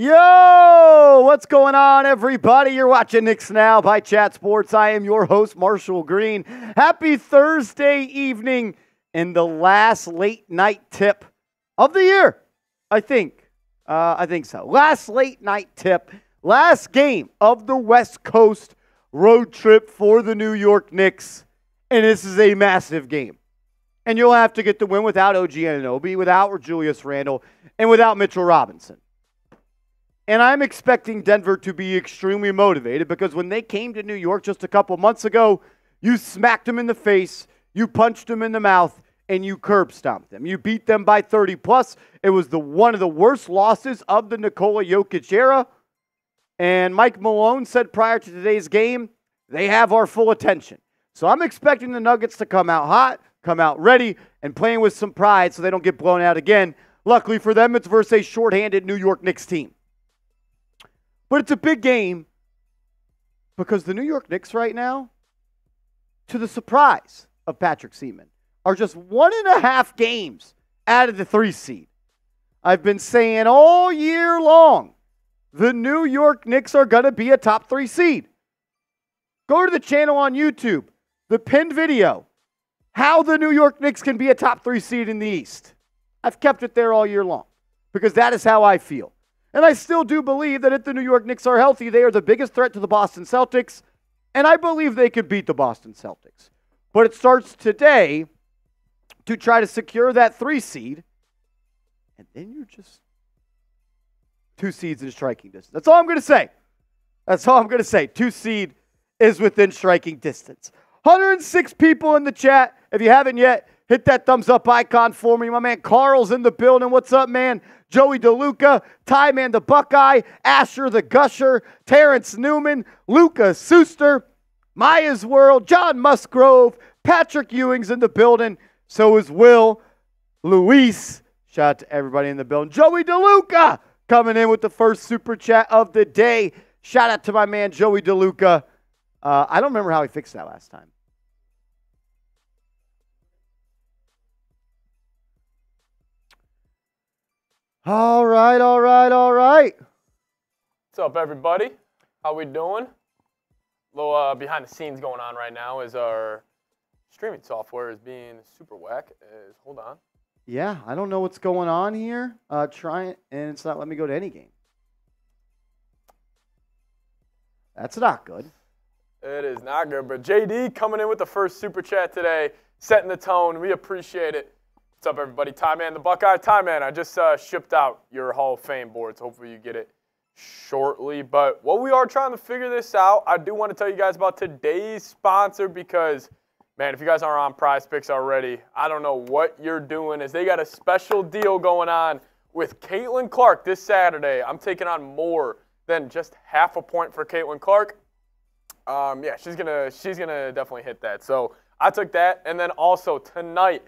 Yo, what's going on, everybody? You're watching Knicks Now by Chat Sports. I am your host, Marshall Green. Happy Thursday evening and the last late night tip of the year. I think. Uh, I think so. Last late night tip, last game of the West Coast road trip for the New York Knicks. And this is a massive game. And you'll have to get the win without OG Anunoby, without Julius Randle, and without Mitchell Robinson. And I'm expecting Denver to be extremely motivated because when they came to New York just a couple months ago, you smacked them in the face, you punched them in the mouth, and you curb stomped them. You beat them by 30 plus. It was the one of the worst losses of the Nikola Jokic era. And Mike Malone said prior to today's game, they have our full attention. So I'm expecting the Nuggets to come out hot, come out ready, and playing with some pride so they don't get blown out again. Luckily for them, it's versus a shorthanded New York Knicks team. But it's a big game because the New York Knicks right now, to the surprise of Patrick Seaman, are just one and a half games out of the three seed. I've been saying all year long the New York Knicks are going to be a top three seed. Go to the channel on YouTube, the pinned video, how the New York Knicks can be a top three seed in the East. I've kept it there all year long because that is how I feel. And I still do believe that if the New York Knicks are healthy, they are the biggest threat to the Boston Celtics. And I believe they could beat the Boston Celtics. But it starts today to try to secure that three seed. And then you're just two seeds in striking distance. That's all I'm going to say. That's all I'm going to say. Two seed is within striking distance. 106 people in the chat. If you haven't yet, hit that thumbs up icon for me. My man Carl's in the building. What's up, man? Joey DeLuca, Ty Man the Buckeye, Asher the Gusher, Terrence Newman, Luca Suster, Maya's World, John Musgrove, Patrick Ewing's in the building. So is Will, Luis. Shout out to everybody in the building. Joey DeLuca coming in with the first super chat of the day. Shout out to my man Joey DeLuca. Uh, I don't remember how he fixed that last time. All right, all right, all right. What's up, everybody? How we doing? A little uh, behind the scenes going on right now is our streaming software is being super whack. Is hold on. Yeah, I don't know what's going on here. Uh, trying and it's not letting me go to any game. That's not good. It is not good. But JD coming in with the first super chat today, setting the tone. We appreciate it. What's up, everybody? Ty Man, the Buckeye. Ty Man, I just uh, shipped out your Hall of Fame boards. Hopefully, you get it shortly. But what we are trying to figure this out, I do want to tell you guys about today's sponsor because, man, if you guys aren't on Prize Picks already, I don't know what you're doing. Is they got a special deal going on with Caitlin Clark this Saturday. I'm taking on more than just half a point for Caitlin Clark. Um, yeah, she's gonna she's gonna definitely hit that. So I took that, and then also tonight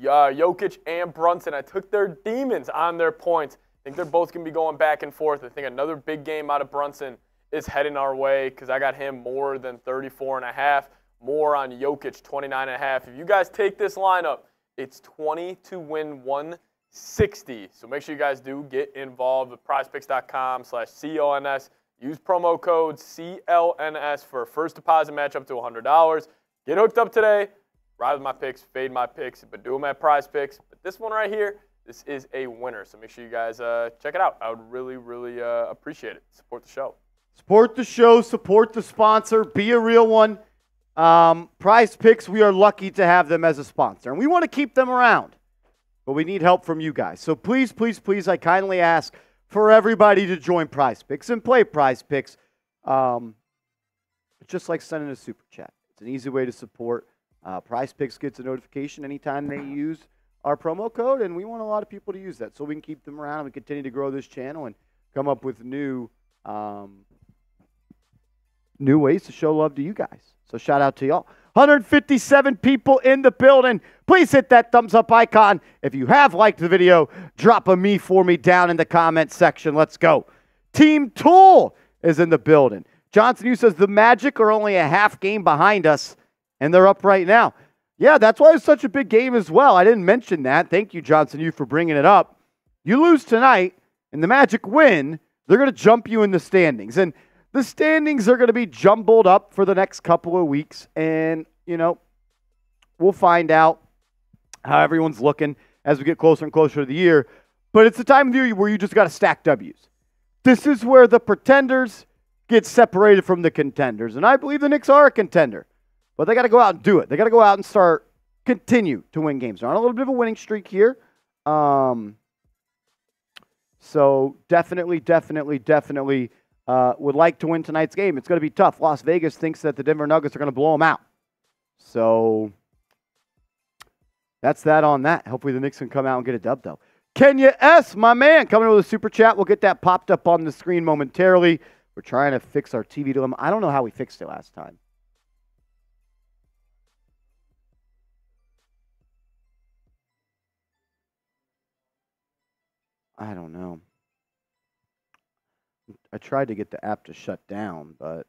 uh, Jokic and Brunson. I took their demons on their points. I think they're both going to be going back and forth. I think another big game out of Brunson is heading our way because I got him more than 34 and a half, more on Jokic 29 and a half. If you guys take this lineup, it's 20 to win 160. So make sure you guys do get involved with prizepicks.com slash CLNS. Use promo code CLNS for a first deposit match up to $100. Get hooked up today ride with my picks, fade my picks, but do them at prize picks. But this one right here, this is a winner. So make sure you guys uh, check it out. I would really, really uh, appreciate it. Support the show. Support the show, support the sponsor, be a real one. Um, prize picks, we are lucky to have them as a sponsor, and we want to keep them around, but we need help from you guys. So please, please, please, I kindly ask for everybody to join Prize Picks and play Prize Picks. Um, just like sending a super chat. It's an easy way to support. Uh, Picks gets a notification anytime they use our promo code, and we want a lot of people to use that so we can keep them around and continue to grow this channel and come up with new um, new ways to show love to you guys. So shout out to y'all. 157 people in the building. Please hit that thumbs up icon. If you have liked the video, drop a me for me down in the comment section. Let's go. Team Tool is in the building. Johnson, you says the Magic are only a half game behind us and they're up right now. Yeah, that's why it's such a big game as well. I didn't mention that. Thank you, Johnson, you for bringing it up. You lose tonight, and the Magic win, they're going to jump you in the standings. And the standings are going to be jumbled up for the next couple of weeks. And, you know, we'll find out how everyone's looking as we get closer and closer to the year. But it's a time of year where you just got to stack W's. This is where the pretenders get separated from the contenders. And I believe the Knicks are a contender. But they got to go out and do it. They got to go out and start, continue to win games. They're on a little bit of a winning streak here. Um, so definitely, definitely, definitely uh, would like to win tonight's game. It's going to be tough. Las Vegas thinks that the Denver Nuggets are going to blow them out. So that's that on that. Hopefully the Knicks can come out and get a dub, though. Kenya S., my man, coming with a super chat. We'll get that popped up on the screen momentarily. We're trying to fix our TV dilemma. I don't know how we fixed it last time. I don't know. I tried to get the app to shut down, but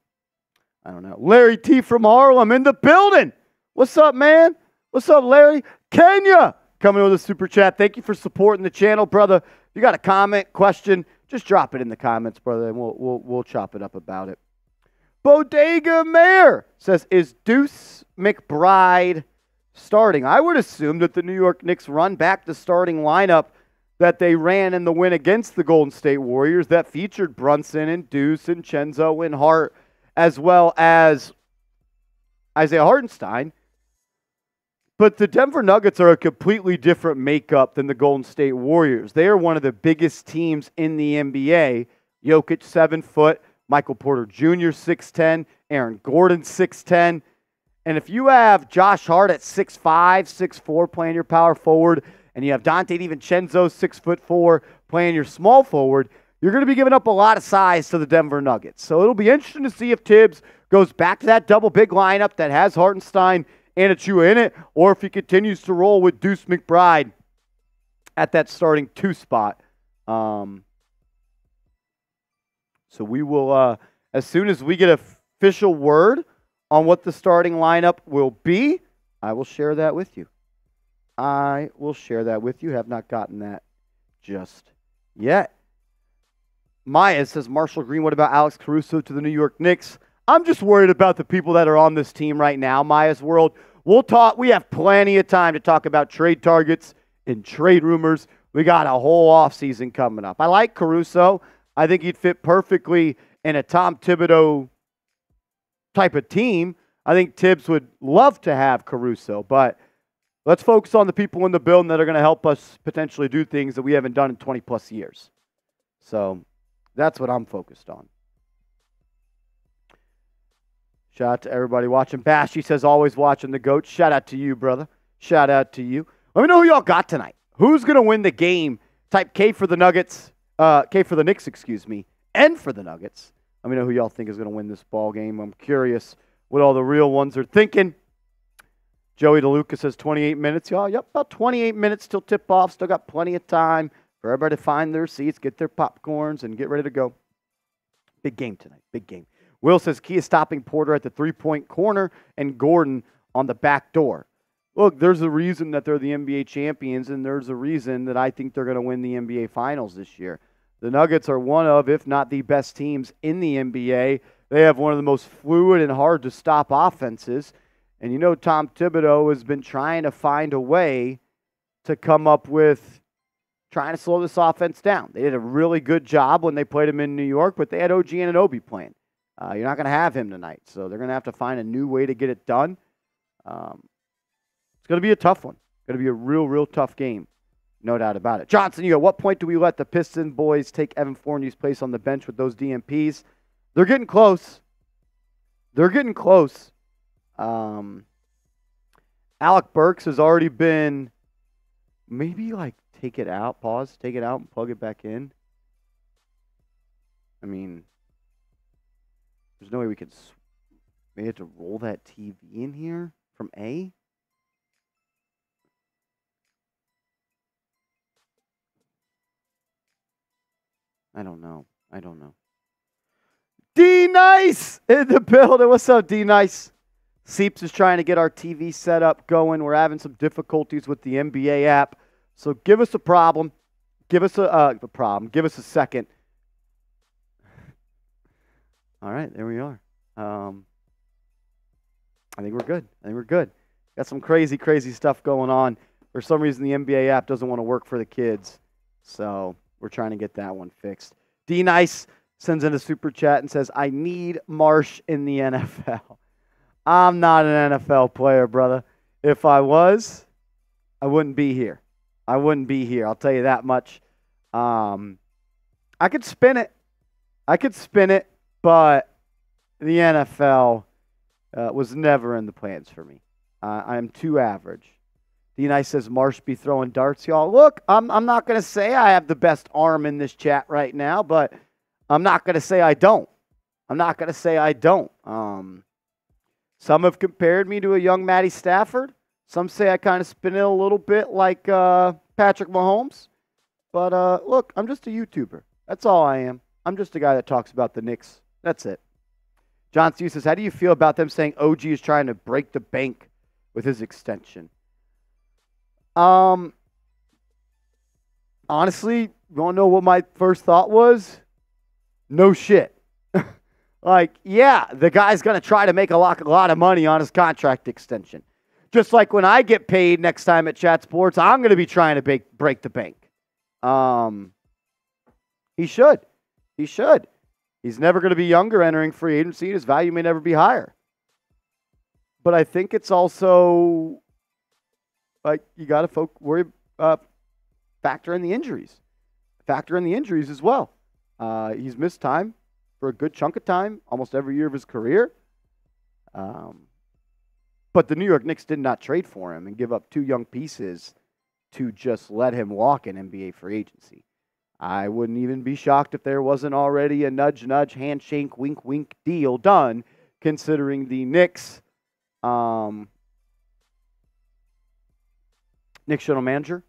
I don't know. Larry T from Harlem in the building. What's up, man? What's up, Larry? Kenya coming with a super chat. Thank you for supporting the channel, brother. You got a comment, question, just drop it in the comments, brother, and we'll we'll, we'll chop it up about it. Bodega Mayor says, "Is Deuce McBride starting?" I would assume that the New York Knicks run back the starting lineup that they ran in the win against the Golden State Warriors that featured Brunson and Deuce and Chenzo and Hart, as well as Isaiah Hartenstein. But the Denver Nuggets are a completely different makeup than the Golden State Warriors. They are one of the biggest teams in the NBA. Jokic, seven foot. Michael Porter Jr., 6'10. Aaron Gordon, 6'10. And if you have Josh Hart at 6'5, 6'4 playing your power forward, and you have Donte DiVincenzo, six foot four, playing your small forward, you're going to be giving up a lot of size to the Denver Nuggets. So it'll be interesting to see if Thibs goes back to that double big lineup that has Hartenstein and Achiuwa in it, or if he continues to roll with Deuce McBride at that starting two spot. Um, so we will, uh, as soon as we get official word on what the starting lineup will be, I will share that with you. I will share that with you. Have not gotten that just yet. Maya says Marshall Green, what about Alex Caruso to the New York Knicks? I'm just worried about the people that are on this team right now, Maya's world. We'll talk, we have plenty of time to talk about trade targets and trade rumors. We got a whole offseason coming up. I like Caruso. I think he'd fit perfectly in a Tom Thibodeau type of team. I think Thibs would love to have Caruso, but Let's focus on the people in the building that are going to help us potentially do things that we haven't done in 20 plus years. So that's what I'm focused on. Shout out to everybody watching. Bash, he says, always watching the GOAT. Shout out to you, brother. Shout out to you. Let me know who y'all got tonight. Who's going to win the game? Type K for the Nuggets, uh, K for the Knicks, excuse me, and for the Nuggets. Let me know who y'all think is going to win this ball game. I'm curious what all the real ones are thinking. Joey DeLuca says 28 minutes. Y'all, yep, about 28 minutes till tip off. Still got plenty of time for everybody to find their seats, get their popcorns, and get ready to go. Big game tonight. Big game. Will says Key is stopping Porter at the three point corner and Gordon on the back door. Look, there's a reason that they're the NBA champions, and there's a reason that I think they're going to win the NBA Finals this year. The Nuggets are one of, if not the best teams in the NBA. They have one of the most fluid and hard to stop offenses. And you know, Tom Thibodeau has been trying to find a way to come up with trying to slow this offense down. They did a really good job when they played him in New York, but they had OG Anunoby playing. Uh, you're not going to have him tonight, so they're going to have to find a new way to get it done. Um, it's going to be a tough one. It's Going to be a real, real tough game, no doubt about it. Johnson, you at what point do we let the Piston boys take Evan Fournier's place on the bench with those DNPs? They're getting close. They're getting close. Um, Alec Burks has already been maybe like take it out, pause, take it out, and plug it back in. I mean, there's no way we could. We have to roll that TV in here from A. I don't know. I don't know. D Nice in the building. What's up, D Nice? Seeps is trying to get our TV set up going. We're having some difficulties with the NBA app. So give us a problem. give us a, uh, a problem. Give us a second. All right, there we are. Um, I think we're good. I think we're good. Got some crazy, crazy stuff going on. For some reason, the NBA app doesn't want to work for the kids. So we're trying to get that one fixed. D Nice sends in a super chat and says, I need Marsh in the NFL. I'm not an NFL player, brother. If I was, I wouldn't be here. I wouldn't be here. I'll tell you that much. Um, I could spin it. I could spin it, but the NFL uh, was never in the plans for me. Uh, I'm too average. D Nice says Marsh be throwing darts, y'all. Look, I'm I'm not gonna say I have the best arm in this chat right now, but I'm not gonna say I don't. I'm not gonna say I don't. Um, some have compared me to a young Matty Stafford. Some say I kind of spin it a little bit like uh, Patrick Mahomes. But uh, look, I'm just a YouTuber. That's all I am. I'm just a guy that talks about the Knicks. That's it. John Stew says, How do you feel about them saying OG is trying to break the bank with his extension? Um, honestly, you want to know what my first thought was? No shit. Like, yeah, the guy's going to try to make a lot, a lot of money on his contract extension. Just like when I get paid next time at Chat Sports, I'm going to be trying to break, break the bank. Um, he should. He should. He's never going to be younger entering free agency. His value may never be higher. But I think it's also like you got to worry, uh, factor in the injuries, factor in the injuries as well. Uh, he's missed time for a good chunk of time, almost every year of his career. Um, but the New York Knicks did not trade for him and give up two young pieces to just let him walk in NBA free agency. I wouldn't even be shocked if there wasn't already a nudge, nudge, handshake, wink, wink deal done, considering the Knicks um, Knicks general manager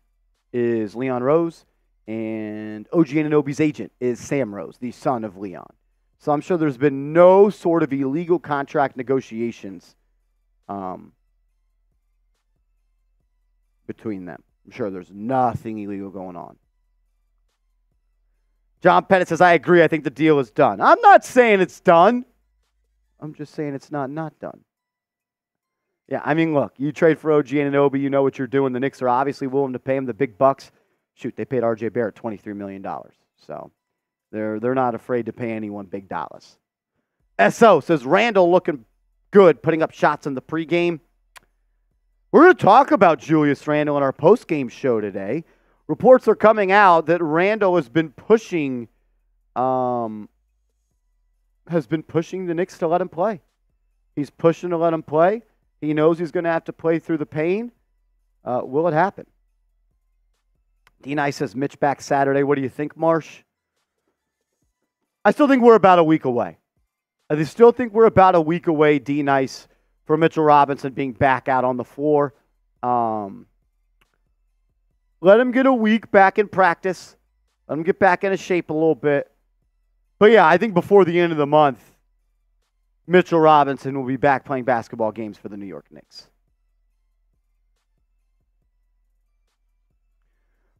is Leon Rose, and OG Anunoby's agent is Sam Rose, the son of Leon. So I'm sure there's been no sort of illegal contract negotiations um, between them. I'm sure there's nothing illegal going on. John Pettit says, I agree. I think the deal is done. I'm not saying it's done. I'm just saying it's not not done. Yeah, I mean, look, you trade for OG Anunoby, you know what you're doing. The Knicks are obviously willing to pay him the big bucks. Shoot, they paid RJ Barrett $23 million. So they're, they're not afraid to pay anyone big dollars. SO says Randle looking good, putting up shots in the pregame. We're going to talk about Julius Randle in our postgame show today. Reports are coming out that Randle has been pushing, um, has been pushing the Knicks to let him play. He's pushing to let him play. He knows he's going to have to play through the pain. Uh, will it happen? D says Mitch back Saturday. What do you think, Marsh? I still think we're about a week away. I still think we're about a week away, D Nice, for Mitchell Robinson being back out on the floor. Um, let him get a week back in practice. Let him get back into shape a little bit. But yeah, I think before the end of the month, Mitchell Robinson will be back playing basketball games for the New York Knicks.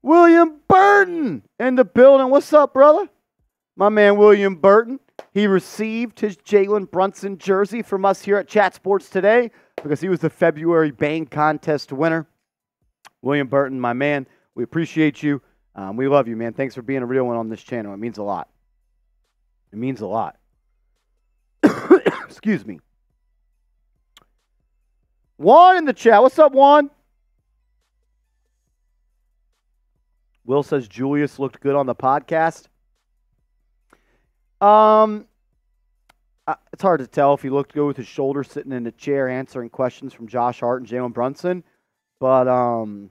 William Burton in the building. What's up, brother? My man William Burton. He received his Jalen Brunson jersey from us here at Chat Sports today because he was the February Bang Contest winner. William Burton, my man, we appreciate you. Um, we love you, man. Thanks for being a real one on this channel. It means a lot. It means a lot. Excuse me. Juan in the chat. What's up, Juan? Will says Julius looked good on the podcast. Um, it's hard to tell if he looked good with his shoulder sitting in a chair answering questions from Josh Hart and Jalen Brunson. But um,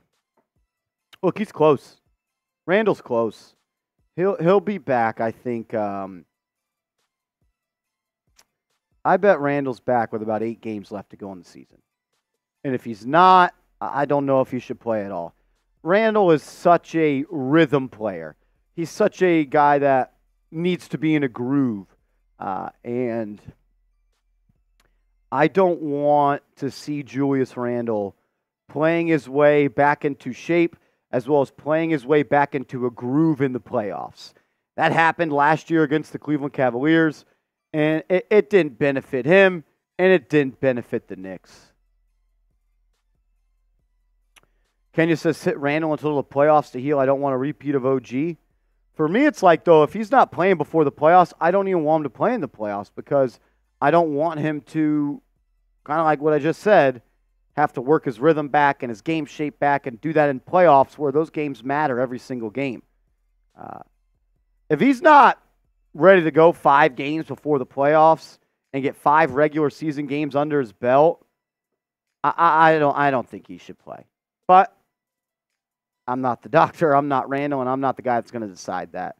look, he's close. Randle's close. He'll he'll be back. I think. Um, I bet Randle's back with about eight games left to go in the season. And if he's not, I don't know if he should play at all. Randle is such a rhythm player. He's such a guy that needs to be in a groove. Uh, and I don't want to see Julius Randle playing his way back into shape as well as playing his way back into a groove in the playoffs. That happened last year against the Cleveland Cavaliers, and it, it didn't benefit him, and it didn't benefit the Knicks. Kenya says, sit Randle until the playoffs to heal. I don't want a repeat of OG. For me, it's like, though, if he's not playing before the playoffs, I don't even want him to play in the playoffs because I don't want him to, kind of like what I just said, have to work his rhythm back and his game shape back and do that in playoffs where those games matter every single game. Uh, if he's not ready to go five games before the playoffs and get five regular season games under his belt, I, I, I don't I don't think he should play. But I'm not the doctor. I'm not Randle, and I'm not the guy that's going to decide that.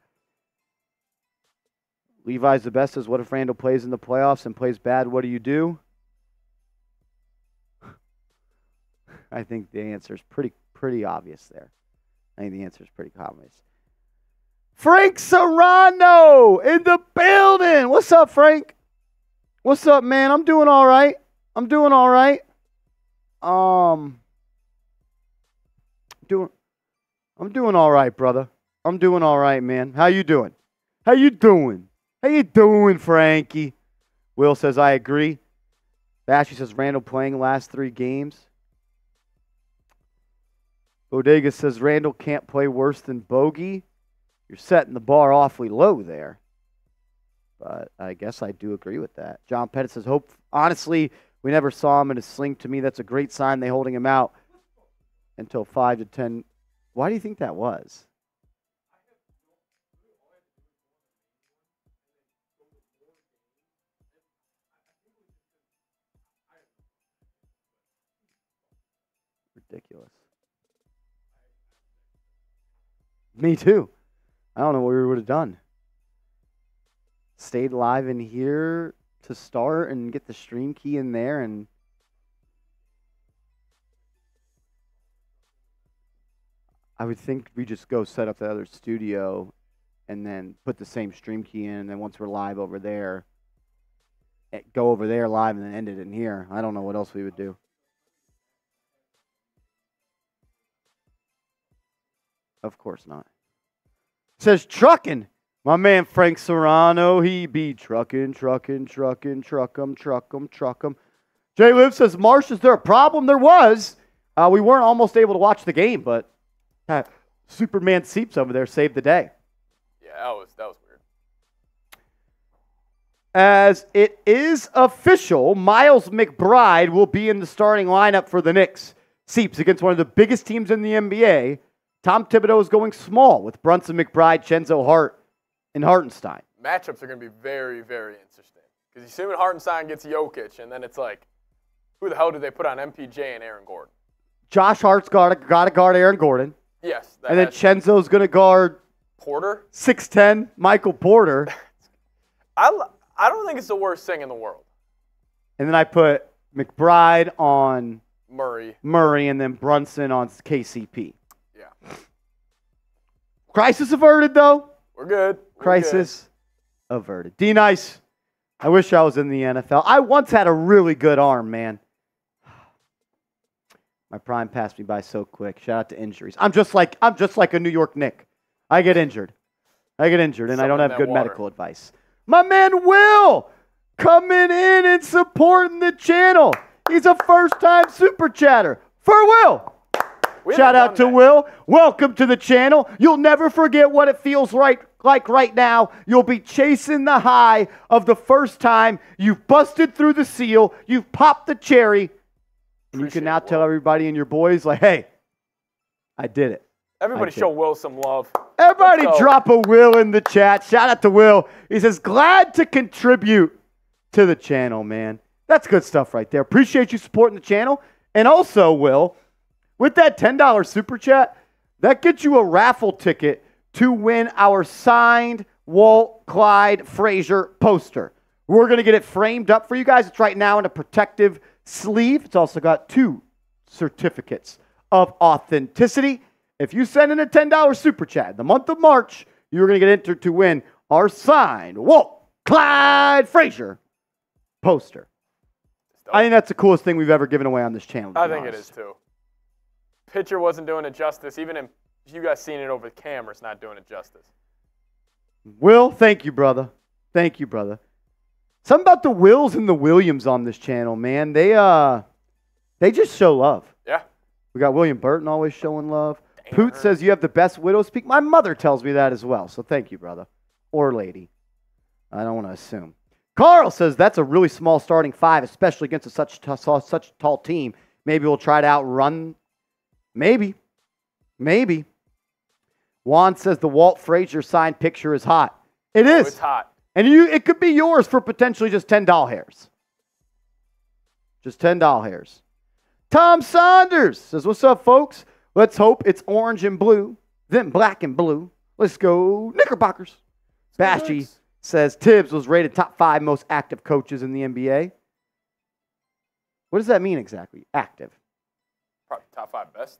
Levi's the best is what if Randle plays in the playoffs and plays bad? What do you do? I think the answer is pretty pretty obvious there. I think the answer is pretty obvious. Frank Serrano in the building. What's up, Frank? What's up, man? I'm doing all right. I'm doing all right. Um, doing. I'm doing all right, brother. I'm doing all right, man. How you doing? How you doing? How you doing, Frankie? Will says I agree. Bashy says Randle playing last three games. Bodega says Randle can't play worse than Bogey. You're setting the bar awfully low there. But I guess I do agree with that. John Pettit says, Hope honestly, we never saw him in a sling. To me, that's a great sign they holding him out until five to ten. Why do you think that was? Ridiculous. Me too. I don't know what we would have done. Stayed live in here to start and get the stream key in there and I would think we just go set up the other studio and then put the same stream key in and then once we're live over there eh, go over there live and then end it in here. I don't know what else we would do. Of course not. Says trucking. My man Frank Serrano, he be trucking, trucking, trucking, truck 'em, truck 'em, truck 'em. Jay Liv says, Marsh, is there a problem? There was. Uh, we weren't almost able to watch the game, but uh, Superman Seeps over there saved the day. Yeah, that was that was weird. As it is official, Miles McBride will be in the starting lineup for the Knicks. Seeps against one of the biggest teams in the NBA. Tom Thibodeau is going small with Brunson McBride, Chenzo Hart, and Hartenstein. Matchups are going to be very, very interesting. Because you see when Hartenstein gets Jokic, and then it's like, who the hell did they put on MPJ and Aaron Gordon? Josh Hart's got to, got to guard Aaron Gordon. Yes. And then Chenzo's going to guard Porter. 6'10, Michael Porter. I, I don't think it's the worst thing in the world. And then I put McBride on Murray. Murray and then Brunson on KCP. Yeah. Crisis averted, though. We're good. We're Crisis good. averted. D Nice. I wish I was in the NFL. I once had a really good arm, man. My prime passed me by so quick. Shout out to injuries. I'm just like I'm just like a New York Nick. I get injured. I get injured and I don't have good water. medical advice. My man Will coming in and supporting the channel. He's a first time super chatter for Will. Shout out to that. Will. Welcome to the channel. You'll never forget what it feels right like right now. You'll be chasing the high of the first time you've busted through the seal, you've popped the cherry, and you can now tell everybody and your boys, like, hey, I did it. Everybody show Will some love. Everybody drop a Will in the chat. Shout out to Will. He says, glad to contribute to the channel, man. That's good stuff right there. Appreciate you supporting the channel. And also, Will, with that $10 super chat, that gets you a raffle ticket to win our signed Walt Clyde Frazier poster. We're going to get it framed up for you guys. It's right now in a protective sleeve. It's also got two certificates of authenticity. If you send in a $10 super chat the month of March, you're going to get entered to win our signed Walt Clyde Frazier poster. I think that's the coolest thing we've ever given away on this channel. I think honest. it is too. Pitcher wasn't doing it justice, even if you guys seen it over the camera. It's not doing it justice. Will, thank you, brother. Thank you, brother. Something about the Wills and the Williams on this channel, man. They uh they just show love. Yeah. We got William Burton always showing love. Dana Poot says you have the best widow speak. My mother tells me that as well. So thank you, brother. Or lady. I don't want to assume. Carl says that's a really small starting five, especially against a such t- such a tall team. Maybe we'll try to outrun. Maybe. Maybe. Juan says the Walt Frazier signed picture is hot. It is. Oh, it's hot. And you it could be yours for potentially just 10 doll hairs. Just 10 doll hairs. Tom Saunders says, What's up, folks? Let's hope it's orange and blue, then black and blue. Let's go, Knickerbockers. Bashy says Thibs was rated top five most active coaches in the NBA. What does that mean exactly? Active. Probably top five best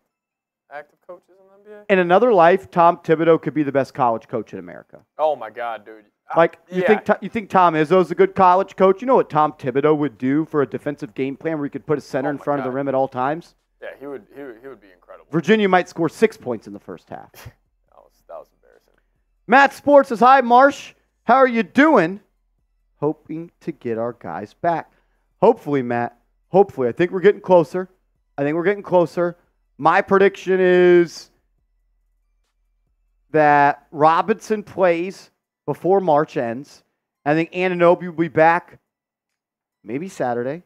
active coaches in the NBA. In another life, Tom Thibodeau could be the best college coach in America. Oh my God, dude. Like you yeah, think, you think Tom Izzo's a good college coach? You know what Tom Thibodeau would do for a defensive game plan where he could put a center Oh in front of the rim at all times? Yeah, he would. He would, he would be incredible. Virginia might score six points in the first half. That was that was embarrassing. Matt Sports says, "Hi, Marsh. How are you doing? Hoping to get our guys back. Hopefully, Matt. Hopefully, I think we're getting closer. I think we're getting closer. My prediction is that Robinson plays before March ends. I think Anunoby will be back maybe Saturday,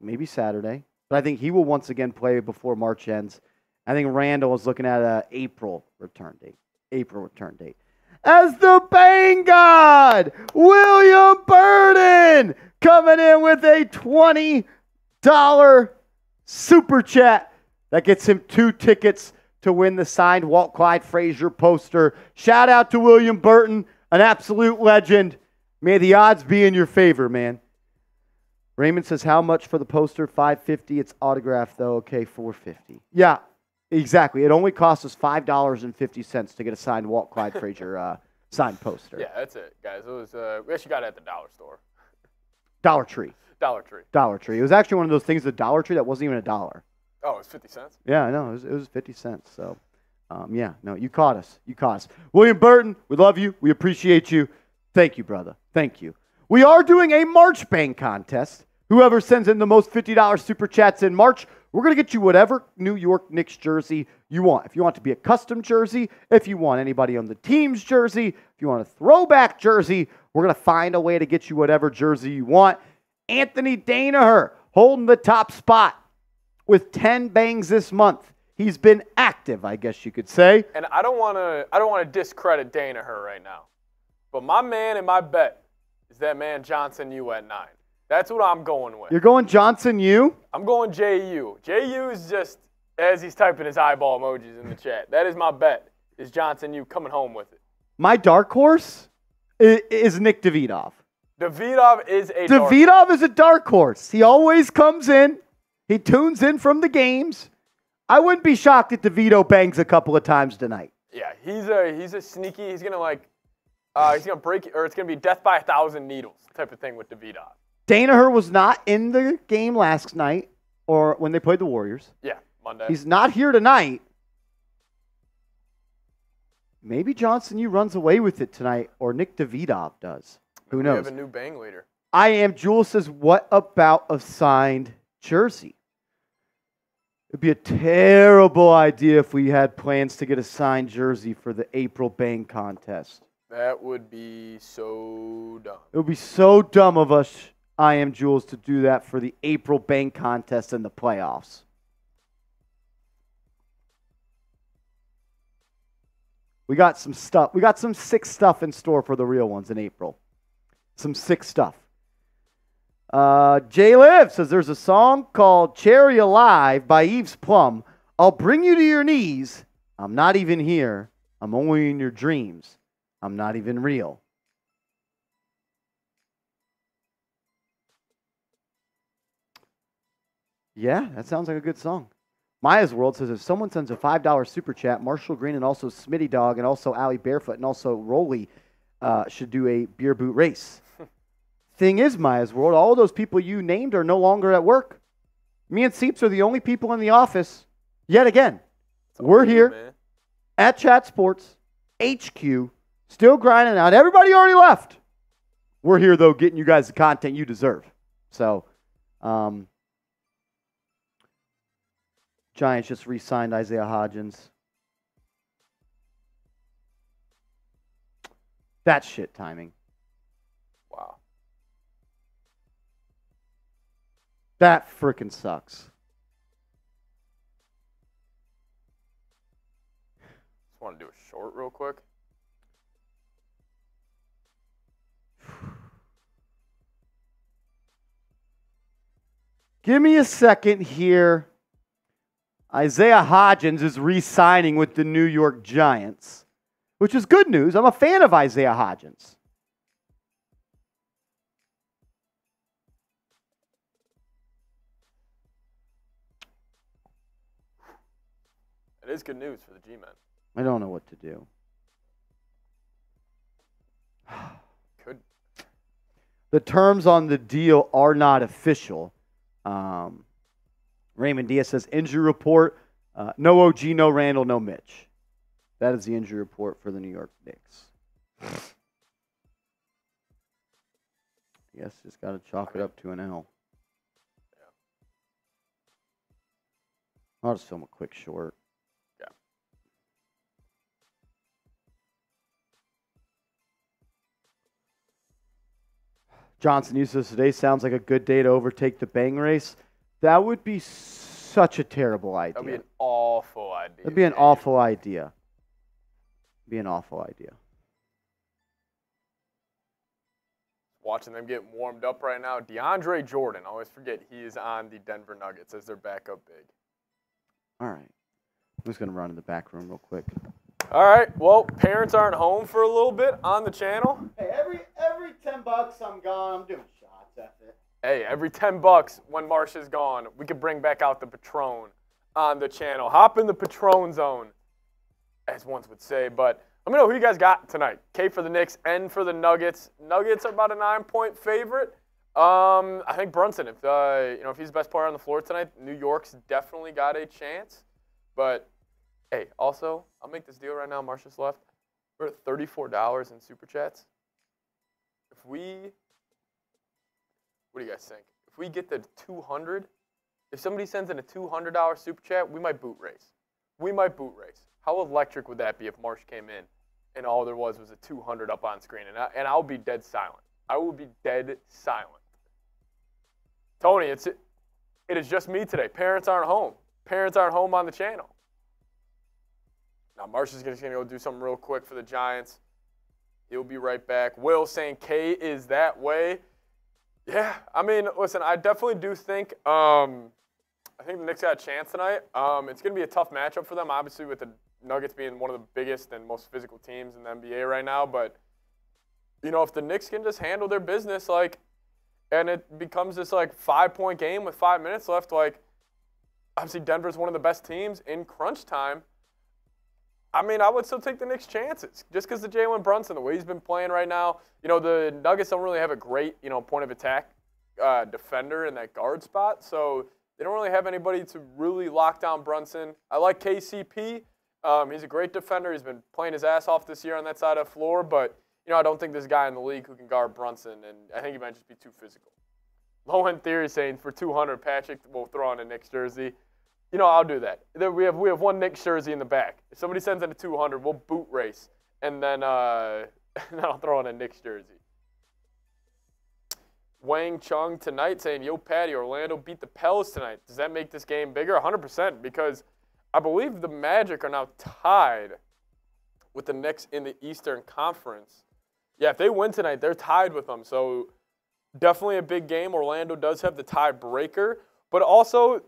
maybe Saturday, but I think he will once again play before March ends. I think Randle is looking at a April return date. April return date. As the Bang God, William Burton coming in with a twenty dollar super chat that gets him two tickets to win the signed Walt Clyde Frazier poster. Shout out to William Burton, an absolute legend. May the odds be in your favor, man. Raymond says, "How much for the poster? Five fifty. It's autographed though. Okay, four fifty. Yeah, exactly. It only costs us five dollars and fifty cents to get a signed Walt Clyde Frazier uh, signed poster. Yeah, that's it, guys. It was. Uh, we actually got it at the dollar store, Dollar Tree. Dollar Tree. Dollar Tree. It was actually one of those things, the Dollar Tree, that wasn't even a dollar. Oh, it was fifty cents. Yeah, I know. It was, it was 50 cents. So, um, yeah, no, you caught us. You caught us. William Burton, we love you. We appreciate you. Thank you, brother. Thank you. We are doing a March Bang contest. Whoever sends in the most $50 super chats in March, we're going to get you whatever New York Knicks jersey you want. If you want to be a custom jersey, if you want anybody on the team's jersey, if you want a throwback jersey, we're going to find a way to get you whatever jersey you want. Anthony Danaher holding the top spot with 10 bangs this month. He's been active, I guess you could say. And I don't want to. I don't want to discredit Dana Danaher right now, but my man and my bet is that man Johnson U at nine. That's what I'm going with. You're going Johnson U. I'm going JU. JU is just as he's typing his eyeball emojis in the chat. That is my bet. Is Johnson U coming home with it? My dark horse is Nick Davidov. Davidov is a dark- Davidov is a dark horse. He always comes in. He tunes in from the games. I wouldn't be shocked if DeVito bangs a couple of times tonight. Yeah, he's a he's a sneaky. He's gonna like, uh, he's gonna break or it's gonna be death by a thousand needles type of thing with Davidov. Danaher was not in the game last night or when they played the Warriors. Yeah, Monday. He's not here tonight. Maybe Johnson U runs away with it tonight, or Nick Davidov does. Who knows? we have a new bang leader. I am. Jules says, "What about a signed jersey?" It'd be a terrible idea if we had plans to get a signed jersey for the April Bang contest. That would be so dumb. It would be so dumb of us, I am Jules, to do that for the April Bang contest in the playoffs. We got some stuff. We got some sick stuff in store for the real ones in April. Some sick stuff. Uh, Jay Liv says there's a song called Cherry Alive by Eves Plum. I'll bring you to your knees. I'm not even here. I'm only in your dreams. I'm not even real. Yeah, that sounds like a good song. Maya's World says if someone sends a $5 super chat, Marshall Green and also Smitty Dog and also Ali Barefoot and also Rolly uh, should do a beer boot race. Thing is, Maya's World, all those people you named are no longer at work. Me and Seeps are the only people in the office. Yet again, We're here. man. at Chat Sports HQ, still grinding out. Everybody already left. We're here though, getting you guys the content you deserve. So, um, Giants just re-signed Isaiah Hodgins. That's shit timing. That freaking sucks. Just want to do a short real quick. Give me a second here. Isaiah Hodgins is re signing with the New York Giants, which is good news. I'm a fan of Isaiah Hodgins. It is good news for the G-men. I don't know what to do. Could The terms on the deal are not official. Um, Raymond Diaz says injury report uh, no OG, no Randle, no Mitch. That is the injury report for the New York Knicks. Yes, just got to chalk it up to an L. I'll just film a quick short. Johnson uses today sounds like a good day to overtake the bang race. That would be such a terrible idea. that'd be an awful idea. That'd be an awful idea. Be an awful idea. Watching them get warmed up right now. DeAndre Jordan. I always forget he is on the Denver Nuggets as their backup big. All right. I'm just gonna run in the back room real quick. All right. Well, parents aren't home for a little bit on the channel. Hey, every every ten bucks I'm gone, I'm doing shots. That's it. Hey, every 10 bucks when Marsh is gone, we could bring back out the Patron on the channel. Hop in the Patron zone, as once would say. But let me know who you guys got tonight. K for the Knicks, N for the Nuggets. Nuggets are about a nine-point favorite. Um, I think Brunson, if uh, you know if he's the best player on the floor tonight, New York's definitely got a chance. But hey, also I'll make this deal right now. Marsh's left. We're at thirty-four dollars in super chats. If we what do you guys think? If we get the 200, if somebody sends in a $200 super chat, we might boot race. We might boot race. How electric would that be if Marsh came in and all there was was a 200 up on screen? And, I, and I'll be dead silent. I will be dead silent. Tony, it's it is just me today. Parents aren't home. Parents aren't home on the channel. Now is just gonna go do something real quick for the Giants. He'll be right back. Will saying K is that way. Yeah, I mean, listen, I definitely do think um, I think the Knicks got a chance tonight. Um, it's going to be a tough matchup for them, obviously, with the Nuggets being one of the biggest and most physical teams in the NBA right now. But you know, if the Knicks can just handle their business, like, and it becomes this like five-point game with five minutes left, like, obviously Denver's one of the best teams in crunch time. I mean, I would still take the Knicks' chances just because of Jalen Brunson, the way he's been playing right now. You know, the Nuggets don't really have a great, you know, point of attack uh, defender in that guard spot, so they don't really have anybody to really lock down Brunson. I like KCP. Um, he's a great defender. He's been playing his ass off this year on that side of the floor, but you know, I don't think there's a guy in the league who can guard Brunson, and I think he might just be too physical. Low end theory saying for 200, Patrick will throw on a Knicks jersey. You know, I'll do that. We have we have one Knicks jersey in the back. If somebody sends in a 200, we'll boot race, and then uh, and then I'll throw on a Knicks jersey. Wang Chung tonight saying, "Yo, Patty, Orlando beat the Pels tonight. Does that make this game bigger? 100%, because I believe the Magic are now tied with the Knicks in the Eastern Conference. Yeah, if they win tonight, they're tied with them. So definitely a big game. Orlando does have the tiebreaker, but also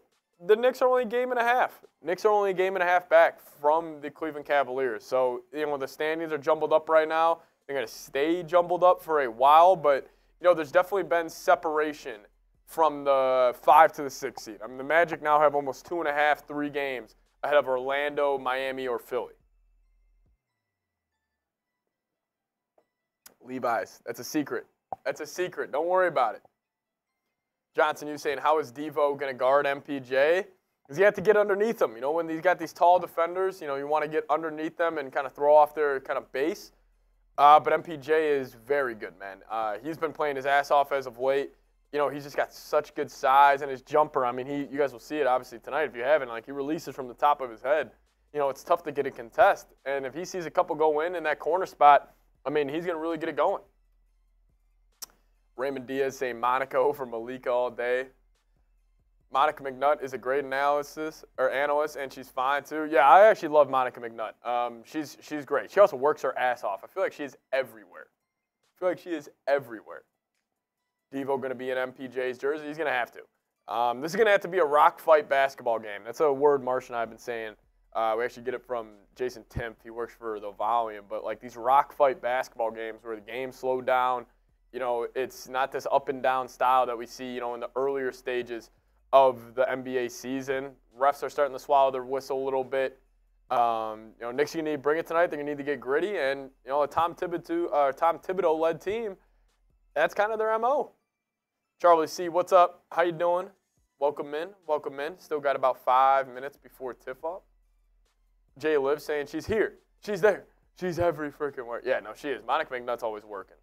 the Knicks are only a game and a half. Knicks are only a game and a half back from the Cleveland Cavaliers. So, you know, the standings are jumbled up right now. They're going to stay jumbled up for a while, but, you know, there's definitely been separation from the five to the six seed. I mean, the Magic now have almost two and a half, three games ahead of Orlando, Miami, or Philly. Levi's, that's a secret. That's a secret. Don't worry about it. Johnson, you saying how is Devo going to guard MPJ? Because you have to get underneath them. You know, when he's got these tall defenders, you know, you want to get underneath them and kind of throw off their kind of base. Uh, but MPJ is very good, man. Uh, he's been playing his ass off as of late. You know, he's just got such good size and his jumper. I mean, he you guys will see it obviously tonight if you haven't. Like he releases from the top of his head. You know, it's tough to get a contest. And if he sees a couple go in in that corner spot, I mean, he's going to really get it going. Raymond Diaz saying Monica over Malika all day. Monica McNutt is a great analysis or analyst, and she's fine too. Yeah, I actually love Monica McNutt. Um, she's she's great. She also works her ass off. I feel like she's everywhere. I feel like she is everywhere. Devo going to be in MPJ's jersey. He's going to have to. Um, this is going to have to be a rock fight basketball game. That's a word Marsh and I have been saying. Uh, we actually get it from Jason Timpf. He works for the Volume. But like these rock fight basketball games where the game slowed down, you know, it's not this up and down style that we see, you know, in the earlier stages of the NBA season. Refs are starting to swallow their whistle a little bit. Um, you know, Knicks are to need to bring it tonight. They're to need to get gritty. And, you know, a Tom Thibodeau, uh, Tom Thibodeau led team, that's kind of their MO. Charlie C, what's up? How you doing? Welcome in. Welcome in. Still got about five minutes before tip-off. Jay Liv saying she's here. She's there. She's every freaking where. Yeah, no, she is. Monica McNutt's always working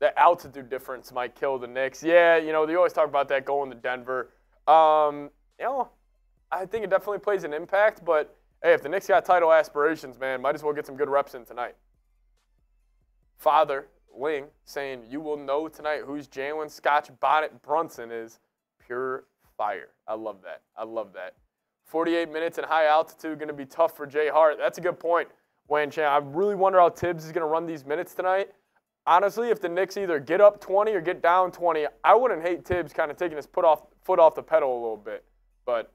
the altitude difference might kill the Knicks. Yeah, you know, they always talk about that going to Denver. Um, you know, I think it definitely plays an impact, but hey, if the Knicks got title aspirations, man, might as well get some good reps in tonight. Father Ling saying, You will know tonight who's Jalen Scotch Bonnet Brunson is. Pure fire. I love that. I love that. 48 minutes in high altitude going to be tough for Jay Hart. That's a good point, Wayne Chan. I really wonder how Thibs is going to run these minutes tonight honestly, if the Knicks either get up 20 or get down 20, I wouldn't hate Thibs kind of taking his foot off, foot off the pedal a little bit. But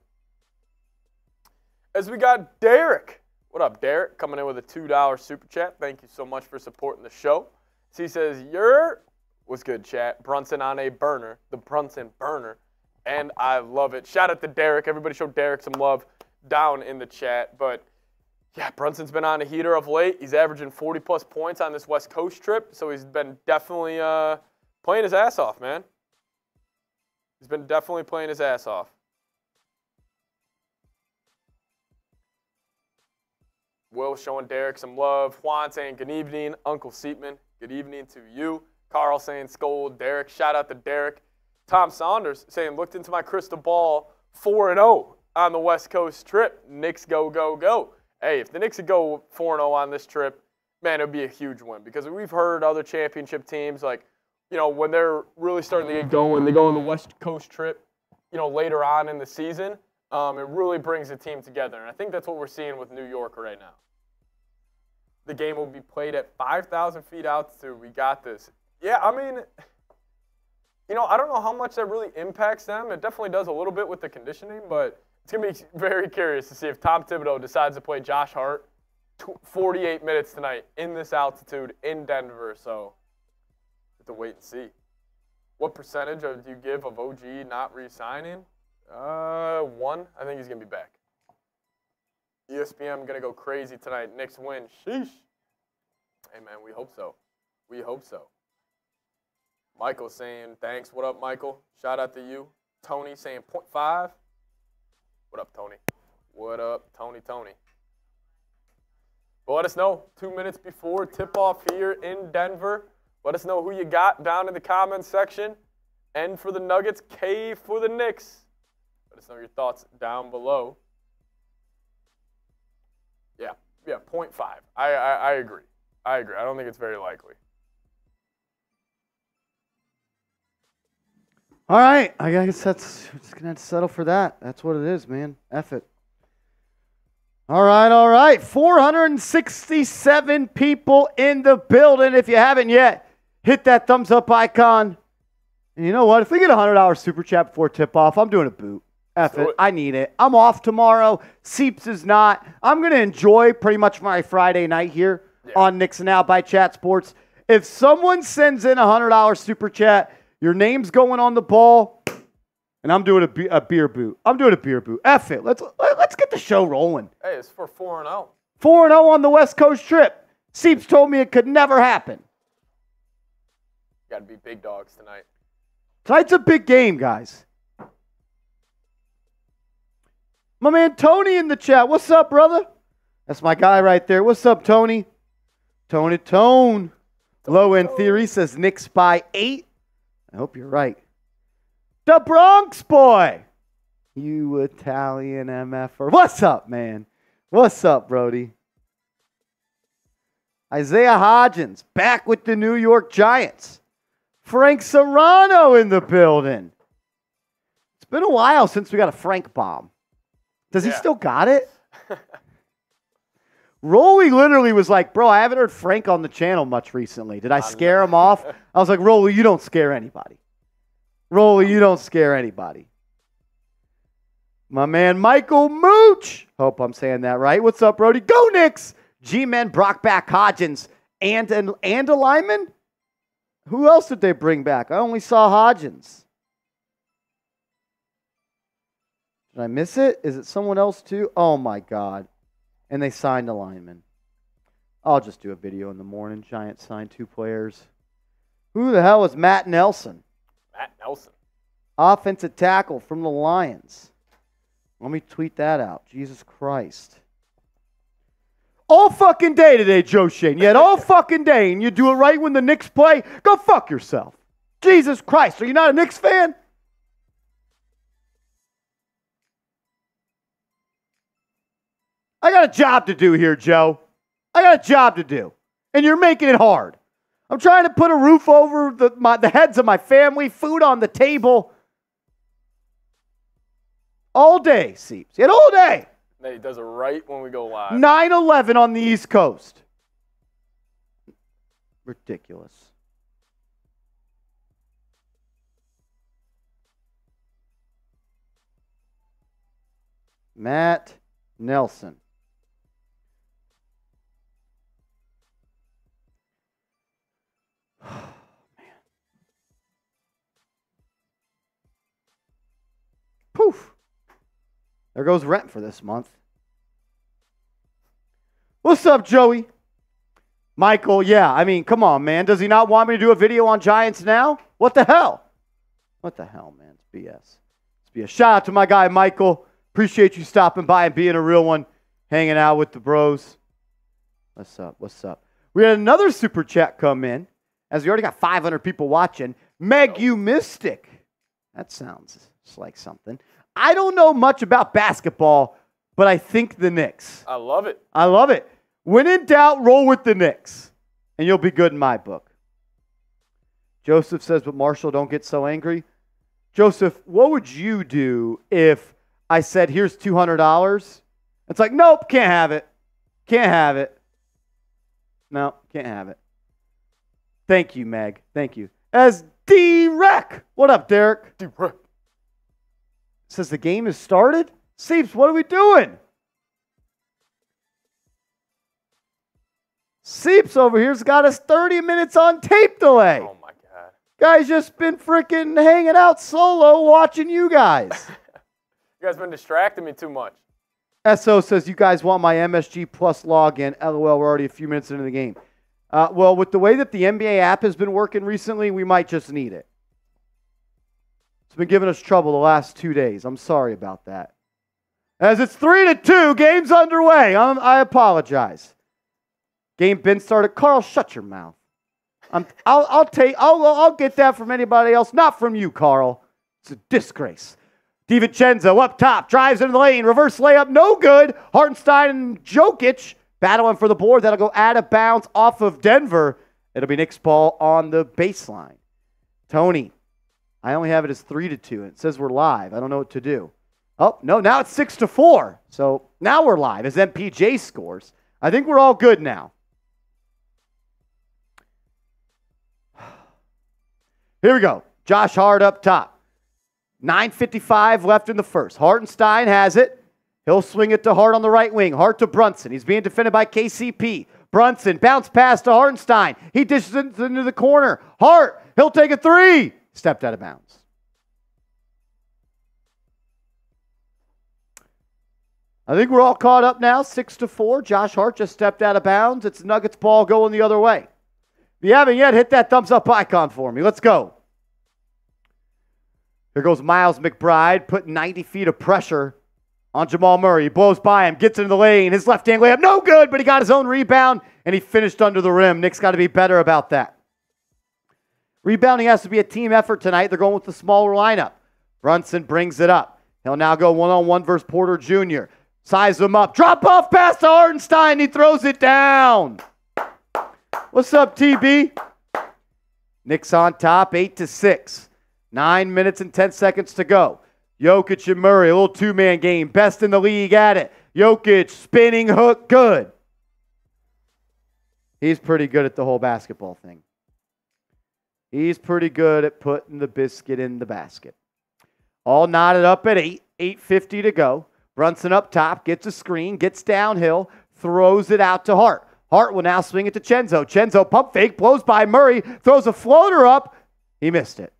as we got Derek. What up, Derek? Coming in with a $2 super chat. Thank you so much for supporting the show. So he says, You're, what's good, chat? Brunson on a burner, the Brunson burner. And I love it. Shout out to Derek. Everybody show Derek some love down in the chat. But yeah, Brunson's been on a heater of late. He's averaging 40 plus points on this West Coast trip, so he's been definitely uh, playing his ass off, man. He's been definitely playing his ass off. Will showing Derek some love. Juan saying good evening. Uncle Seatman, good evening to you. Carl saying scold Derek. Shout out to Derek. Tom Saunders saying looked into my crystal ball 4 0 on the West Coast trip. Knicks go, go, go hey, if the Knicks could go 4 0 on this trip, man, it would be a huge win because we've heard other championship teams, like, you know, when they're really starting to get going, they go on the West Coast trip, you know, later on in the season, um, it really brings the team together. And I think that's what we're seeing with New York right now. The game will be played at 5,000 feet altitude. We got this. Yeah, I mean, you know, I don't know how much that really impacts them. It definitely does a little bit with the conditioning, but it's going to be very curious to see if Tom Thibodeau decides to play Josh Hart 48 minutes tonight in this altitude in Denver. So, have to wait and see. What percentage do you give of OG not re-signing? Uh, one. I think he's going to be back. ESPN going to go crazy tonight. Knicks win. Sheesh. Hey, man, we hope so. We hope so. Michael saying, thanks. What up, Michael? Shout out to you. Tony saying 0.5. What up, Tony? What up, Tony? Tony. But let us know two minutes before tip off here in Denver. Let us know who you got down in the comments section. N for the Nuggets, K for the Knicks. Let us know your thoughts down below. Yeah, yeah, 0.5. I, I, I agree. I agree. I don't think it's very likely. All right, I guess that's just gonna have to settle for that. That's what it is, man. F it. All right, all right. 467 people in the building. If you haven't yet, hit that thumbs up icon. And you know what? If we get a hundred dollar super chat before tip off, I'm doing a boot. F it. I need it. I'm off tomorrow. Seeps is not. I'm gonna enjoy pretty much my Friday night here yeah. on Knicks Now by Chat Sports. If someone sends in a hundred dollar super chat your name's going on the ball, and I'm doing a, be- a beer boot. I'm doing a beer boot. F it. Let's let's get the show rolling. Hey, it's for four and zero. Oh. Four and zero oh on the West Coast trip. Seeps told me it could never happen. Got to be big dogs tonight. Tonight's a big game, guys. My man Tony in the chat. What's up, brother? That's my guy right there. What's up, Tony? Tony Tone. Low end theory says Knicks by eight. I hope you're right. The Bronx boy. You Italian MFer. What's up, man? What's up, Brody? Isaiah Hodgins back with the New York Giants. Frank Serrano in the building. It's been a while since we got a Frank bomb. Does he still got it? Rolly literally was like, Bro, I haven't heard Frank on the channel much recently. Did I scare him off? I was like, Rolly, you don't scare anybody. Rolly, you don't scare anybody. My man Michael Mooch. Hope I'm saying that right. What's up, Brody? Go Knicks! G-Men, Brockback, Hodgins, and, and, and a lineman? Who else did they bring back? I only saw Hodgins. Did I miss it? Is it someone else too? Oh my God. And they signed a lineman. I'll just do a video in the morning. Giant signed two players. Who the hell is Matt Nelson? Matt Nelson. Offensive tackle from the Lions. Let me tweet that out. Jesus Christ. All fucking day today, Joe Schoen. You had all fucking day, and you do it right when the Knicks play. Go fuck yourself. Jesus Christ. Are you not a Knicks fan? I got a job to do here, Joe. I got a job to do. And you're making it hard. I'm trying to put a roof over the, my, the heads of my family, food on the table. All day, Seeps. Yet all day. He does it right when we go live. 9 11 on the East Coast. Ridiculous. Matt Nelson. Poof. There goes rent for this month. What's up, Joey? Michael, yeah, I mean, come on, man. Does he not want me to do a video on Giants now? What the hell? What the hell, man? It's BS. It's BS. Shout out to my guy, Michael. Appreciate you stopping by and being a real one, hanging out with the bros. What's up? What's up? We had another super chat come in, as we already got 500 people watching. Meg, you mystic. That sounds like something. I don't know much about basketball, but I think the Knicks. I love it. I love it. When in doubt, roll with the Knicks, and you'll be good in my book. Joseph says, but Marshall, don't get so angry. Joseph, what would you do if I said, here's $200? It's like, nope, can't have it. Can't have it. No, can't have it. Thank you, Meg. Thank you. As D Rec. What up, Derek? Derek. Says the game has started? Seeps, what are we doing? Seeps over here's got us 30 minutes on tape delay. Oh my god. Guys just been freaking hanging out solo watching you guys. You guys been distracting me too much. SO says, You guys want my MSG Plus login. LOL, we're already a few minutes into the game. Uh, well, with the way that the NBA app has been working recently, we might just need it. It's been giving us trouble the last two days. I'm sorry about that. As it's three to two, game's underway. I'm, I apologize. Game been started. Carl, shut your mouth. I'm, I'll, I'll take. I'll, I'll get that from anybody else, not from you, Carl. It's a disgrace. DiVincenzo up top, drives into the lane, reverse layup, no good. Hartenstein and Jokic battling for the board. That'll go out of bounds off of Denver. It'll be Nick's ball on the baseline. Tony, I only have it as three to two. It says we're live. I don't know what to do. Oh no, now it's six to four. So now we're live as MPJ scores. I think we're all good now. Here we go. Josh Hart up top. 9.55 left in the first. Hartenstein has it. He'll swing it to Hart on the right wing. Hart to Brunson. He's being defended by KCP. Brunson bounce pass to Hartenstein. He dishes it into the corner. Hart, he'll take a three. Stepped out of bounds. I think we're all caught up now. Six to four. Josh Hart just stepped out of bounds. It's Nuggets ball going the other way. If you haven't yet, hit that thumbs up icon for me. Let's go. Here goes Miles McBride, putting 90 feet of pressure on Jamal Murray. He blows by him, gets into the lane. His left hand layup, no good, but he got his own rebound and he finished under the rim. Nick's got to be better about that. Rebounding has to be a team effort tonight. They're going with the smaller lineup. Brunson brings it up. He'll now go one on one versus Porter Jr. Size him up. Drop off pass to Hartenstein. He throws it down. What's up, TB? Knicks on top, 8 to 6. Nine minutes and 10 seconds to go. Jokic and Murray, a little two man game. Best in the league at it. Jokic, spinning hook, good. He's pretty good at the whole basketball thing. He's pretty good at putting the biscuit in the basket. All knotted up at 8, 8.50 to go. Brunson up top, gets a screen, gets downhill, throws it out to Hart. Hart will now swing it to Chenzo. Chenzo pump fake, blows by Murray, throws a floater up. He missed it.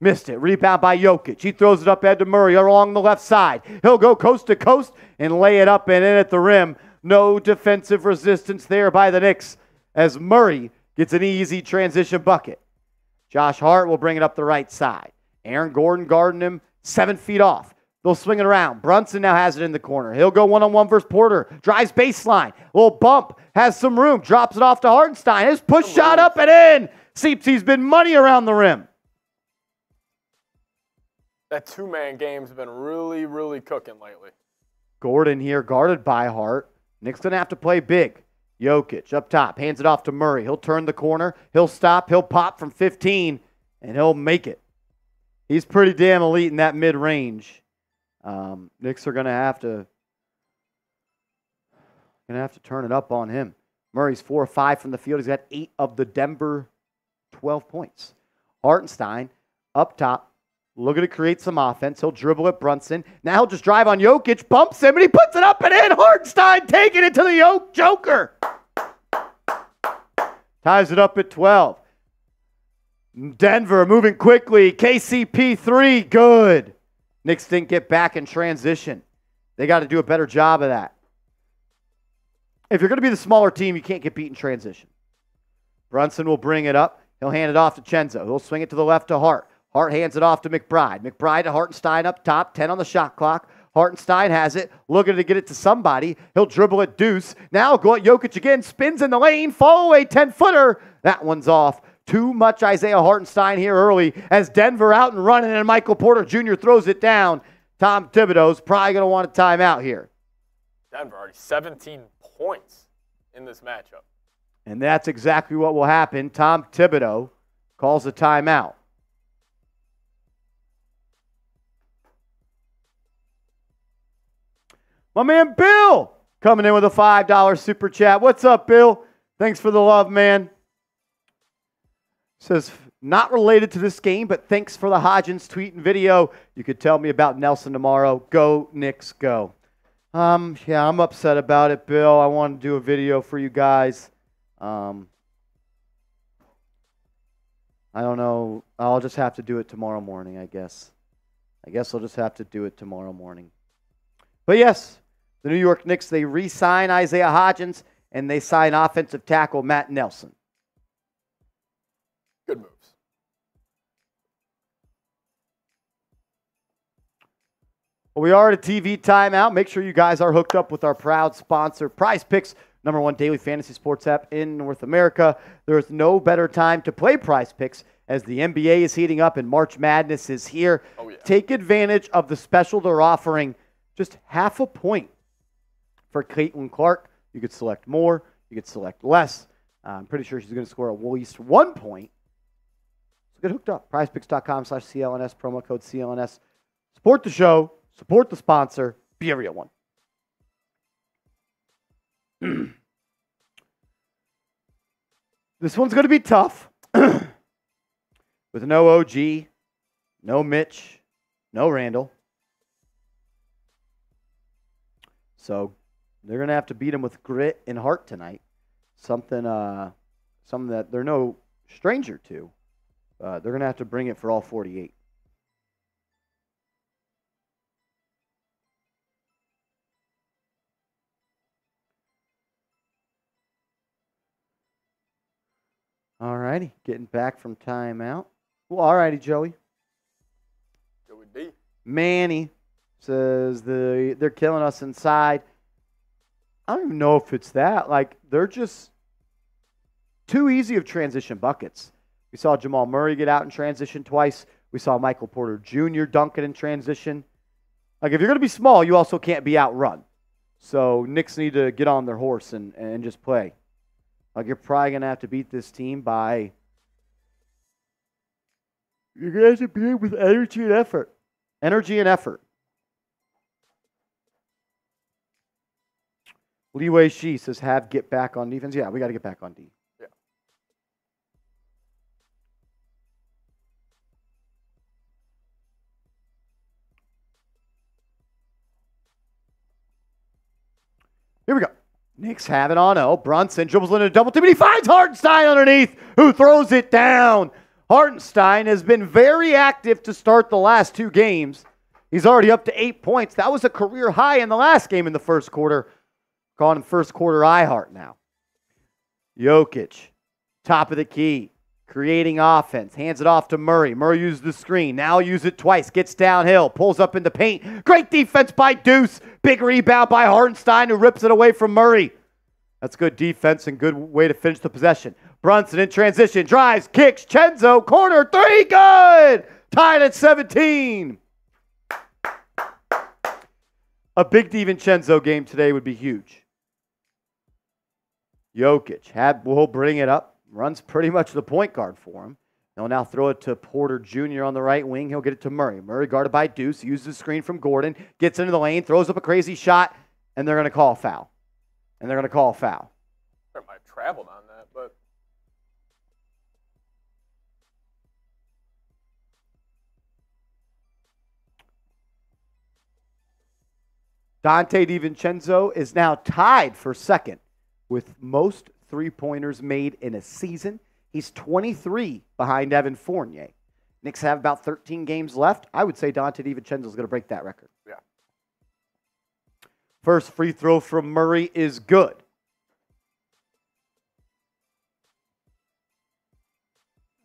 Missed it. Rebound by Jokic. He throws it up Ed to Murray along the left side. He'll go coast to coast and lay it up and in at the rim. No defensive resistance there by the Knicks as Murray gets an easy transition bucket. Josh Hart will bring it up the right side. Aaron Gordon guarding him seven feet off. They'll swing it around. Brunson now has it in the corner. He'll go one on one versus Porter. Drives baseline. Little bump. Has some room. Drops it off to Hartenstein. His push shot up and in. Seeps he's been money around the rim. That two man game's been really, really cooking lately. Gordon here guarded by Hart. Nick's going to have to play big. Jokic up top, hands it off to Murray. He'll turn the corner. He'll stop. He'll pop from 15, and he'll make it. He's pretty damn elite in that mid range. Um, Knicks are going to have to to have to turn it up on him. Murray's four or five from the field. He's got eight of the Denver 12 points. Hartenstein up top, looking to create some offense. He'll dribble at Brunson. Now he'll just drive on Jokic, bumps him, and he puts it up and in. Hartenstein taking it to the Joker. Ties it up at 12. Denver moving quickly. KCP three, good. Knicks didn't get back in transition. They got to do a better job of that. If you're going to be the smaller team, you can't get beat in transition. Brunson will bring it up. He'll hand it off to Chenzo. He'll swing it to the left to Hart. Hart hands it off to McBride. McBride to Hartenstein up top, 10 on the shot clock. Hartenstein has it, looking to get it to somebody. He'll dribble it deuce. Now go at Jokic again, spins in the lane, fall away 10 footer. That one's off. Too much Isaiah Hartenstein here early as Denver out and running, and Michael Porter Jr. throws it down. Tom Thibodeau's probably going to want a timeout here. Denver already 17 points in this matchup. And that's exactly what will happen. Tom Thibodeau calls a timeout. My man Bill coming in with a $5 super chat. What's up, Bill? Thanks for the love, man. Says, not related to this game, but thanks for the Hodgins tweet and video. You could tell me about Nelson tomorrow. Go, Knicks, go. Um, yeah, I'm upset about it, Bill. I want to do a video for you guys. Um, I don't know. I'll just have to do it tomorrow morning, I guess. I guess I'll just have to do it tomorrow morning. But yes, the New York Knicks, they re sign Isaiah Hodgins and they sign offensive tackle Matt Nelson. Good moves. Well, we are at a TV timeout. Make sure you guys are hooked up with our proud sponsor, Prize Picks, number one daily fantasy sports app in North America. There is no better time to play Prize Picks as the NBA is heating up and March Madness is here. Oh, yeah. Take advantage of the special they're offering just half a point for Caitlin Clark. You could select more, you could select less. Uh, I'm pretty sure she's going to score at least one point. So get hooked up. PrizePicks.com slash CLNS, promo code CLNS. Support the show, support the sponsor, be a real one. this one's going to be tough. With no OG, no Mitch, no Randle. So they're going to have to beat him with grit and heart tonight. Something, uh, something that they're no stranger to. Uh, they're going to have to bring it for all 48. All righty, getting back from timeout. Well, all righty, Joey. Joey D. Manny says the they're killing us inside. I don't even know if it's that. Like they're just too easy of transition buckets. We saw Jamal Murray get out in transition twice. We saw Michael Porter Jr. dunk it in transition. Like if you're going to be small, you also can't be outrun. So Knicks need to get on their horse and, and just play. Like you're probably going to have to beat this team by. You're going to have to beat with energy and effort. Energy and effort. Leeway She says, have get back on defense. Yeah, we got to get back on D. Yeah. Here we go. Knicks have it on O. Brunson dribbles into a double team, and he finds Hartenstein underneath, who throws it down. Hartenstein has been very active to start the last two games. He's already up to eight points. That was a career high in the last game in the first quarter. Calling him first quarter iHeart now. Jokic, top of the key, creating offense. Hands it off to Murray. Murray uses the screen. Now use it twice. Gets downhill. Pulls up in the paint. Great defense by Deuce. Big rebound by Hartenstein, who rips it away from Murray. That's good defense and good way to finish the possession. Brunson in transition. Drives, kicks. Chenzo, corner three. Good. Tied at 17. A big DiVincenzo game today would be huge. Jokic had will bring it up, runs pretty much the point guard for him. They'll now throw it to Porter Jr. on the right wing. He'll get it to Murray. Murray guarded by Deuce, uses the screen from Gordon, gets into the lane, throws up a crazy shot, and they're going to call a foul. And they're going to call a foul. I might have traveled on that, but Donte DiVincenzo is now tied for second with most three pointers made in a season. He's 23 behind Evan Fournier. Knicks have about 13 games left. I would say Donte DiVincenzo is going to break that record. yeah. First free throw from Murray is good.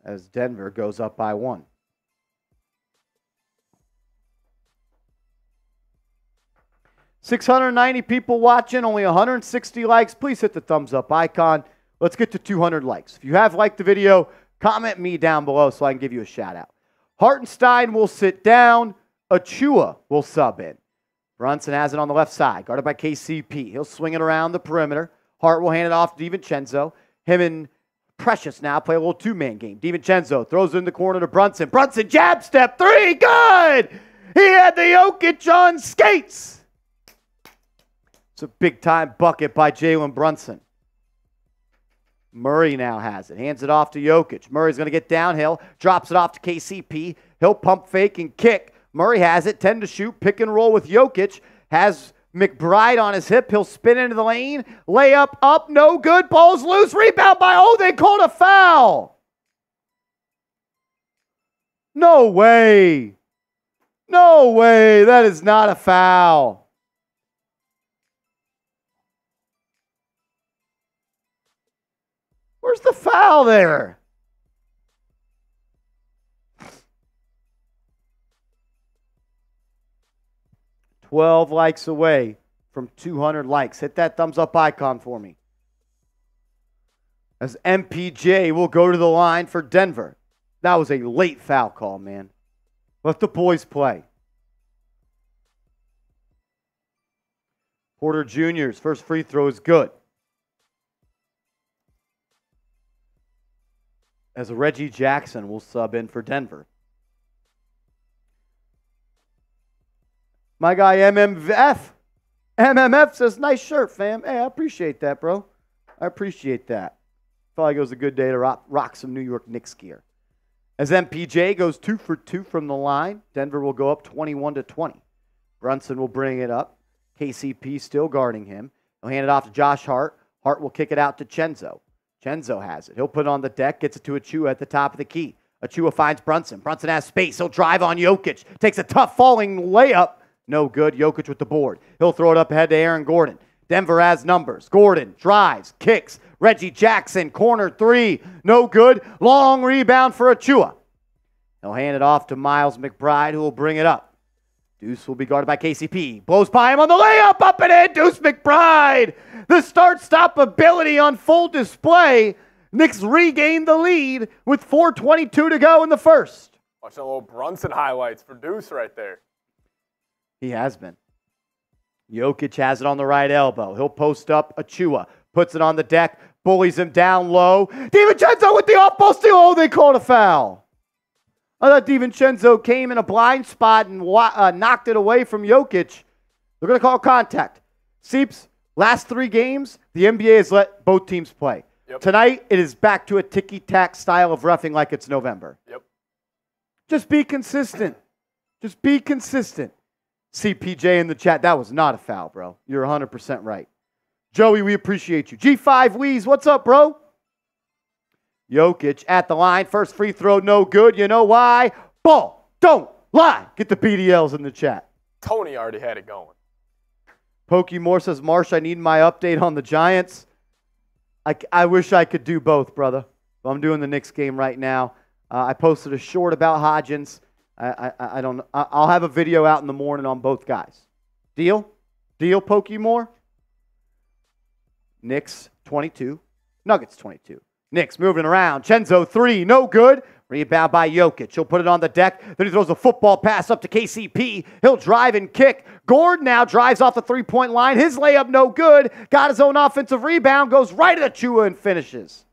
As Denver goes up by one. Six hundred ninety people watching, only 160 likes. Please hit the thumbs up icon. Let's get to 200 likes. If you have liked the video, comment me down below so I can give you a shout out. Hartenstein will sit down. Achiuwa will sub in. Brunson has it on the left side, guarded by KCP. He'll swing it around the perimeter. Hart will hand it off to DiVincenzo. Him and Precious now play a little two man game. DiVincenzo throws it in the corner to Brunson. Brunson jab step three, good! He had the Jokic on skates. A big time bucket by Jalen Brunson. Murray now has it. Hands it off to Jokic. Murray's going to get downhill, drops it off to KCP. He'll pump fake and kick. Murray has it, 10 to shoot, pick and roll with Jokic. Has McBride on his hip. He'll spin into the lane. Layup up, no good. Ball's loose. Rebound by, oh, they called a foul. No way. No way. That is not a foul. Where's the foul there? Twelve likes away from 200 likes. Hit that thumbs up icon for me. As MPJ will go to the line for Denver. That was a late foul call, man. Let the boys play. Porter Jr.'s first free throw is good. As Reggie Jackson will sub in for Denver. My guy MMF. MMF says, nice shirt, fam. Hey, I appreciate that, bro. I appreciate that. Felt goes a good day to rock, rock some New York Knicks gear. As MPJ goes two for two from the line, Denver will go up 21 to 20. Brunson will bring it up. KCP still guarding him. He'll hand it off to Josh Hart. Hart will kick it out to Chenzo. Chenzo has it. He'll put it on the deck, gets it to Achiuwa at the top of the key. Achiuwa finds Brunson. Brunson has space. He'll drive on Jokic. Takes a tough falling layup. No good. Jokic with the board. He'll throw it up ahead to Aaron Gordon. Denver has numbers. Gordon drives, kicks. Reggie Jackson, corner three. No good. Long rebound for Achiuwa. He'll hand it off to Miles McBride, who will bring it up. Deuce will be guarded by KCP. Blows by him on the layup, up and in. Deuce McBride. The start stop ability on full display. Knicks regain the lead with 4.22 to go in the first. Watching a little Brunson highlights for Deuce right there. He has been. Jokic has it on the right elbow. He'll post up Achiuwa, puts it on the deck, bullies him down low. DiVincenzo with the off ball steal. Oh, they called a foul. I thought DiVincenzo came in a blind spot and uh, knocked it away from Jokic. They're going to call contact. Seeps, last three games, the NBA has let both teams play. Yep. Tonight, it is back to a ticky tack style of roughing like it's November. Yep. Just be consistent. Just be consistent. CPJ in the chat. That was not a foul, bro. You're 100% right. Joey, we appreciate you. G5 Weez, what's up, bro? Jokic at the line. First free throw, no good. You know why? Ball, don't lie. Get the PDLs in the chat. Tony already had it going. Pokey Moore says, Marsh, I need my update on the Giants. I, I wish I could do both, brother. But I'm doing the Knicks game right now. Uh, I posted a short about Hodgins. I, I, I don't. I'll have a video out in the morning on both guys. Deal? Deal, Pokemore? Knicks 22. Nuggets 22. Knicks moving around. Chenzo 3. No good. Rebound by Jokic. He'll put it on the deck. Then he throws a football pass up to KCP. He'll drive and kick. Gord now drives off the three point line. His layup no good. Got his own offensive rebound. Goes right at Chua and finishes.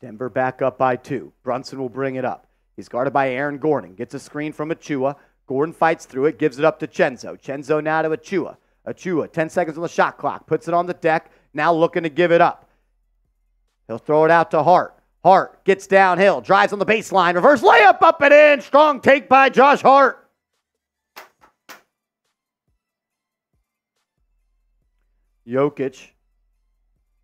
Denver back up by two. Brunson will bring it up. He's guarded by Aaron Gordon. Gets a screen from Achiuwa. Gordon fights through it, gives it up to Chenzo. Chenzo now to Achiuwa. Achiuwa, 10 seconds on the shot clock, puts it on the deck, now looking to give it up. He'll throw it out to Hart. Hart gets downhill, drives on the baseline, reverse layup up and in. Strong take by Josh Hart. Jokic.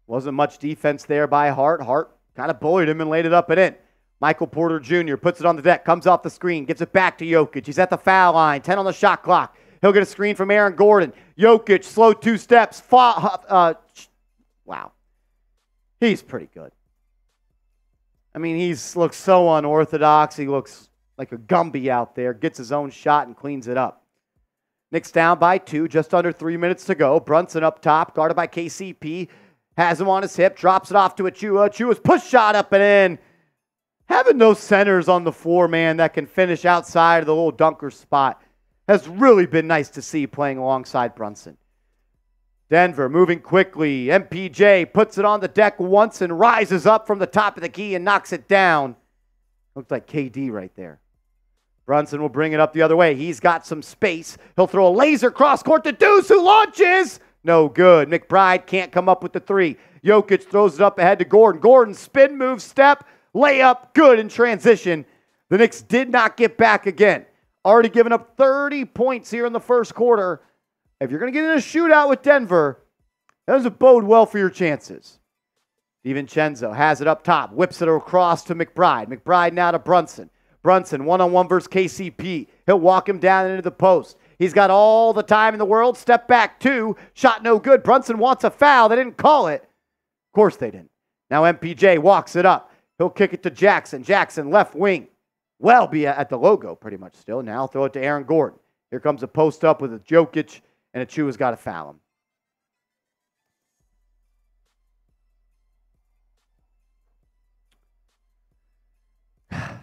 Wasn't much defense there by Hart. Hart Kind of bullied him and laid it up and in. Michael Porter Jr. puts it on the deck, comes off the screen, gives it back to Jokic. He's at the foul line, 10 on the shot clock. He'll get a screen from Aaron Gordon. Jokic, slow two steps. Uh, wow. He's pretty good. I mean, he looks so unorthodox. He looks like a Gumby out there, gets his own shot and cleans it up. Knicks down by two, just under three minutes to go. Brunson up top, guarded by KCP has him on his hip, drops it off to Achiuwa. Achiuwa's push shot up and in. Having those centers on the floor, man, that can finish outside of the little dunker spot has really been nice to see playing alongside Brunson. Denver moving quickly. MPJ puts it on the deck once and rises up from the top of the key and knocks it down. Looks like KD right there. Brunson will bring it up the other way. He's got some space. He'll throw a laser cross court to Deuce, who launches no good. McBride can't come up with the three. Jokic throws it up ahead to Gordon. Gordon spin move step, layup, good in transition. The Knicks did not get back again. Already given up 30 points here in the first quarter. If you're going to get in a shootout with Denver, that doesn't bode well for your chances. DiVincenzo has it up top, whips it across to McBride. McBride now to Brunson. Brunson one on one versus KCP. He'll walk him down into the post. He's got all the time in the world. Step back two. Shot no good. Brunson wants a foul. They didn't call it. Of course they didn't. Now MPJ walks it up. He'll kick it to Jackson. Jackson left wing. Well, be at the logo pretty much still. Now throw it to Aaron Gordon. Here comes a post up with a Jokic, and Achiuwa's got to foul him.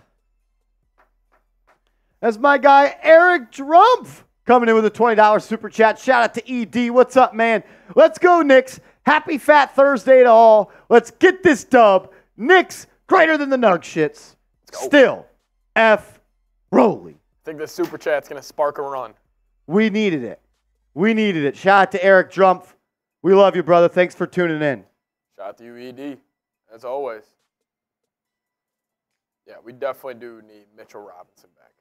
That's my guy, Eric Drumpf coming in with a $20 super chat. Shout out to ED. What's up, man? Let's go, Knicks. Happy Fat Thursday to all. Let's get this dub. Knicks greater than the Nug shits. Still, F Rolly. I think the super chat's going to spark a run. We needed it. We needed it. Shout out to Eric Drumpf. We love you, brother. Thanks for tuning in. Shout out to you, ED, as always. Yeah, we definitely do need Mitchell Robinson back.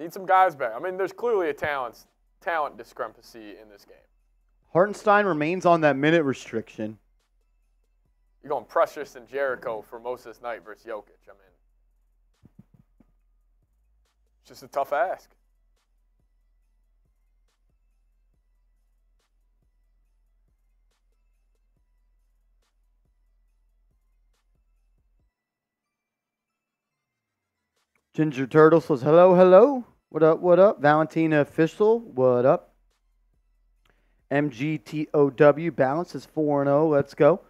Need some guys back. I mean, there's clearly a talent talent discrepancy in this game. Hartenstein remains on that minute restriction. You're going Precious and Jericho for most of this night versus Jokic. I mean, it's just a tough ask. Ginger Turtle says, hello, hello. What up, what up? Valentina Official, what up? MGTOW Balance is 4 0. Let's go.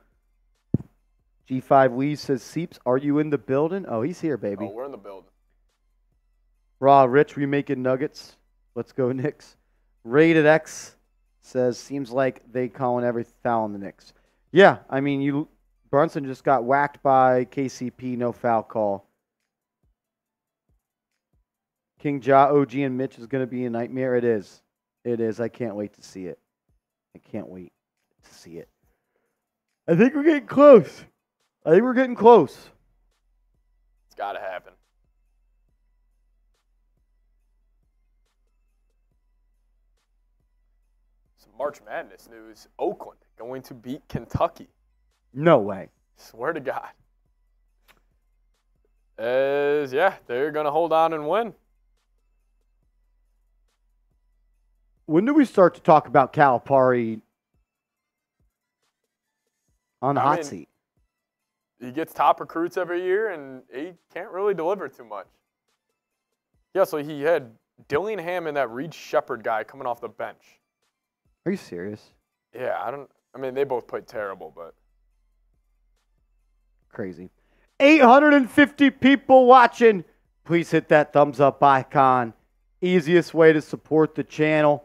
G5 Wee says, Seeps, are you in the building? Oh, he's here, baby. Oh, we're in the building. Raw Rich, we making nuggets. Let's go, Knicks. Rated X says, seems like they calling every foul on the Knicks. Yeah, I mean, you Brunson just got whacked by KCP, no foul call. King Ja, OG, and Mitch is going to be a nightmare. It is. It is. I can't wait to see it. I can't wait to see it. I think we're getting close. I think we're getting close. It's got to happen. March Madness news. Oakland going to beat Kentucky. No way. Swear to God. As yeah, they're gonna hold on and win. When do we start to talk about Calipari on the I hot mean- seat? He gets top recruits every year, and he can't really deliver too much. Yeah, so he had Dillingham and that Reed Sheppard guy coming off the bench. Are you serious? Yeah, I don't. I mean, they both played terrible, but Crazy. 850 people watching. Please hit that thumbs up icon. Easiest way to support the channel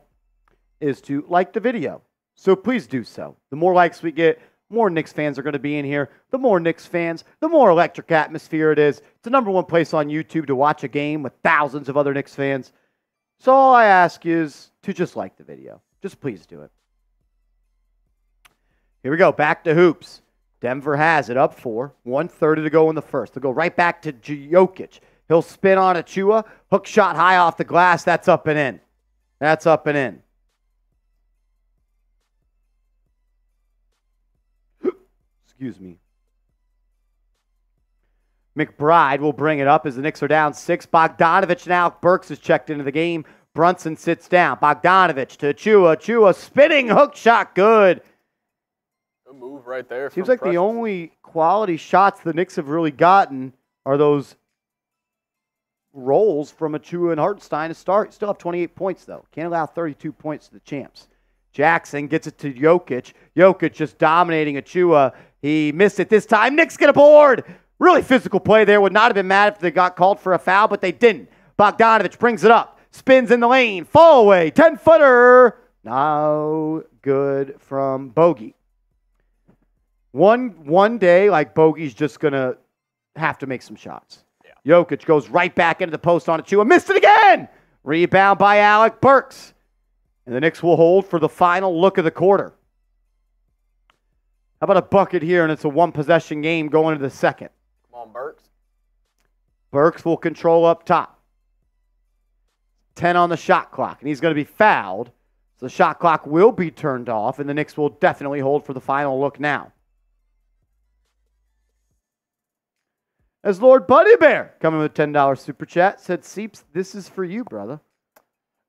is to like the video. So please do so. The more likes we get, more Knicks fans are going to be in here. The more Knicks fans, the more electric atmosphere it is. It's the number one place on YouTube to watch a game with thousands of other Knicks fans. So all I ask is to just like the video. Just please do it. Here we go. Back to hoops. Denver has it up four. 130 to go in the first. They'll go right back to Jokic. He'll spin on Achiuwa. Hook shot high off the glass. That's up and in. That's up and in. Excuse me. McBride will bring it up as the Knicks are down six. Bogdanovich now. Burks is checked into the game. Brunson sits down. Bogdanovich to Achiuwa. Achiuwa spinning hook shot. Good. good move right there. Seems like the only quality shots the Knicks have really gotten are those rolls from Achiuwa and Hartenstein to start. Still have 28 points, though. Can't allow 32 points to the champs. Jackson gets it to Jokic. Jokic just dominating Achiuwa. He missed it this time. Knicks get a board. Really physical play there. Would not have been mad if they got called for a foul, but they didn't. Bogdanovich brings it up. Spins in the lane. Fall away. 10 footer. No good from Bogey one one day, like Bogey's just gonna have to make some shots. Jokic goes right back into the post on Achiuwa, missed it again. Rebound by Alec Burks, and the Knicks will hold for the final look of the quarter. How about a bucket here, and it's a one possession game going into the second. Come on, Burks. Burks will control up top. 10 on the shot clock, and he's going to be fouled. So the shot clock will be turned off, and the Knicks will definitely hold for the final look now. As Lord Buddy Bear coming with a $10 super chat said, Seeps, this is for you, brother.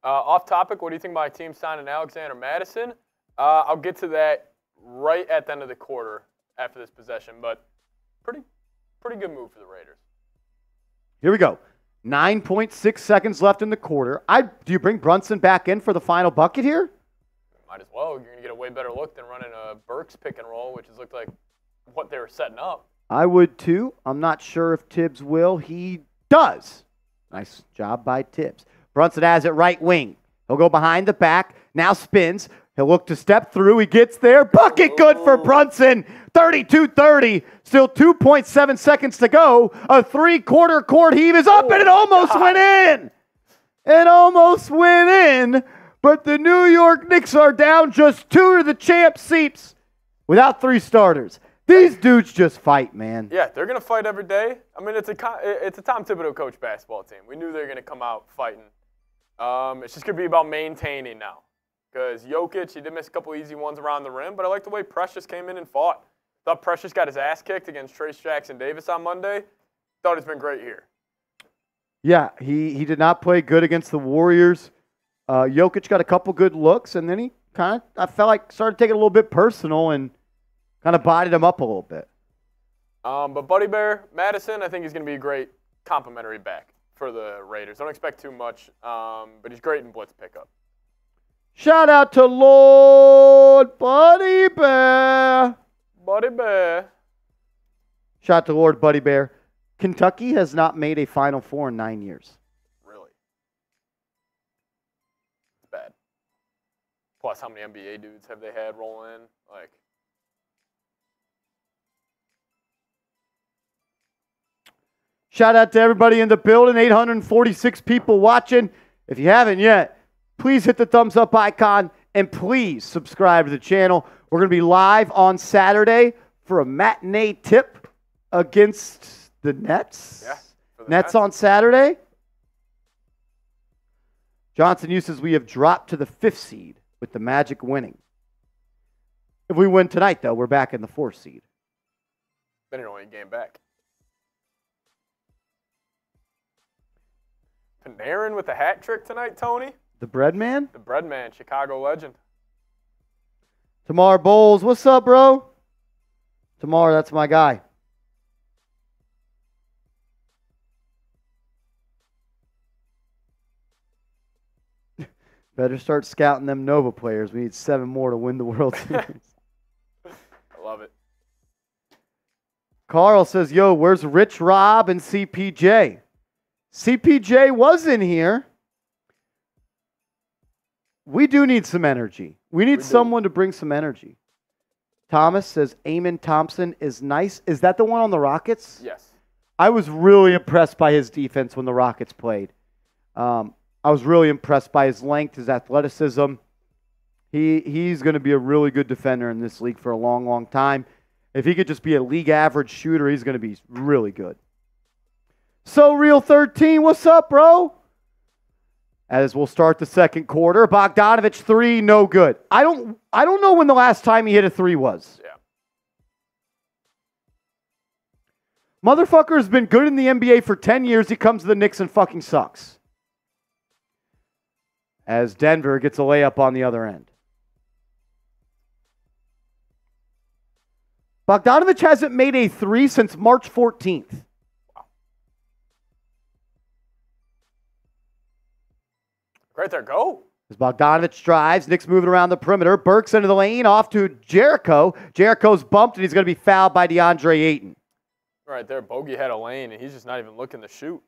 Uh, off topic, what do you think my team signing Alexander Mattison? Uh, I'll get to that right at the end of the quarter after this possession, but pretty, pretty good move for the Raiders. Here we go. 9.6 seconds left in the quarter. I Do you bring Brunson back in for the final bucket here? Might as well. You're gonna get a way better look than running a Burks pick and roll, which has looked like what they were setting up. I would too. I'm not sure if Thibs will. He does. Nice job by Thibs. Brunson has it right wing. He'll go behind the back. Now spins. He'll look to step through. He gets there. Bucket good for Brunson. 32 30. Still 2.7 seconds to go. A three quarter court heave is up and it almost God. went in. It almost went in. But the New York Knicks are down just two to the champ seeps without three starters. These dudes just fight, man. Yeah, they're gonna fight every day. I mean, it's a it's a Tom Thibodeau coach basketball team. We knew they were gonna come out fighting. Um, it's just gonna be about maintaining now. Because Jokic, he did miss a couple easy ones around the rim, but I like the way Precious came in and fought. Thought Precious got his ass kicked against Trayce Jackson Davis on Monday. Thought it's been great here. Yeah, he, he did not play good against the Warriors. Uh, Jokic got a couple good looks, and then he kind of, I felt like, started taking a little bit personal and kind of bodied him up a little bit. Um, but Buddy Bear, Mattison, I think he's going to be a great complimentary back for the Raiders. Don't expect too much, um, but he's great in blitz pickup. Shout out to Lord Buddy Bear. Buddy Bear. Shout out to Lord Buddy Bear. Kentucky has not made a Final Four in nine years. Really? It's bad. Plus, how many NBA dudes have they had roll in? Like, Shout out to everybody in the building, 846 people watching. If you haven't yet, please hit the thumbs up icon and please subscribe to the channel. We're going to be live on Saturday for a matinee tip against the Nets. Yeah, the Nets Nets. on Saturday. Johnson says we have dropped to the fifth seed with the Magic winning. If we win tonight, though, we're back in the fourth seed. then you're only a game back. Panarin with a hat trick tonight, Tony. The bread man? The bread man, Chicago legend. Tamar Bowles, what's up, bro? Tamar, that's my guy. Better start scouting them Nova players. We need seven more to win the World Series. I love it. Carl says, Yo, where's Rich Rob and CPJ? CPJ was in here. We do need some energy. We need We someone to bring some energy. Thomas says, Amen Thompson is nice. Is that the one on the Rockets? Yes. I was really impressed by his defense when the Rockets played. Um, I was really impressed by his length, his athleticism. He he's going to be a really good defender in this league for a long, long time. If he could just be a league average shooter, he's going to be really good. So real 13, what's up, bro? As we'll start the second quarter, Bogdanovich three, no good. I don't I don't know when the last time he hit a three was. Yeah. Motherfucker's been good in the NBA for 10 years. He comes to the Knicks and fucking sucks. As Denver gets a layup on the other end. Bogdanovich hasn't made a three since March 14th. Right there, go. As Bogdanovich drives, Nick's moving around the perimeter. Burks into the lane, off to Jericho. Jericho's bumped, and he's going to be fouled by DeAndre Ayton. Right there, Bogey had a lane, and he's just not even looking to shoot.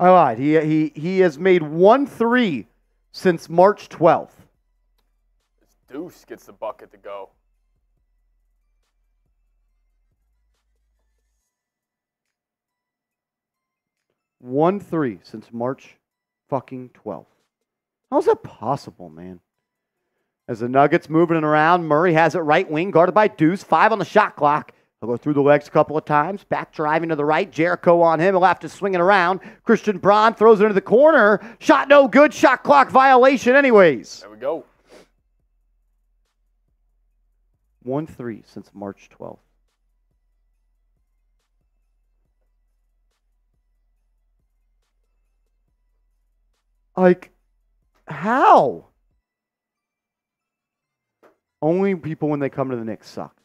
I lied. He, he, he has made one three since March 12th. Deuce gets the bucket to go. One three since March fucking 12th. How's that possible, man? As the Nuggets moving it around, Murray has it right wing, guarded by Deuce. Five on the shot clock. He'll go through the legs a couple of times. Back driving to the right. Jericho on him. He'll have to swing it around. Christian Braun throws it into the corner. Shot no good. Shot clock violation, anyways. There we go. 1 3 since March 12th. Like, how? Only people when they come to the Knicks suck.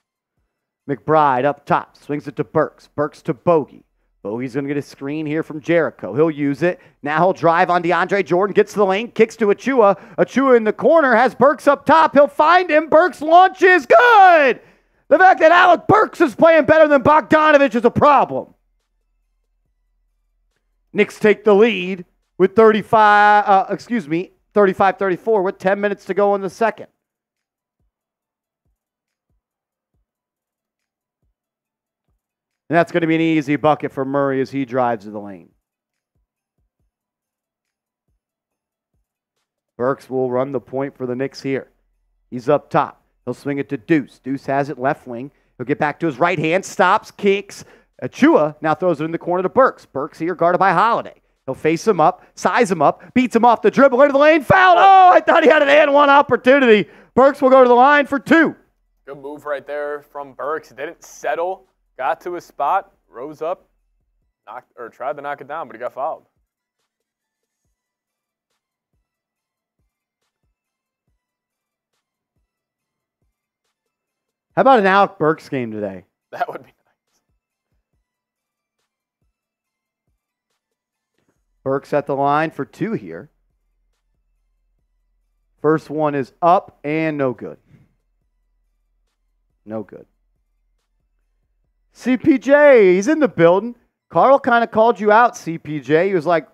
McBride up top, swings it to Burks. Burks to Bogey. Bogey's going to get a screen here from Jericho. He'll use it. Now he'll drive on DeAndre Jordan, gets to the lane, kicks to Achiuwa. Achiuwa in the corner has Burks up top. He'll find him. Burks launches. Good. The fact that Alec Burks is playing better than Bogdanovich is a problem. Knicks take the lead with 35, uh, excuse me, 35 34 with 10 minutes to go in the second. And that's going to be an easy bucket for Murray as he drives to the lane. Burks will run the point for the Knicks here. He's up top. He'll swing it to Deuce. Deuce has it left wing. He'll get back to his right hand, stops, kicks. Achiuwa now throws it in the corner to Burks. Burks here guarded by Holiday. He'll face him up, size him up, beats him off the dribble into the lane, foul. Oh, I thought he had an and one opportunity. Burks will go to the line for two. Good move right there from Burks. Didn't settle. Got to his spot. Rose up. knocked or tried to knock it down, but he got fouled. How about an Alec Burks game today? That would be nice. Burks at the line for two here. First one is up and no good. No good. CPJ, he's in the building. Carl kind of called you out, CPJ. He was like,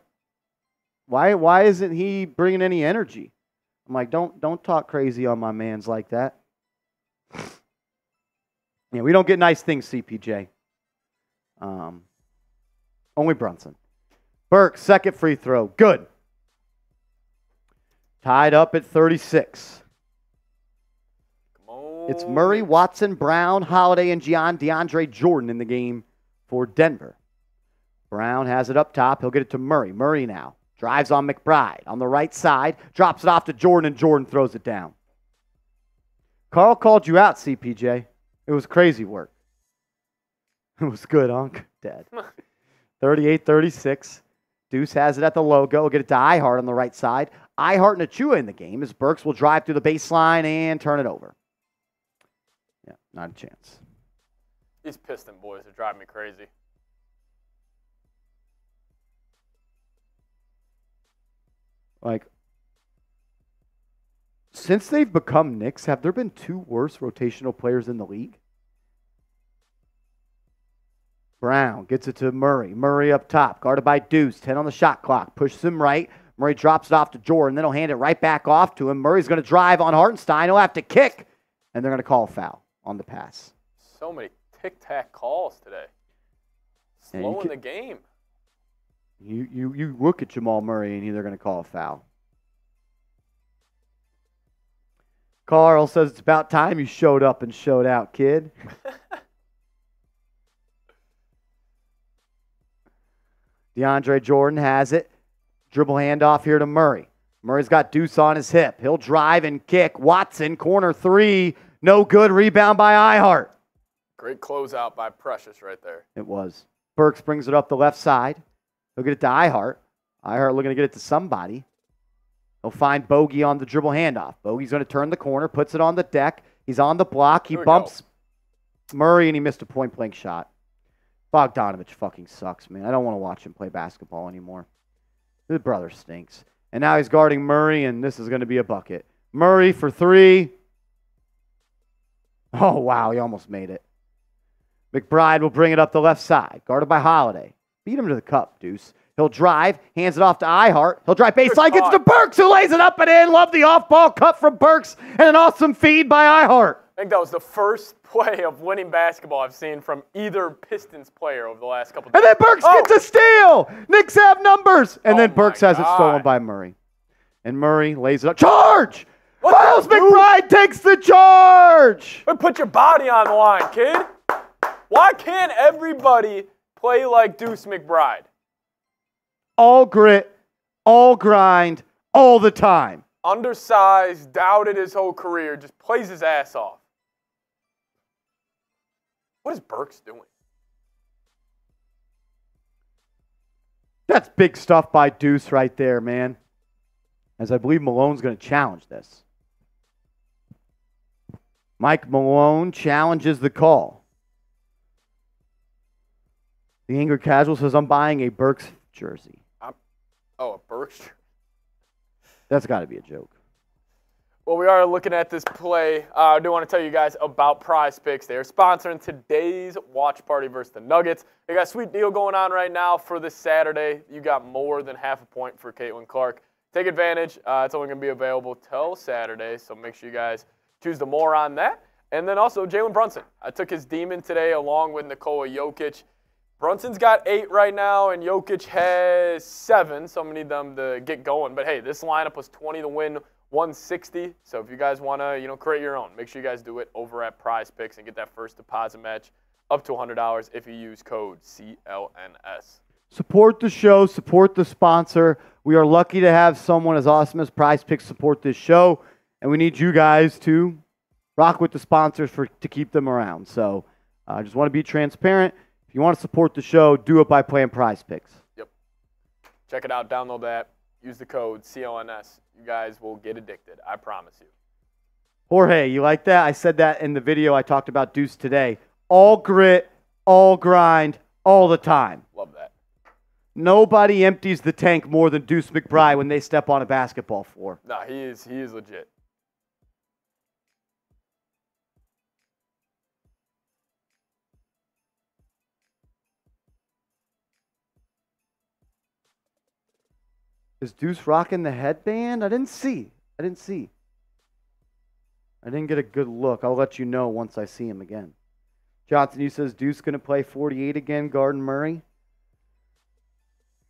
"Why? Why isn't he bringing any energy?" I'm like, "Don't don't talk crazy on my man's like that." yeah, we don't get nice things, CPJ. Um, only Brunson. Burke, second free throw. Good. Tied up at 36. It's Murray, Watson, Braun, Holiday, and Gian DeAndre Jordan in the game for Denver. Braun has it up top. He'll get it to Murray. Murray now drives on McBride on the right side, drops it off to Jordan, and Jordan throws it down. Carl called you out, CPJ. It was crazy work. It was good, Unc. Dead. 38 36. Deuce has it at the logo. We'll get it to Ihart on the right side. Ihart and Achiuwa in the game as Burks will drive through the baseline and turn it over. Yeah, not a chance. These Piston boys are driving me crazy. Like, since they've become Knicks, have there been two worse rotational players in the league? Braun gets it to Murray. Murray up top, guarded by Deuce. 10 on the shot clock. Pushes him right. Murray drops it off to Jordan. Then he'll hand it right back off to him. Murray's going to drive on Hartenstein. He'll have to kick, and they're going to call a foul on the pass. So many tic tac calls today. Yeah, you can- the game. You, you, you look at Jamal Murray, and they're going to call a foul. Carl says it's about time you showed up and showed out, kid. DeAndre Jordan has it. Dribble handoff here to Murray. Murray's got Deuce on his hip. He'll drive and kick. Watson, corner three. No good. Rebound by Ihart. Great closeout by Precious right there. It was. Burks brings it up the left side. He'll get it to Ihart. Ihart looking to get it to somebody. He'll find Bogey on the dribble handoff. Bogey's going to turn the corner, puts it on the deck. He's on the block. He bumps Murray, and he missed a point blank shot. Bogdanovich fucking sucks, man. I don't want to watch him play basketball anymore. His brother stinks. And now he's guarding Murray, and this is going to be a bucket. Murray for three. Oh, wow. He almost made it. McBride will bring it up the left side, guarded by Holiday. Beat him to the cup, Deuce. He'll drive, hands it off to Ihart. He'll drive baseline, gets to Burks, who lays it up and in. Love the off ball cut from Burks, and an awesome feed by Ihart. I think that was the first play of winning basketball I've seen from either Pistons player over the last couple. Of And then Burks Oh! gets a steal. Knicks have numbers. And Oh then Burks has it stolen by Murray. And Murray lays it up. Charge! What Miles McBride takes the charge. But put your body on the line, kid. Why can't everybody play like Deuce McBride? All grit, all grind, all the time. Undersized, doubted his whole career, just plays his ass off. What is Burks doing? That's big stuff by Deuce right there, man. As I believe Malone's going to challenge this. Mike Malone challenges the call. The angry casual says, I'm buying a Burks jersey. Oh, a Burks. That's got to be a joke. Well, we are looking at this play. Uh, I do want to tell you guys about PrizePicks. They are sponsoring today's watch party versus the Nuggets. They got a sweet deal going on right now for this Saturday. You got more than half a point for Caitlin Clark. Take advantage. Uh, it's only going to be available till Saturday, so make sure you guys choose the more on that. And then also Jalen Brunson. I took his demon today along with Nikola Jokic. Brunson's got eight right now, and Jokic has seven, so I'm to need them to get going. But hey, this lineup was 20 to win 160. So if you guys want to, you know, create your own, make sure you guys do it over at PrizePicks and get that first deposit match up to $100 if you use code CLNS. Support the show, support the sponsor. We are lucky to have someone as awesome as PrizePicks support this show, and we need you guys to rock with the sponsors for to keep them around. So uh, I just want to be transparent. If you want to support the show, do it by playing PrizePicks. Yep. Check it out. Download that. Use the code CLNS. You guys will get addicted. I promise you. Jorge, you like that? I said that in the video I talked about Deuce today. All grit, all grind, all the time. Love that. Nobody empties the tank more than Deuce McBride when they step on a basketball floor. No, he is he is legit. Is Deuce rocking the headband? I didn't see. I didn't see. I didn't get a good look. I'll let you know once I see him again. Johnson, you says Deuce going to play 48 again, Garden Murray?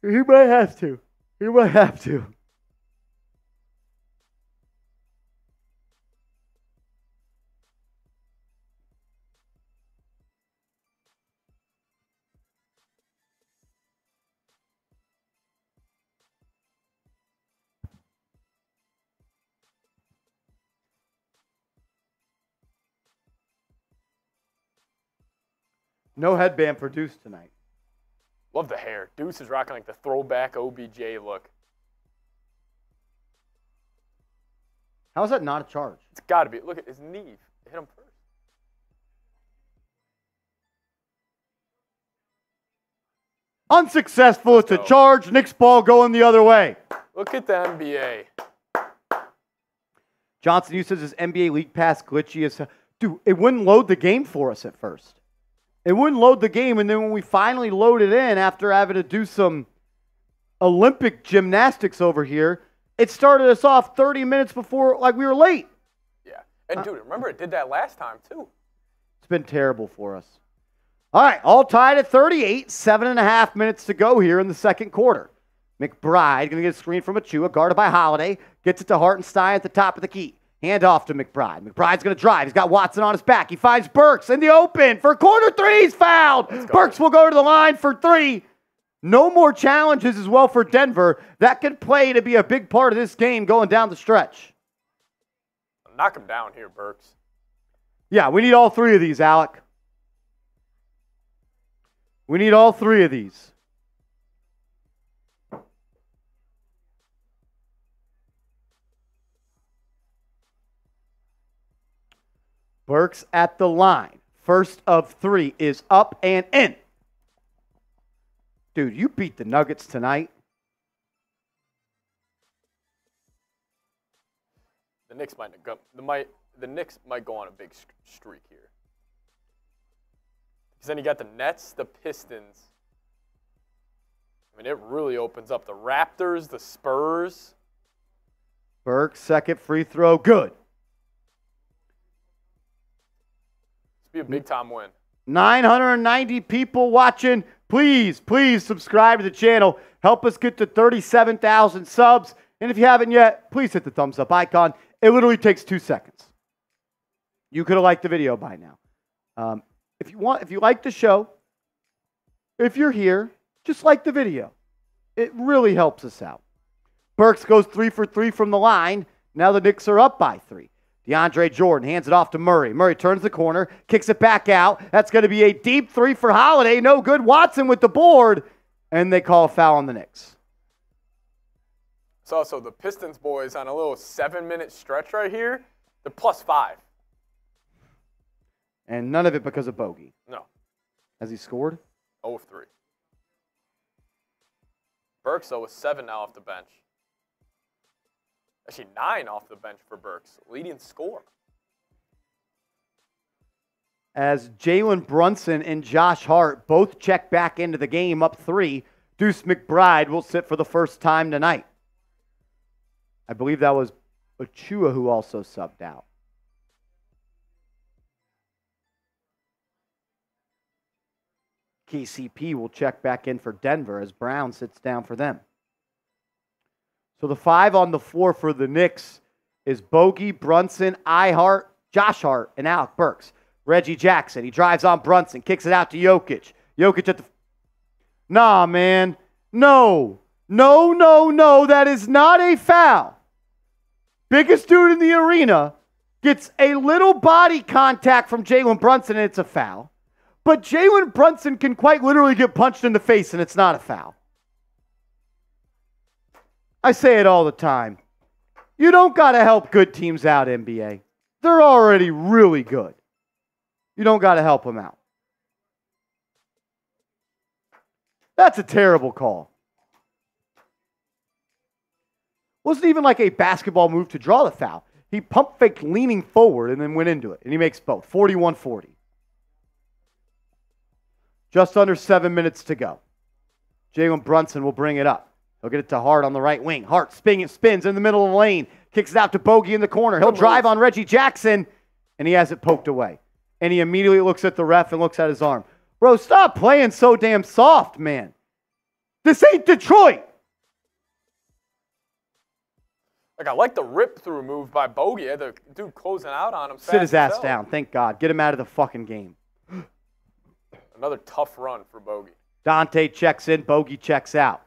He might have to. He might have to. No headband for Deuce tonight. Love the hair. Deuce is rocking like the throwback OBJ look. How is that not a charge? It's got to be. Look at his knee. It hit him first. Unsuccessful. It's a charge. Knicks ball going the other way. Look at the NBA. Johnson, you says his NBA League Pass glitchy as dude. It wouldn't load the game for us at first. It wouldn't load the game, and then when we finally loaded in after having to do some Olympic gymnastics over here, it started us off 30 minutes before, like we were late. Yeah. And dude, remember it did that last time too. It's been terrible for us. All right, all tied at 38, seven and a half minutes to go here in the second quarter. McBride going to get a screen from Achiuwa, guarded by Holiday, gets it to Hartenstein at the top of the key. Hand off to McBride. McBride's going to drive. He's got Watson on his back. He finds Burks in the open for corner three. He's fouled. Burks will go to the line for three. No more challenges as well for Denver. That could play to be a big part of this game going down the stretch. Knock him down here, Burks. Yeah, we need all three of these, Alec. We need all three of these. Burks at the line. First of three is up and in. Dude, you beat the Nuggets tonight. The Knicks might go. The might the Knicks might go on a big streak here. Because then you got the Nets, the Pistons. I mean, it really opens up the Raptors, the Spurs. Burks, second free throw, good. Be a big time win. 990 people watching. Please, please subscribe to the channel. Help us get to 37,000 subs. And if you haven't yet, please hit the thumbs up icon. It literally takes two seconds. You could have liked the video by now. Um, if you want, if you like the show, if you're here, just like the video. It really helps us out. Burks goes three for three from the line. Now the Knicks are up by three. DeAndre Jordan hands it off to Murray. Murray turns the corner, kicks it back out. That's going to be a deep three for Holiday. No good. Watson with the board. And they call a foul on the Knicks. It's also the Pistons boys on a little seven minute stretch right here. They're plus five. And none of it because of Bogey. No, Has he scored? 0 of 3. Burks, though, with seven now off the bench. Actually, nine off the bench for Burks, leading score. As Jalen Brunson and Josh Hart both check back into the game up three, Deuce McBride will sit for the first time tonight. I believe that was Achiuwa who also subbed out. KCP will check back in for Denver as Braun sits down for them. So the five on the floor for the Knicks is Bogey, Brunson, Ihart, Josh Hart, and Alec Burks. Reggie Jackson. He drives on Brunson, kicks it out to Jokic. Jokic at the. Nah, man. No. No, no, no. That is not a foul. Biggest dude in the arena gets a little body contact from Jalen Brunson, and it's a foul. But Jalen Brunson can quite literally get punched in the face and it's not a foul. I say it all the time. You don't got to help good teams out, NBA. They're already really good. You don't got to help them out. That's a terrible call. Wasn't even like a basketball move to draw the foul. He pump faked leaning forward and then went into it. And he makes both 41 40. Just under seven minutes to go. Jalen Brunson will bring it up. He'll get it to Hart on the right wing. Hart spin, spins in the middle of the lane, kicks it out to Bogey in the corner. He'll drive on Reggie Jackson, and he has it poked away. And he immediately looks at the ref and looks at his arm. Bro, stop playing so damn soft, man. This ain't Detroit. Like I like the rip through move by Bogey. The dude closing out on him. Sit his ass down. Thank God. Get him out of the fucking game. Another tough run for Bogey. Donte checks in. Bogey checks out.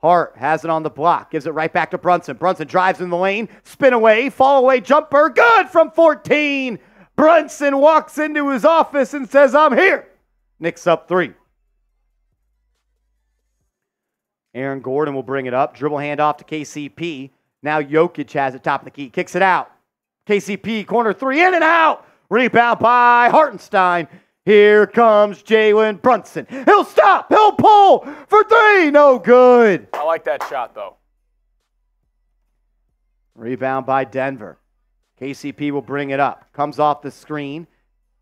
Hart has it on the block, gives it right back to Brunson. Brunson drives in the lane, spin away, fall away jumper, good from 14. Brunson walks into his office and says, I'm here. Knicks up three. Aaron Gordon will bring it up, dribble handoff to KCP. Now Jokic has it top of the key, kicks it out. KCP, corner three, in and out. Rebound by Hartenstein. Here comes Jalen Brunson. He'll stop. He'll pull for three. No good. I like that shot, though. Rebound by Denver. KCP will bring it up. Comes off the screen.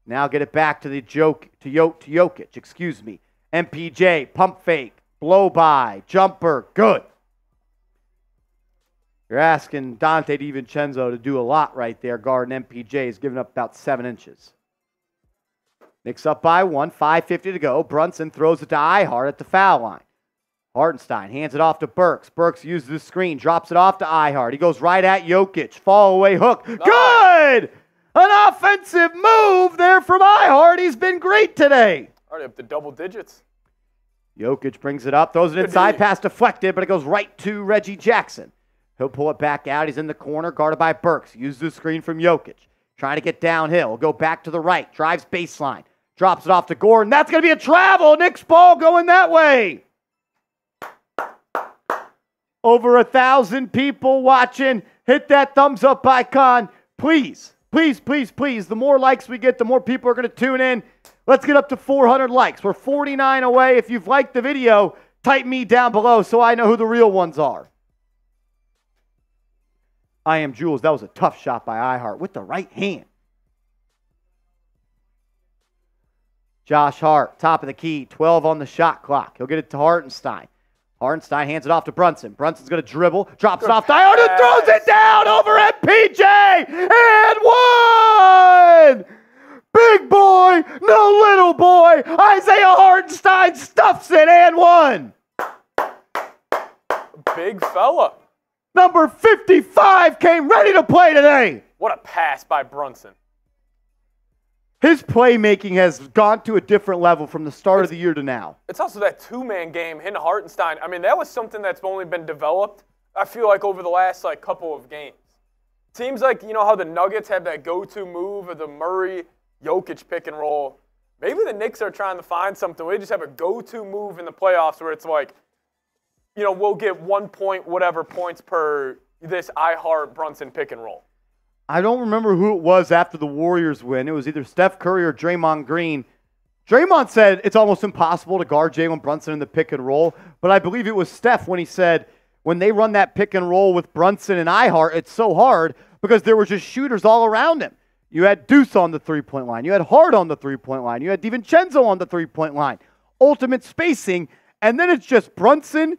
Now get it back to the joke to to Jokic. Excuse me. MPJ pump fake, blow by, jumper, good. You're asking Donte DiVincenzo to do a lot right there. Guarding MPJ is giving up about seven inches. Knicks up by one, 5.50 to go. Brunson throws it to Ihart at the foul line. Hartenstein hands it off to Burks. Burks uses the screen, drops it off to Ihart. He goes right at Jokic. Fall away hook. Nice. Good! An offensive move there from Ihart. He's been great today. Already up to double digits. Jokic brings it up, throws it inside, pass deflected, but it goes right to Reggie Jackson. He'll pull it back out. He's in the corner, guarded by Burks. Uses the screen from Jokic. Trying to get downhill. Go back to the right. Drives baseline. Drops it off to Gordon. That's going to be a travel. Knicks ball going that way. Over a thousand people watching. Hit that thumbs up icon. Please, please, please, please. The more likes we get, the more people are going to tune in. Let's get up to 400 likes. We're 49 away. If you've liked the video, type me down below so I know who the real ones are. I am Jules. That was a tough shot by Ihart with the right hand. Josh Hart, top of the key, 12 on the shot clock. He'll get it to Hartenstein. Hartenstein hands it off to Brunson. Brunson's going to dribble, drops Good it off to Iota, throws it down over at PJ, and one! Big boy, no little boy. Isaiah Hartenstein stuffs it and one. Big fella. Number 55 came ready to play today. What a pass by Brunson. His playmaking has gone to a different level from the start it's, of the year to now. It's also that two man game, him Hartenstein. I mean, that was something that's only been developed, I feel like, over the last like couple of games. Seems like, you know how the Nuggets have that go to move of the Murray Jokic pick and roll. Maybe the Knicks are trying to find something. They just have a go to move in the playoffs where it's like, you know, we'll get one point, whatever points per this I heart Brunson pick and roll. I don't remember who it was after the Warriors win. It was either Steph Curry or Draymond Green. Draymond said it's almost impossible to guard Jalen Brunson in the pick and roll, but I believe it was Steph when he said when they run that pick and roll with Brunson and Ihart, it's so hard because there were just shooters all around him. You had Deuce on the three point line, you had Hart on the three point line, you had DiVincenzo on the three point line. Ultimate spacing, and then it's just Brunson,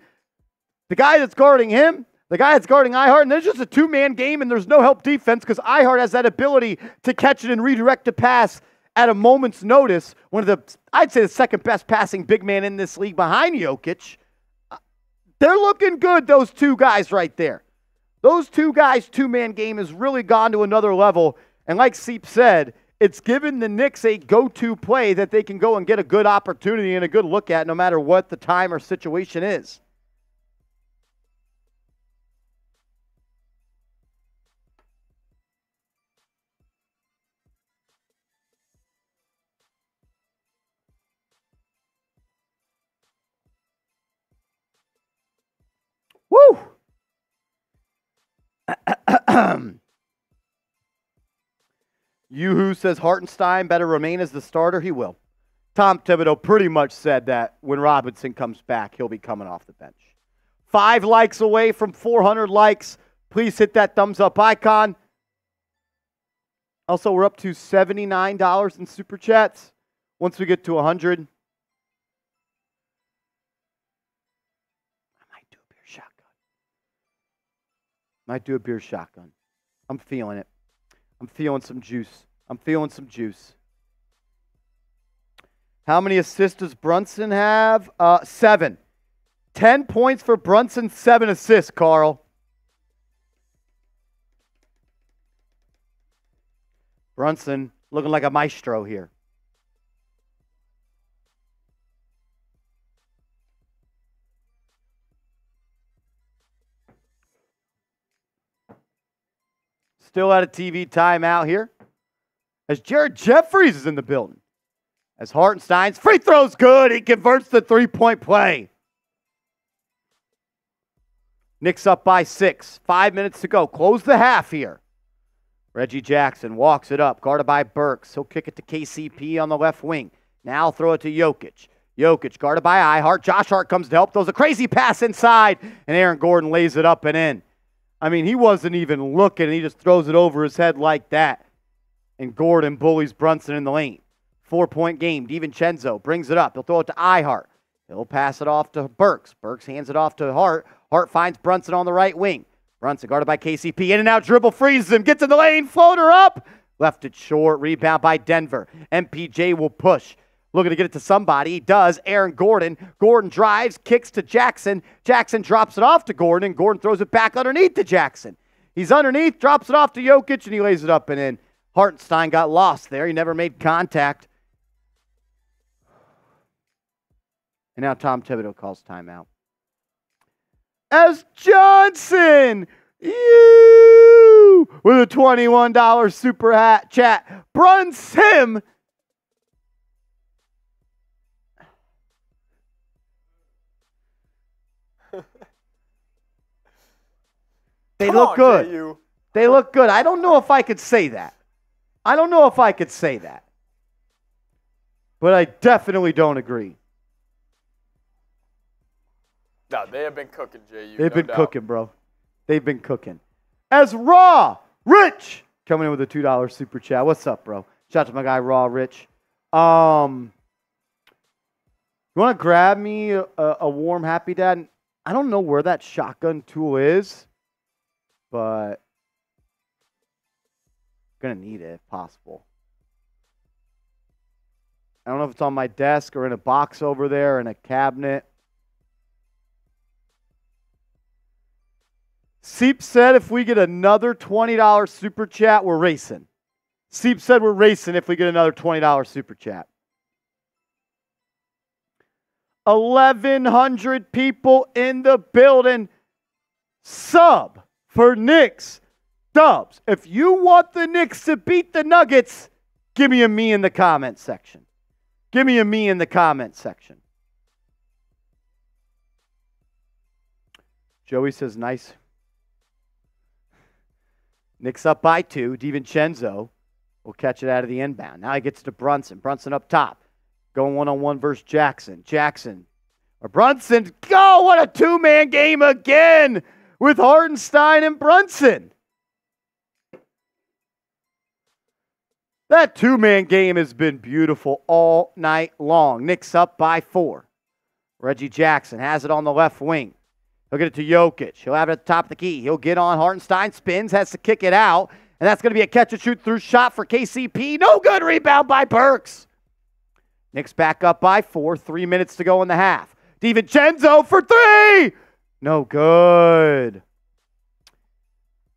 the guy that's guarding him, the guy that's guarding Ihart, and there's just a two man game, and there's no help defense because Ihart has that ability to catch it and redirect a pass at a moment's notice. One of the, I'd say, the second best passing big man in this league behind Jokic. Uh, they're looking good, those two guys right there. Those two guys' two man game has really gone to another level. And like Seep said, it's given the Knicks a go to play that they can go and get a good opportunity and a good look at no matter what the time or situation is. Yoo-hoo says Hartenstein better remain as the starter. He will. Tom Thibodeau pretty much said that when Robinson comes back, he'll be coming off the bench. Five likes away from 400 likes. Please hit that thumbs up icon. Also, we're up to $79 in super chats. Once we get to 100, Might do a beer shotgun. I'm feeling it. I'm feeling some juice. I'm feeling some juice. How many assists does Brunson have? Uh, seven. Ten points for Brunson, seven assists, Carl. Brunson looking like a maestro here. Still at a TV timeout here. As Jared Jeffries is in the building. As Hartenstein's free throw's good. He converts the three point play. Knicks up by six. Five minutes to go. Close the half here. Reggie Jackson walks it up, guarded by Burks. He'll kick it to KCP on the left wing. Now throw it to Jokic. Jokic guarded by iHart. Josh Hart comes to help. Throws a crazy pass inside, and Aaron Gordon lays it up and in. I mean, he wasn't even looking. He just throws it over his head like that. And Gordon bullies Brunson in the lane. Four point game. DiVincenzo brings it up. He'll throw it to iHart. He'll pass it off to Burks. Burks hands it off to Hart. Hart finds Brunson on the right wing. Brunson guarded by KCP. In and out dribble freezes him. Gets in the lane. Floater up. Left it short. Rebound by Denver. MPJ will push. Looking to get it to somebody. He does. Aaron Gordon. Gordon drives, kicks to Jackson. Jackson drops it off to Gordon. and Gordon throws it back underneath to Jackson. He's underneath, drops it off to Jokic, and he lays it up and in. Hartenstein got lost there. He never made contact. And now Tom Thibodeau calls timeout. As Johnson, you with a $21 super hat chat, Brunson They Come look on, good. JU. They look good. I don't know if I could say that. I don't know if I could say that. But I definitely don't agree. No, they have been cooking, JU. They've no been doubt. cooking, bro. They've been cooking. As Raw Rich coming in with a $2 super chat. What's up, bro? Shout out to my guy Raw Rich. Um, you want to grab me a, a warm Happy Dad? I don't know where that shotgun tool is, but gonna need it if possible. I don't know if it's on my desk or in a box over there in a cabinet. Seep said if we get another $20 super chat, we're racing. Seep said we're racing if we get another $20 super chat. 1,100 people in the building. Sub for Knicks. Dubs. If you want the Knicks to beat the Nuggets, give me a me in the comment section. Give me a me in the comment section. Joey says, nice. Knicks up by two. DiVincenzo will catch it out of the inbound. Now he gets to Brunson. Brunson up top. Going one on one versus Jackson. Jackson. Or Brunson. Go! what a two man game again with Hartenstein and Brunson. That two man game has been beautiful all night long. Knicks up by four. Reggie Jackson has it on the left wing. He'll get it to Jokic. He'll have it at the top of the key. He'll get on Hartenstein, spins, has to kick it out. And that's going to be a catch and shoot through shot for KCP. No good rebound by Burks. Knicks back up by four. Three minutes to go in the half. DiVincenzo for three. No good.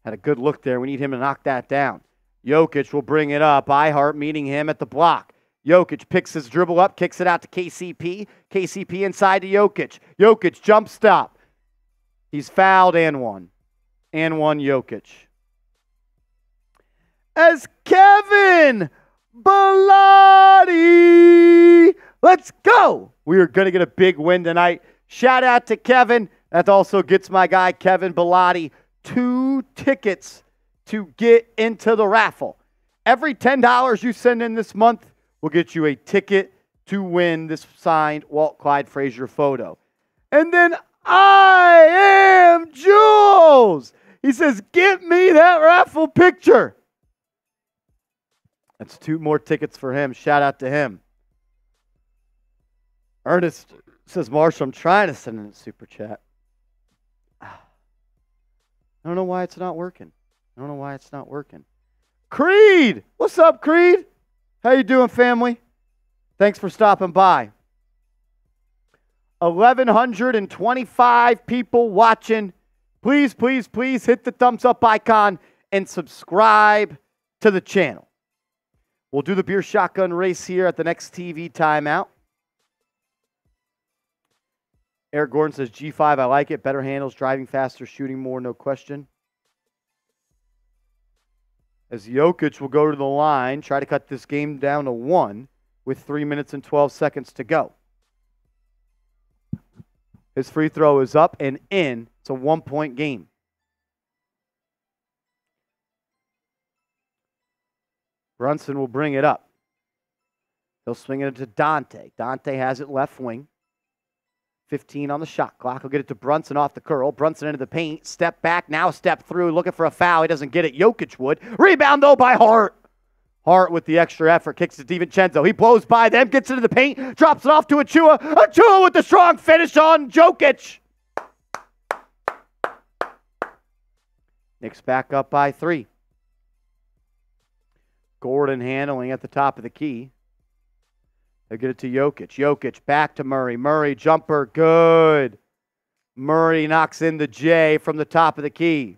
Had a good look there. We need him to knock that down. Jokic will bring it up. Ihart meeting him at the block. Jokic picks his dribble up, kicks it out to KCP. KCP inside to Jokic. Jokic jump stop. He's fouled and one. And one Jokic. As Kevin Bellotti. Let's go. We are going to get a big win tonight. Shout out to Kevin. That also gets my guy Kevin Bellotti two tickets to get into the raffle. Every $10 you send in this month will get you a ticket to win this signed Walt Clyde Frazier photo. And then I am Jules. He says, Get me that raffle picture. That's two more tickets for him. Shout out to him. Ernest says, Marshall, I'm trying to send in a super chat. I don't know why it's not working. I don't know why it's not working. Creed, what's up, Creed? How you doing, family? Thanks for stopping by. 1,125 people watching. Please, please, please hit the thumbs up icon and subscribe to the channel. We'll do the beer shotgun race here at the next TV timeout. Eric Gordon says G5, I like it. Better handles, driving faster, shooting more, no question. As Jokic will go to the line, try to cut this game down to one with three minutes and 12 seconds to go. His free throw is up and in. It's a one point game. Brunson will bring it up. He'll swing it to Donte. Donte has it left wing. 15 on the shot clock. He'll get it to Brunson off the curl. Brunson into the paint. Step back. Now step through. Looking for a foul. He doesn't get it. Jokic would. Rebound, though, by Hart. Hart with the extra effort kicks to DiVincenzo. He blows by them, gets into the paint, drops it off to Achiuwa. Achiuwa with the strong finish on Jokic. Knicks back up by three. Gordon handling at the top of the key. They get it to Jokic. Jokic back to Murray. Murray jumper, good. Murray knocks in the J from the top of the key.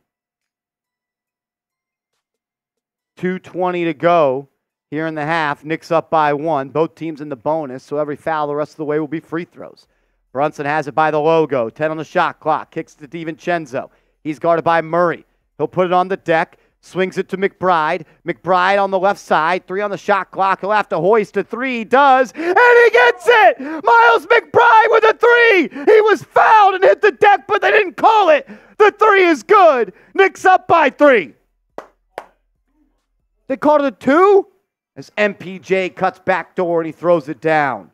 2.20 to go here in the half. Knicks up by one. Both teams in the bonus, so every foul the rest of the way will be free throws. Brunson has it by the logo. 10 on the shot clock. Kicks to DiVincenzo. He's guarded by Murray. He'll put it on the deck. Swings it to McBride. McBride on the left side. Three on the shot clock. He'll have to hoist a three. He does. And he gets it. Miles McBride with a three. He was fouled and hit the deck, but they didn't call it. The three is good. Knicks up by three. They called it a two as MPJ cuts back door and he throws it down.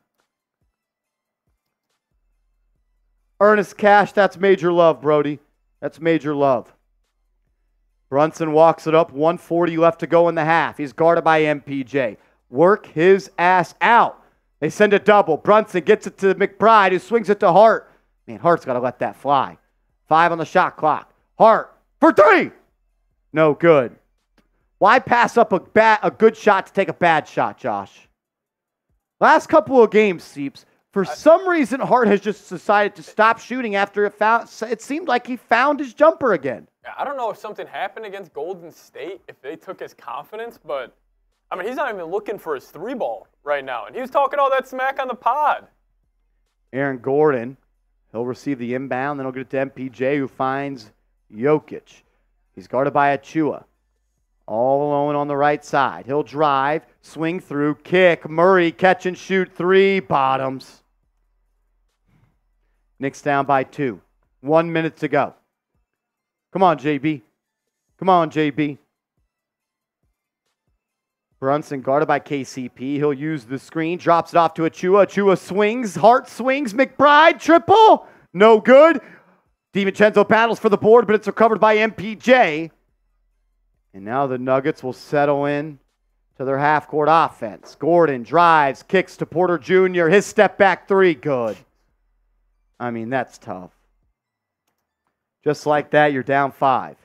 Ernest Cash, that's major love, Brody. That's major love. Brunson walks it up, 140 left to go in the half. He's guarded by MPJ. Work his ass out. They send a double. Brunson gets it to McBride, who swings it to Hart. Man, Hart's got to let that fly. Five on the shot clock. Hart for three. No good. Why pass up a, bad, a good shot to take a bad shot, Josh? Last couple of games, Seeps, for some reason, Hart has just decided to stop shooting after it found. It seemed like he found his jumper again. I don't know if something happened against Golden State, if they took his confidence, but I mean, he's not even looking for his three ball right now. And he was talking all that smack on the pod. Aaron Gordon, he'll receive the inbound, then he'll get it to MPJ, who finds Jokic. He's guarded by Achiuwa. All alone on the right side. He'll drive, swing through, kick. Murray catch and shoot three, bottoms. Knicks down by two. One minute to go. Come on, JB. Come on, JB. Brunson guarded by KCP. He'll use the screen, drops it off to Achiuwa. Achiuwa swings, Hart swings, McBride triple. No good. DiVincenzo battles for the board, but it's recovered by MPJ. And now the Nuggets will settle in to their half court offense. Gordon drives, kicks to Porter Jr. His step back three, good. I mean, that's tough. Just like that, you're down five.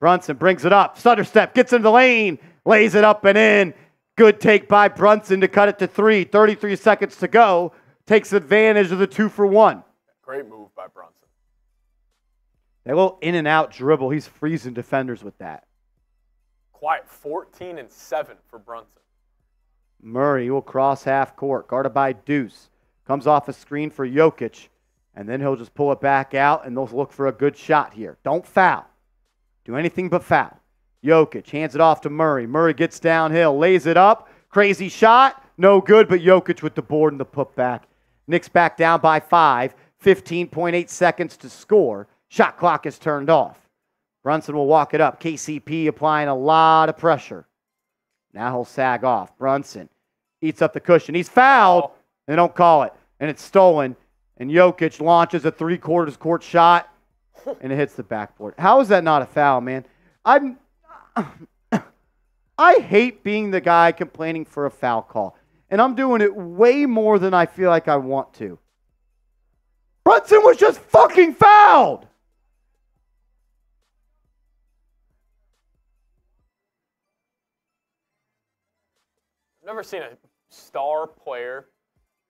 Brunson brings it up. Stutter step, gets in the lane, lays it up and in. Good take by Brunson to cut it to three. 33 seconds to go. Takes advantage of the two for one. Great move by Brunson. That little in and out dribble, he's freezing defenders with that. Quiet 14 and 7 for Brunson. Murray will cross half court, guarded by Deuce. Comes off a screen for Jokic. And then he'll just pull it back out, and they'll look for a good shot here. Don't foul. Do anything but foul. Jokic hands it off to Murray. Murray gets downhill, lays it up. Crazy shot. No good, but Jokic with the board and the putback. Knicks back down by five. 15.8 seconds to score. Shot clock is turned off. Brunson will walk it up. KCP applying a lot of pressure. Now he'll sag off. Brunson eats up the cushion. He's fouled. They don't call it. And it's stolen. And Jokic launches a three quarters court shot and it hits the backboard. How is that not a foul, man? I'm I hate being the guy complaining for a foul call. And I'm doing it way more than I feel like I want to. Brunson was just fucking fouled. I've never seen a star player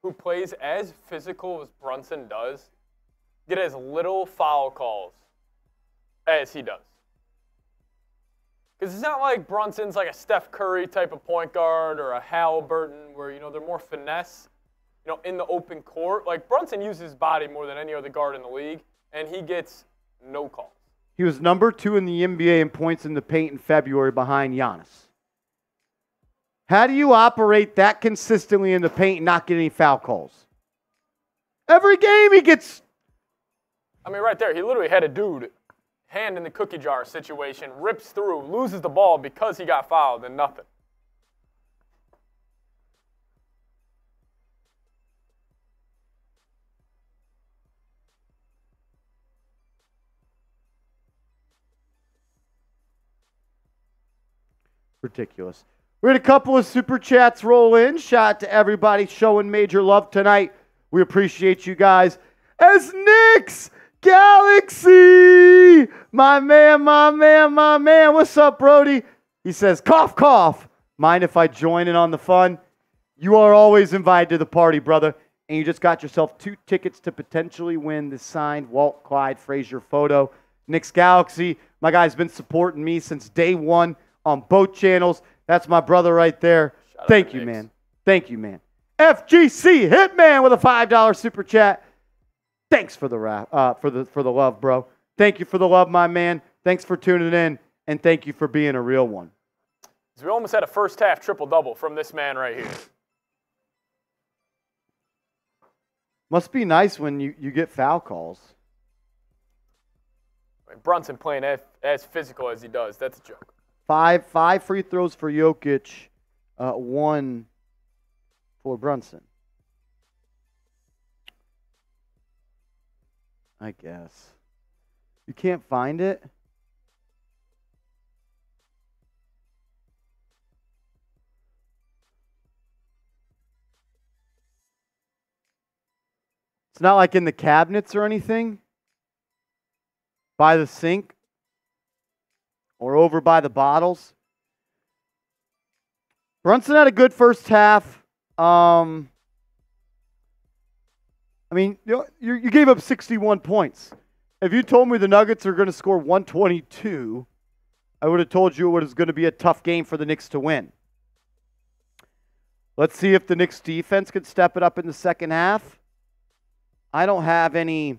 who plays as physical as Brunson does get as little foul calls as he does. Because it's not like Brunson's like a Steph Curry type of point guard or a Halliburton where, you know, they're more finesse, you know, in the open court. Like Brunson uses his body more than any other guard in the league, and he gets no calls. He was number two in the NBA in points in the paint in February behind Giannis. How do you operate that consistently in the paint and not get any foul calls? Every game he gets. I mean, right there, he literally had a dude hand in the cookie jar situation, rips through, loses the ball because he got fouled, and nothing. Ridiculous. We had a couple of super chats roll in. Shout out to everybody showing major love tonight. We appreciate you guys. As Knicks Galaxy, my man, my man, my man. What's up, Brody? He says, cough, cough. Mind if I join in on the fun? You are always invited to the party, brother. And you just got yourself two tickets to potentially win the signed Walt Clyde Frazier photo. Knicks Galaxy, my guy's been supporting me since day one on both channels. That's my brother right there. Shout Thank you, Knicks. man. Thank you, man. FGC Hitman with a $5 super chat. Thanks for the uh, for the for the love, bro. Thank you for the love, my man. Thanks for tuning in, and thank you for being a real one. So we almost had a first half triple double from this man right here. Must be nice when you, you get foul calls. Like Brunson playing as, as physical as he does. That's a joke. Five five free throws for Jokic, uh, one for Brunson. I guess. You can't find it? It's not like in the cabinets or anything? By the sink? Or over by the bottles? Brunson had a good first half. Um, I mean, you, know, you, gave up 61 points. If you told me the Nuggets are going to score 122, I would have told you it was going to be a tough game for the Knicks to win. Let's see if the Knicks defense can step it up in the second half. I don't have any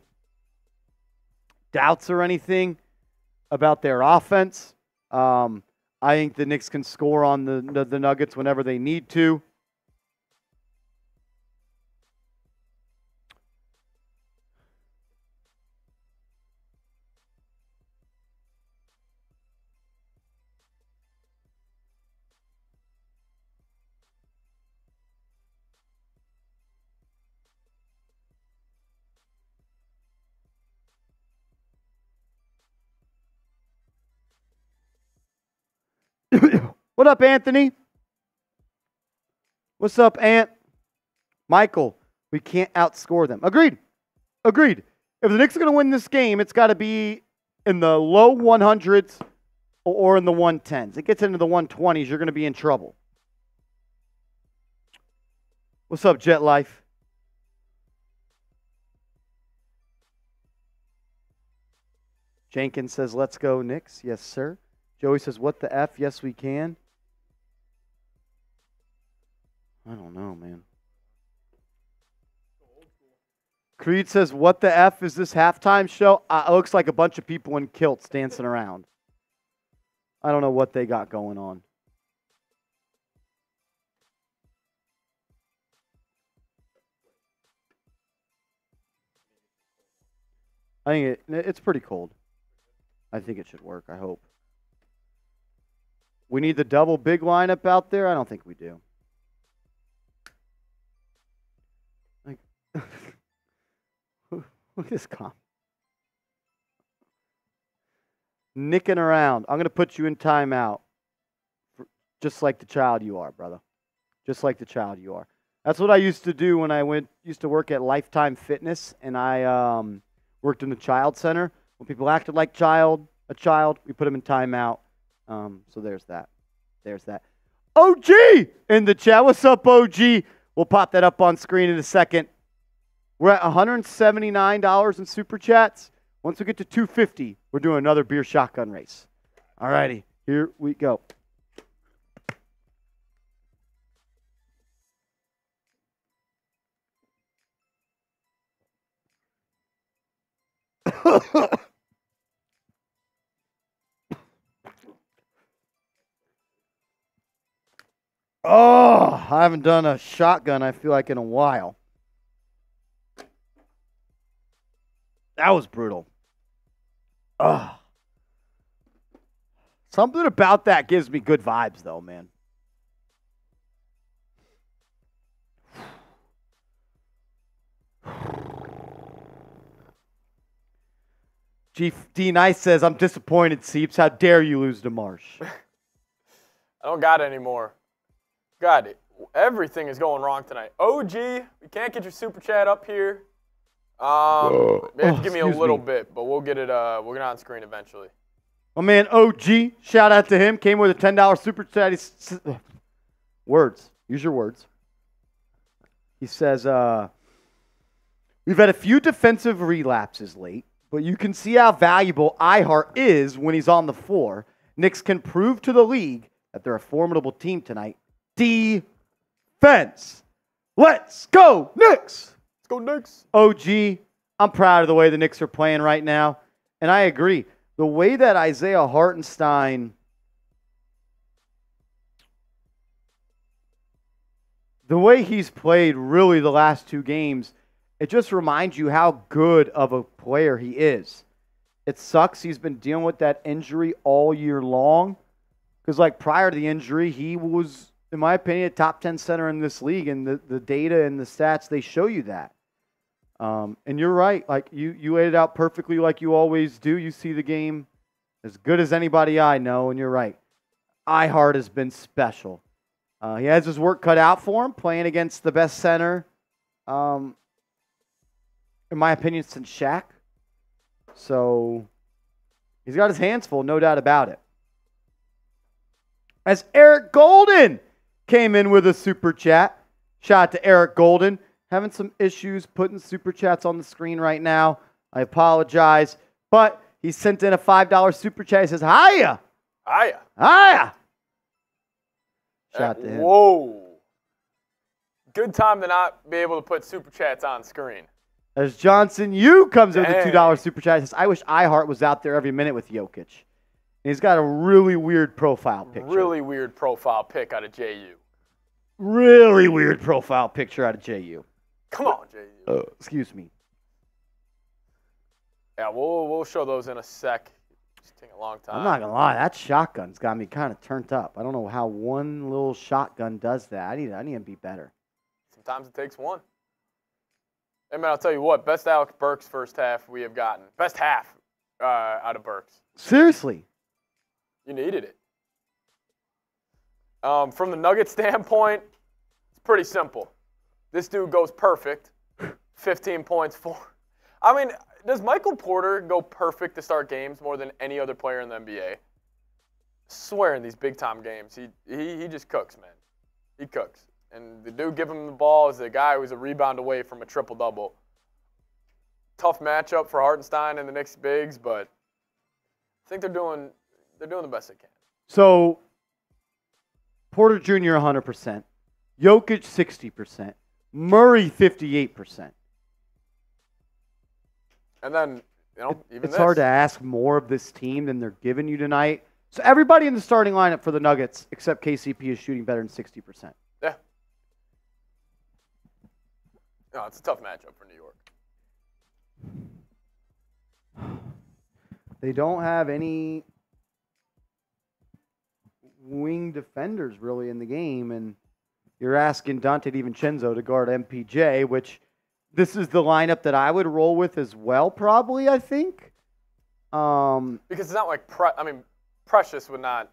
doubts or anything about their offense. Um, I think the Knicks can score on the, the, the Nuggets whenever they need to. What up, Anthony? What's up, Ant? Michael, we can't outscore them. Agreed. Agreed. If the Knicks are going to win this game, it's got to be in the low 100s or in the 110s. It gets into the 120s, you're going to be in trouble. What's up, Jet Life? Jenkins says, let's go, Knicks. Yes, sir. Joey says, what the F? Yes, we can. I don't know, man. Creed says, what the F is this halftime show? Uh, it looks like a bunch of people in kilts dancing around. I don't know what they got going on. I think it, it's pretty cold. I think it should work. I hope. We need the double big lineup out there. I don't think we do. Look at this comp. Nicking around. I'm gonna put you in timeout, just like the child you are, brother. Just like the child you are. That's what I used to do when I went used to work at Lifetime Fitness, and I um, worked in the child center. When people acted like child, a child, we put them in timeout. Um, so there's that. There's that. OG in the chat. What's up, OG? We'll pop that up on screen in a second. We're at $179 in super chats. Once we get to 250, we're doing another beer shotgun race. All righty, here we go. Oh, I haven't done a shotgun, I feel like, in a while. That was brutal. Ugh. Something about that gives me good vibes, though, man. G D Nice says, I'm disappointed, Seeps. How dare you lose to Marsh? I don't got it anymore. God, everything is going wrong tonight. OG, we can't get your super chat up here. Um, you Oh, give me a little me. bit, but we'll get it. Uh, we'll get on screen eventually. My man OG, shout out to him. Came with a ten dollars super chat. He's, words. Use your words. He says, uh, "We've had a few defensive relapses late, but you can see how valuable Ihart is when he's on the floor. Knicks can prove to the league that they're a formidable team tonight. Defense. Let's go Knicks." Let's go Knicks. OG, I'm proud of the way the Knicks are playing right now. And I agree. The way that Isaiah Hartenstein the way he's played really the last two games, it just reminds you how good of a player he is. It sucks he's been dealing with that injury all year long. Because, like, prior to the injury, he was, in my opinion, a top 10 center in this league. And the, the data and the stats, they show you that. Um, and you're right. Like, you, you laid it out perfectly like you always do. You see the game as good as anybody I know. And you're right. Ihart has been special. Uh, he has his work cut out for him playing against the best center, um, in my opinion, since Shaq. So he's got his hands full, no doubt about it. As Eric Golden came in with a super chat. Shout out to Eric Golden. Having some issues putting super chats on the screen right now. I apologize. But he sent in a $5 super chat. He says, Hiya! Hiya. Hiya! Shout out to him. Whoa. Good time to not be able to put super chats on screen. As Johnson Yu comes in with a two dollar super chat, he says, "I wish Ihart was out there every minute with Jokic." And he's got a really weird profile picture. Really weird profile pic out of JU. really weird profile picture out of JU. Come on, JU. Uh, excuse me. Yeah, we'll we'll show those in a sec. Just take a long time. I'm not gonna lie, that shotgun's got me kind of turned up. I don't know how one little shotgun does that. I need, I need to be better. Sometimes it takes one. Hey man, I'll tell you what. Best Alec Burks first half we have gotten. Best half uh, out of Burks. Seriously, You needed it. Um, from the Nugget standpoint, it's pretty simple. This dude goes perfect. 15 points, four. I mean, does Michael Porter go perfect to start games more than any other player in the NBA? Swearing these big time games, he, he he just cooks, man. He cooks. And the dude giving him the ball is the guy who's a rebound away from a triple double. Tough matchup for Hartenstein and the Knicks bigs, but I think they're doing they're doing the best they can. so Porter Jr. 100 percent, Jokic 60 percent, Murray 58 percent. And then, you know, even It's this. hard to ask more of this team than they're giving you tonight. So everybody in the starting lineup for the Nuggets except KCP is shooting better than 60 percent. Yeah. No, it's a tough matchup for New York. They don't have any wing defenders really in the game, and you're asking Donte DiVincenzo to guard MPJ, which this is the lineup that I would roll with as well, probably, I think. Um, Because it's not like Pre- I mean, Precious would not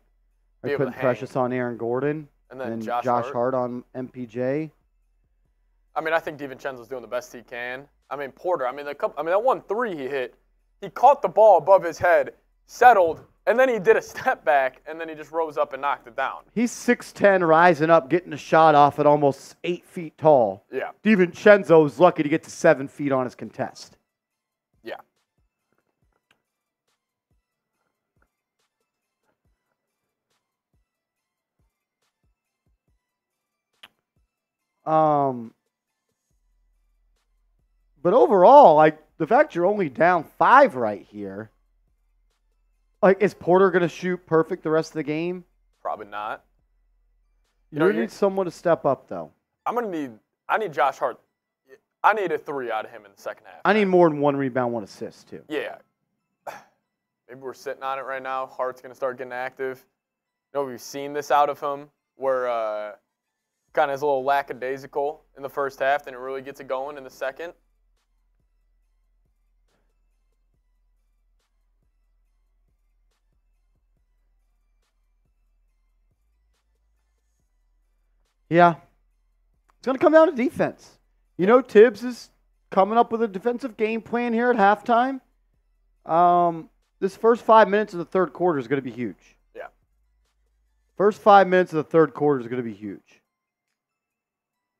I be able to hang. Precious on Aaron Gordon and then and Josh, Josh, Hart. Hart on MPJ. I mean, I think DiVincenzo's doing the best he can. I mean, Porter. I mean, the couple. I mean, that one three he hit, he caught the ball above his head, settled, and then he did a step back, and then he just rose up and knocked it down. He's 6'10", rising up, getting a shot off at almost eight feet tall. Yeah, DiVincenzo's lucky to get to seven feet on his contest. yeah. Um, but overall, like the fact you're only down five right here, like is Porter going to shoot perfect the rest of the game? Probably not. You know, need someone to step up though. I'm gonna need. I need Josh Hart. I need a three out of him in the second half. I need more than one rebound, one assist too. Yeah. Maybe we're sitting on it right now. Hart's going to start getting active. You know, we've seen this out of him where uh, kind of is a little lackadaisical in the first half, then it really gets it going in the second. Yeah, it's going to come down to defense. You know, Thibs is coming up with a defensive game plan here at halftime. Um, this first five minutes of the third quarter is going to be huge. Yeah. First five minutes of the third quarter is going to be huge.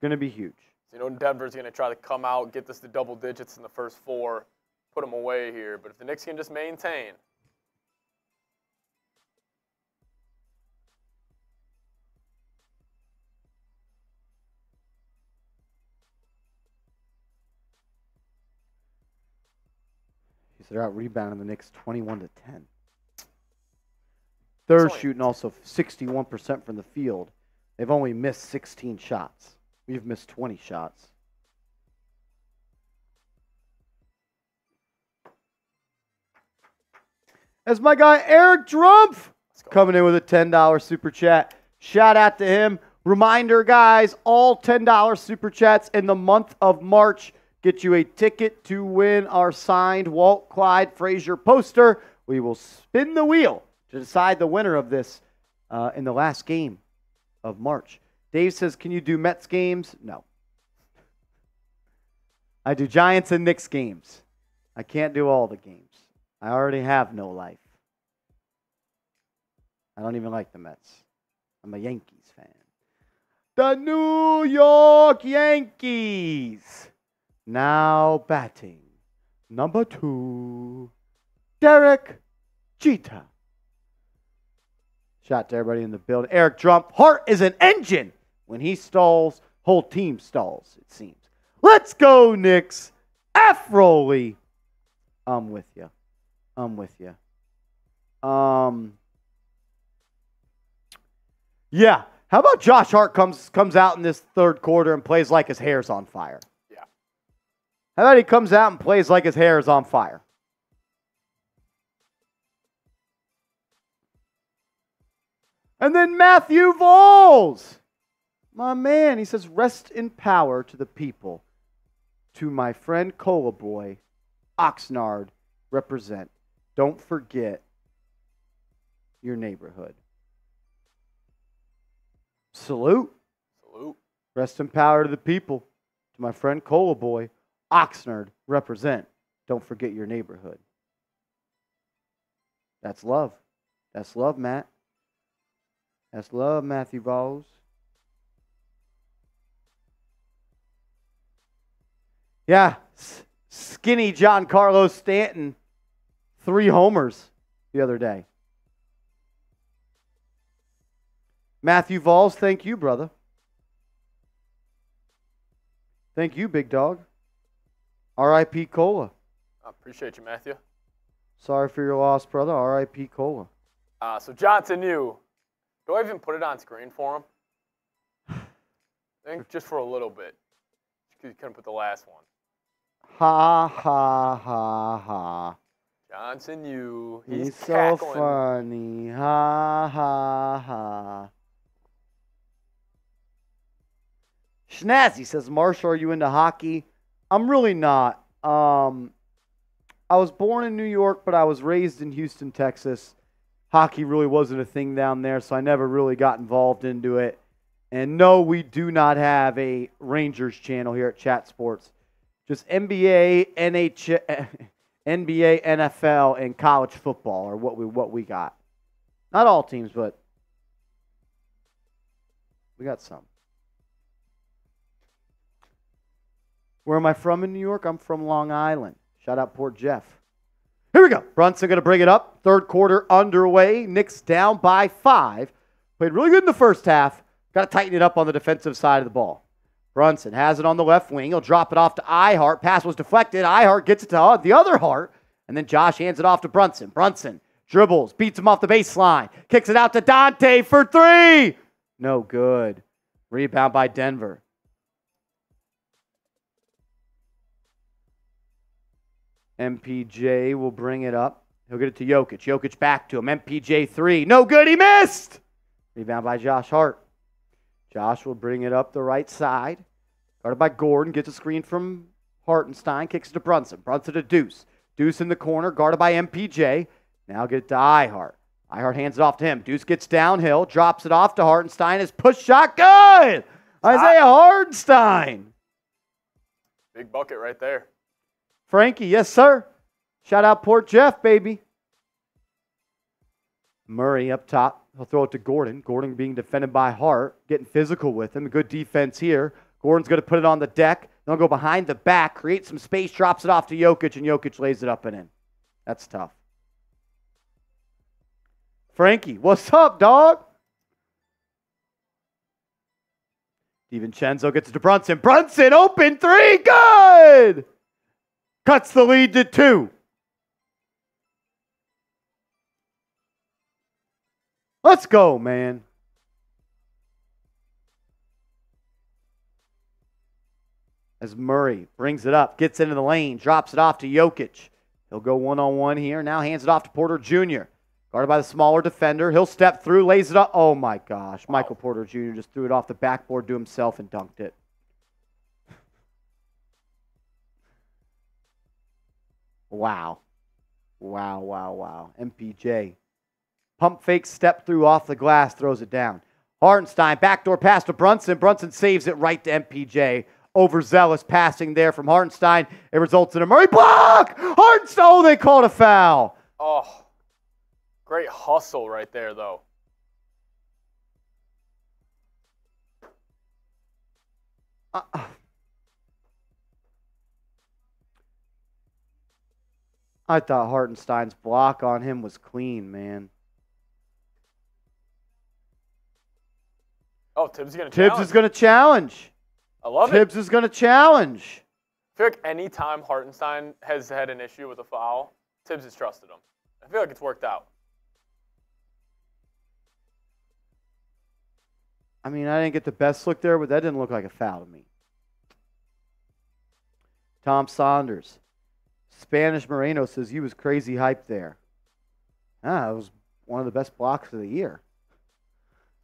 Going to be huge. So, you know, Denver's going to try to come out, get this to double digits in the first four, put them away here. But if the Knicks can just maintain, He's they're out rebounding the Knicks 21 to 10. They're shooting also 61% from the field. They've only missed 16 shots. We've missed 20 shots. As my guy Eric Drumpf coming in with a $10 super chat. Shout out to him. Reminder, guys, all $10 super chats in the month of March get you a ticket to win our signed Walt Clyde Frazier poster. We will spin the wheel to decide the winner of this uh, in the last game of March. Dave says, Can you do Mets games? No. I do Giants and Knicks games. I can't do all the games. I already have no life. I don't even like the Mets. I'm a Yankees fan. The New York Yankees now batting number two, Derek Jeter. Shot to everybody in the building. Eric Trump. Hart is an engine. When he stalls, whole team stalls, it seems. Let's go, Knicks. F. I'm with you. I'm with you. Um, yeah. How about Josh Hart comes comes out in this third quarter and plays like his hair's on fire? How about he comes out and plays like his hair is on fire? And then Matthew Voles, my man, he says, "Rest in power to the people, to my friend Cola Boy, Oxnard, represent. Don't forget your neighborhood." Salute. Salute. Rest in power to the people. To my friend Cola Boy, Oxnard, represent. Don't forget your neighborhood. That's love. That's love, Matt. That's love, Matthew Balls. Yeah, skinny Giancarlo Stanton, three homers the other day. Matthew Vols, thank you, brother. Thank you, big dog. R.I.P. Cola. I appreciate you, Matthew. Sorry for your loss, brother. R.I.P. Cola. Uh, so Johnson, you. Do I even put it on screen for him? I think just for a little bit. Because you couldn't put the last one. Ha ha ha ha. Johnson, you. He's, He's so funny. Ha ha ha. Schnazzy says, Marshall, are you into hockey? I'm really not. Um, I was born in New York, but I was raised in Houston, Texas. Hockey really wasn't a thing down there, so I never really got involved into it. And no, we do not have a Rangers channel here at Chat Sports. Just NBA, NBA, NFL, and college football are what we what we got. Not all teams, but we got some. Where am I from in New York? I'm from Long Island. Shout out Port Jeff. Here we go. Brunson going to bring it up. Third quarter underway. Knicks down by five. Played really good in the first half. Got to tighten it up on the defensive side of the ball. Brunson has it on the left wing. He'll drop it off to Ihart. Pass was deflected. Ihart gets it to uh, the other Hart. And then Josh hands it off to Brunson. Brunson dribbles, beats him off the baseline, kicks it out to Donte for three. No good. Rebound by Denver. MPJ will bring it up. He'll get it to Jokic. Jokic back to him. MPJ three. No good. He missed. Rebound by Josh Hart. Josh will bring it up the right side. Guarded by Gordon. Gets a screen from Hartenstein. Kicks it to Brunson. Brunson to Deuce. Deuce in the corner. Guarded by MPJ. Now get it to Ihart. Ihart hands it off to him. Deuce gets downhill. Drops it off to Hartenstein. His push shot. Good. Isaiah Hartenstein. Big bucket right there. Frankie, yes, sir. Shout out Port Jeff, baby. Murray up top. He'll throw it to Gordon. Gordon being defended by Hart, getting physical with him. Good defense here. Gordon's going to put it on the deck. They'll go behind the back, create some space, drops it off to Jokic, and Jokic lays it up and in. That's tough. Frankie, what's up, dog? DiVincenzo gets to Brunson. Brunson, open three, good! Cuts the lead to two. Let's go, man. As Murray brings it up, gets into the lane, drops it off to Jokic. He'll go one on one here. Now hands it off to Porter Jr. Guarded by the smaller defender. He'll step through, lays it up. Oh my gosh. Michael Porter Jr. just threw it off the backboard to himself and dunked it. Wow. Wow, wow, wow. MPJ. Pump fake, step through off the glass, throws it down. Hartenstein, backdoor pass to Brunson. Brunson saves it right to MPJ. Overzealous passing there from Hartenstein. It results in a Murray block. Hartenstein, oh, they called a foul. Oh, great hustle right there, though. Uh, I thought Hartenstein's block on him was clean, man. Oh, Thibs is going to Thibs challenge. is going to challenge. I love it. Thibs is going to challenge. I feel like any time Hartenstein has had an issue with a foul, Thibs has trusted him. I feel like it's worked out. I mean, I didn't get the best look there, but that didn't look like a foul to me. Tom Saunders. Spanish Moreno says he was crazy hype there. Ah, it was one of the best blocks of the year.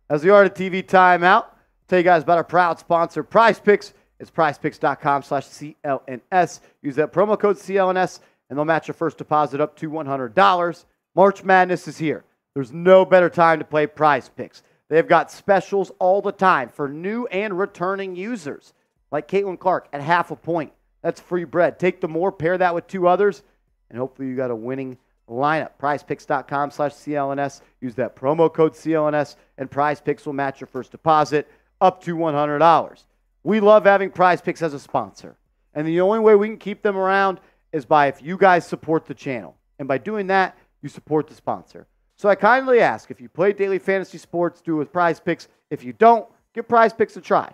As we are at TV timeout, tell you guys about our proud sponsor, PrizePicks. It's prizepicks.com slash CLNS. Use that promo code CLNS, and they'll match your first deposit up to $100. March Madness is here. There's no better time to play PrizePicks. They've got specials all the time for new and returning users, like Caitlin Clark at half a point. That's free bread. Take the more, pair that with two others, and hopefully you got a winning lineup. PrizePicks.com slash CLNS. Use that promo code CLNS, and PrizePicks will match your first deposit up to $100. We love having PrizePicks as a sponsor, and the only way we can keep them around is by if you guys support the channel. And by doing that, you support the sponsor. So I kindly ask if you play daily fantasy sports, do it with PrizePicks. If you don't, give PrizePicks a try.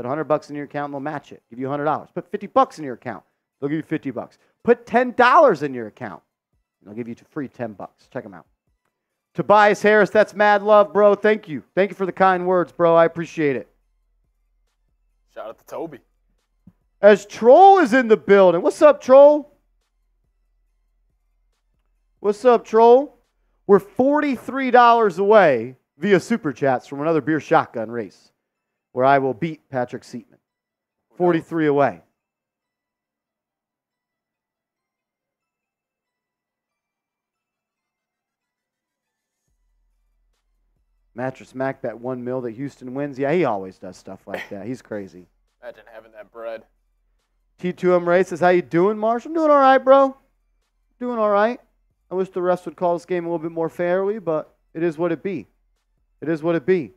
Put 100 bucks in your account and they'll match it. Give you $100. Put 50 bucks in your account. They'll give you 50 bucks. Put $10 in your account. And they'll give you free 10 bucks. Check them out. Tobias Harris, that's mad love, bro. Thank you. Thank you for the kind words, bro. I appreciate it. Shout out to Toby. As Troll is in the building. What's up, Troll? What's up, troll? We're $43 away via Super Chats from another beer shotgun race where I will beat Patrick Seatman. 43 away. Mattress Mac bet one mil that Houston wins. Yeah, he always does stuff like that. He's crazy. Imagine having that bread. T2M Ray says, How you doing, Marsh? I'm doing all right, bro. Doing all right. I wish the rest would call this game a little bit more fairly, but it is what it be. It is what it be.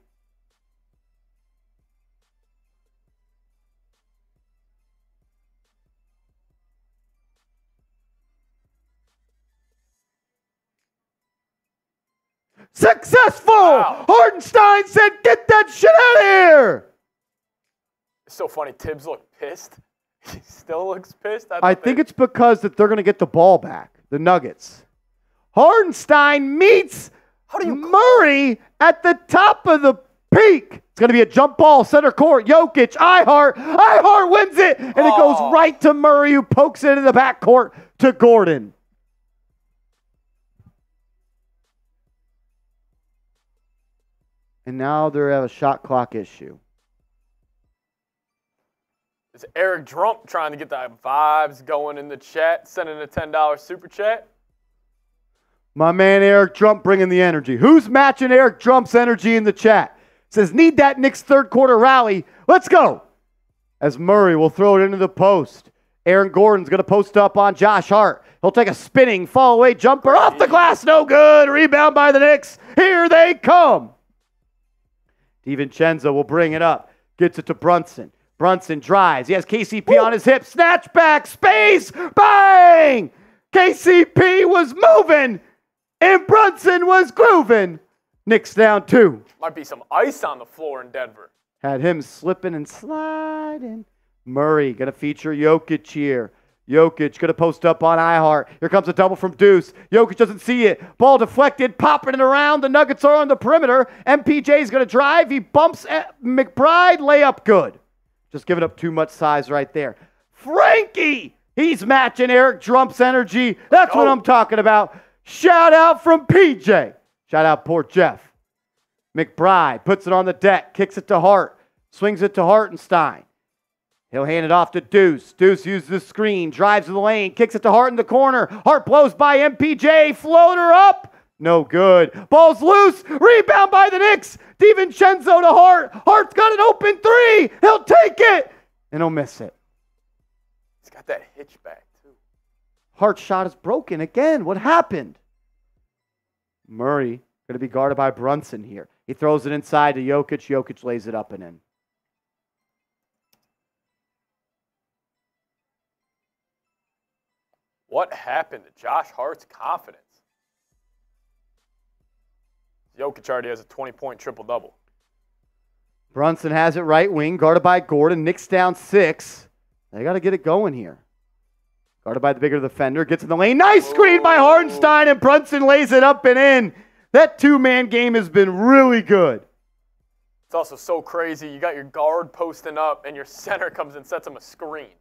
Successful! Wow. Hartenstein said, Get that shit out of here! It's so funny. Thibs looked pissed. He still looks pissed. I thought think it's because that they're going to get the ball back, the Nuggets. Hartenstein meets How do you Murray at the top of the peak. It's going to be a jump ball, center court. Jokic, Ihart. Ihart wins it, and it Oh. goes right to Murray, who pokes it into the back court to Gordon. And now they have a shot clock issue. Is Eric Drump trying to get the vibes going in the chat, sending a $10 super chat? My man Eric Trump bringing the energy. Who's matching Eric Trump's energy in the chat? Says, need that Knicks third quarter rally. Let's go. As Murray will throw it into the post. Aaron Gordon's going to post up on Josh Hart. He'll take a spinning fall away jumper off the glass. No good. Rebound by the Knicks. Here they come. DiVincenzo will bring it up. Gets it to Brunson. Brunson drives. He has KCP on his hip. Snatch back. Space. Bang! KCP was moving and Brunson was grooving. Knicks down two. Might be some ice on the floor in Denver. Had him slipping and sliding. Murray going to feature Jokic here. Jokic going to post up on Ihart. Here comes a double from Deuce. Jokic doesn't see it. Ball deflected, popping it around. The Nuggets are on the perimeter. MPJ is going to drive. He bumps at McBride. Layup good. Just giving up too much size right there. Frankie! He's matching Eric Trump's energy. That's what. Oh. I'm talking about. Shout out from PJ. Shout out Port Jeff. McBride puts it on the deck, kicks it to Hart, swings it to Hartenstein. He'll hand it off to Deuce. Deuce uses the screen, drives the lane, kicks it to Hart in the corner. Hart blows by MPJ, floater up. No good. Ball's loose. Rebound by the Knicks. DiVincenzo to Hart. Hart's got an open three. He'll take it. And he'll miss it. He's got that hitchback, too. Hart's shot is broken again. What happened? Murray going to be guarded by Brunson here. He throws it inside to Jokic. Jokic lays it up and in. What happened to Josh Hart's confidence? Jokic already has a 20 point triple double. Brunson has it right wing, guarded by Gordon. Knicks down six. They got to get it going here. Guarded by the bigger defender. Gets in the lane. Nice screen by Hartenstein, and Brunson lays it up and in. That two man game has been really good. It's also so crazy. You got your guard posting up, and your center comes and sets him a screen.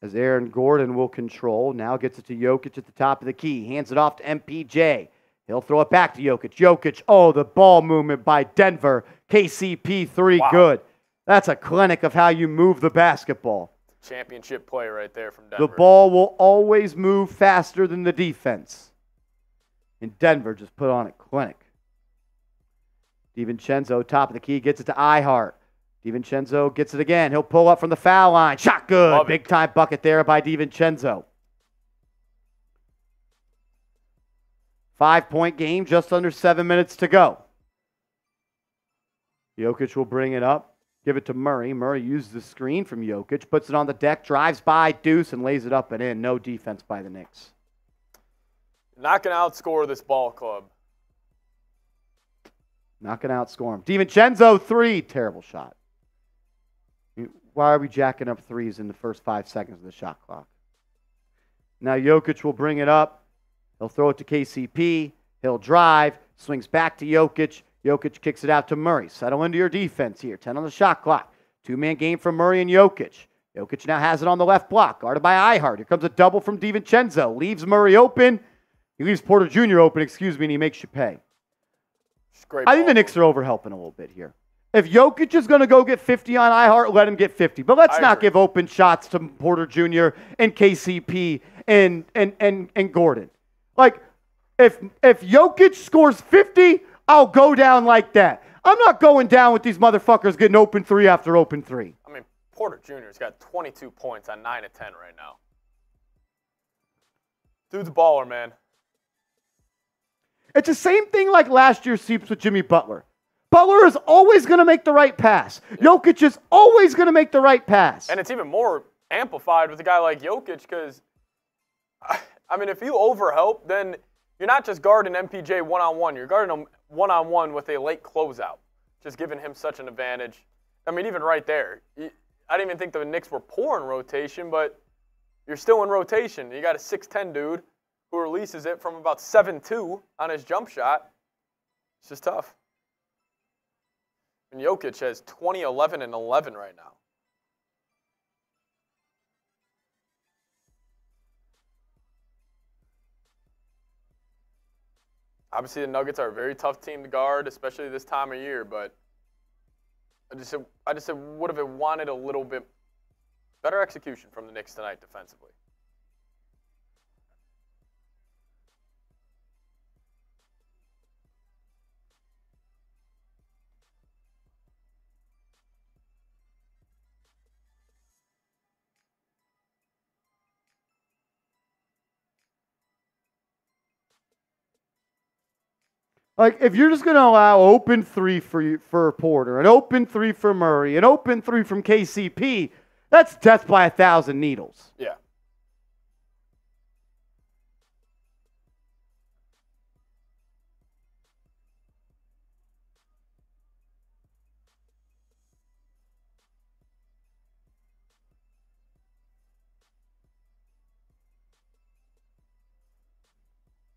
As Aaron Gordon will control. Now gets it to Jokic at the top of the key. Hands it off to MPJ. He'll throw it back to Jokic. Jokic, oh, the ball movement by Denver. KCP three, Wow. good. That's a clinic of how you move the basketball. Championship play right there from Denver. The ball will always move faster than the defense. And Denver just put on a clinic. DiVincenzo, top of the key, gets it to Ihart. DiVincenzo gets it again. He'll pull up from the foul line. Shot good. Love it. Big time bucket there by DiVincenzo. Five point game, just under seven minutes to go. Jokic will bring it up, give it to Murray. Murray uses the screen from Jokic, puts it on the deck, drives by Deuce, and lays it up and in. No defense by the Knicks. Not going to outscore this ball club. Not going to outscore him. DiVincenzo, three. Terrible shot. Why are we jacking up threes in the first five seconds of the shot clock? Now Jokic will bring it up. He'll throw it to KCP. He'll drive, swings back to Jokic. Jokic kicks it out to Murray. Settle into your defense here. 10 on the shot clock. Two man game from Murray and Jokic. Jokic now has it on the left block, guarded by Ihart. Here comes a double from DiVincenzo. Leaves Murray open. He leaves Porter Jr. open, excuse me, and he makes you pay. I think the Knicks are overhelping a little bit here. If Jokic is going to go get 50 on Ihart, let him get 50. But let's I not agree. give open shots to Porter Jr. and KCP and and and and Gordon. Like if if Jokic scores 50, I'll go down like that. I'm not going down with these motherfuckers getting open three after open three. I mean, Porter Jr.'s got 22 points on 9 of 10 right now. Dude's a baller, man. It's the same thing like last year's seeps with Jimmy Butler. Butler is always going to make the right pass. Jokic is always going to make the right pass. And it's even more amplified with a guy like Jokic because, I mean, if you overhelp, then you're not just guarding MPJ one on one. You're guarding him one on one with a late closeout, just giving him such an advantage. I mean, even right there, I didn't even think the Knicks were poor in rotation, but you're still in rotation. You got a 6'10 dude who releases it from about 7'2 on his jump shot. It's just tough. And Jokic has 20, 11, and 11 right now. Obviously, the Nuggets are a very tough team to guard, especially this time of year. But I just I just said, would have wanted a little bit better execution from the Knicks tonight defensively. Like if you're just going to allow open three for you, for Porter, an open three for Murray, an open three from KCP, that's death by a thousand needles. Yeah.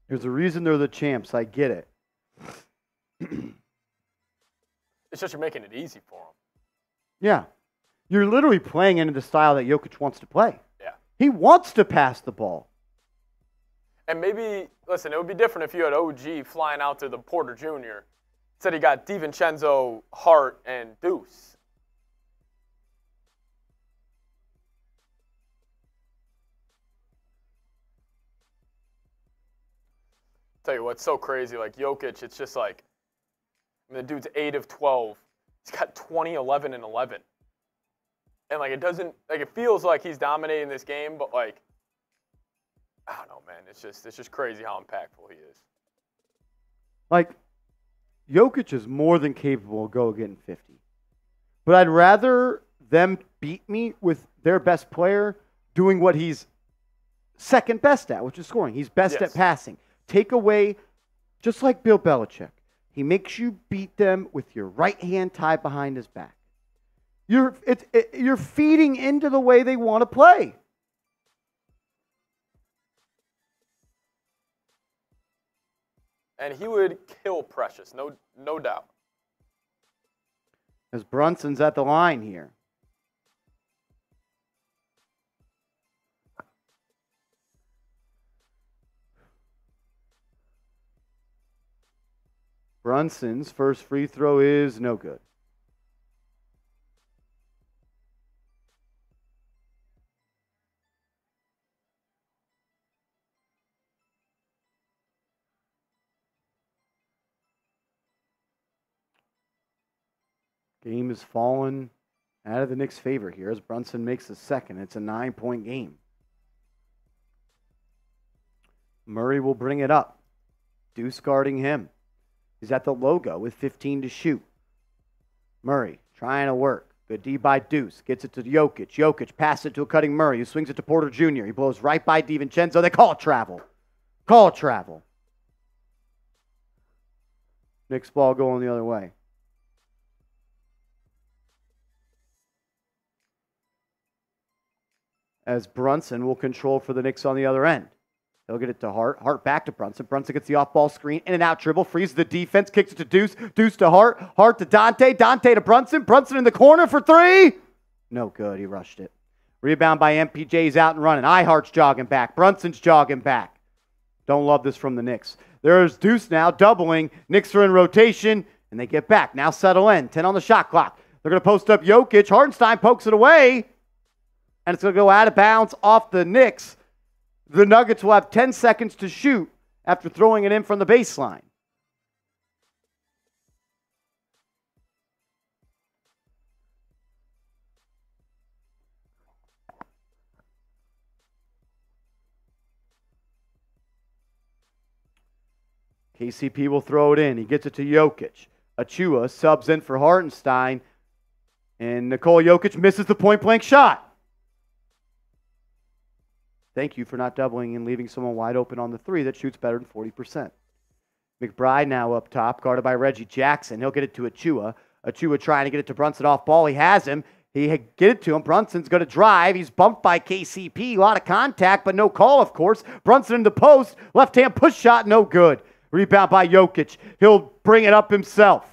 There's a reason they're the champs. I get it. It's just you're making it easy for them. Yeah. You're literally playing into the style that Jokic wants to play. Yeah. He wants to pass the ball. And maybe, listen, it would be different if you had OG flying out to the Porter Jr. Said he got DiVincenzo, Hart, and Deuce. Tell you what's so crazy, like Jokic, it's just like, Mean, the dude's 8 of 12. He's got 20, 11, and 11. And, like, it doesn't, like, it feels like he's dominating this game, but, like, I don't know, man. It's just it's just crazy how impactful he is. Like, Jokic is more than capable of go getting 50. But I'd rather them beat me with their best player doing what he's second best at, which is scoring. He's best Yes. at passing. Take away, just like Bill Belichick, he makes you beat them with your right hand tied behind his back. You're, it's, it, you're feeding into the way they want to play. And he would kill Precious, no no doubt. As Brunson's at the line here. Brunson's first free throw is no good. Game has fallen out of the Knicks' favor here as Brunson makes the second. It's a nine point game. Murray will bring it up. Deuce guarding him. He's at the logo with 15 to shoot. Murray trying to work. Good D by Deuce. Gets it to Jokic. Jokic passes it to a cutting Murray who swings it to Porter Jr. He blows right by DiVincenzo. They call travel. Call travel. Knicks ball going the other way. as Brunson will control for the Knicks on the other end. They'll get it to Hart. Hart back to Brunson. Brunson gets the off ball screen. In and out dribble. Freezes the defense. Kicks it to Deuce. Deuce to Hart. Hart to Donte. Donte to Brunson. Brunson in the corner for three. No good. He rushed it. Rebound by MPJ's out and running. I Ihart's jogging back. Brunson's jogging back. Don't love this from the Knicks. There's Deuce now doubling. Knicks are in rotation, and they get back. Now settle in. 10 on the shot clock. They're going to post up Jokic. Hartenstein pokes it away, and it's going to go out of bounds off the Knicks. The Nuggets will have 10 seconds to shoot after throwing it in from the baseline. KCP will throw it in. He gets it to Jokic. Achiuwa subs in for Hartenstein. And Nikola Jokic misses the point blank shot. Thank you for not doubling and leaving someone wide open on the three that shoots better than 40%. McBride now up top, guarded by Reggie Jackson. He'll get it to Achiuwa. Achiuwa trying to get it to Brunson off ball. He has him. He get it to him. Brunson's going to drive. He's bumped by KCP. A lot of contact, but no call, of course. Brunson in the post. Left hand push shot, no good. Rebound by Jokic. He'll bring it up himself.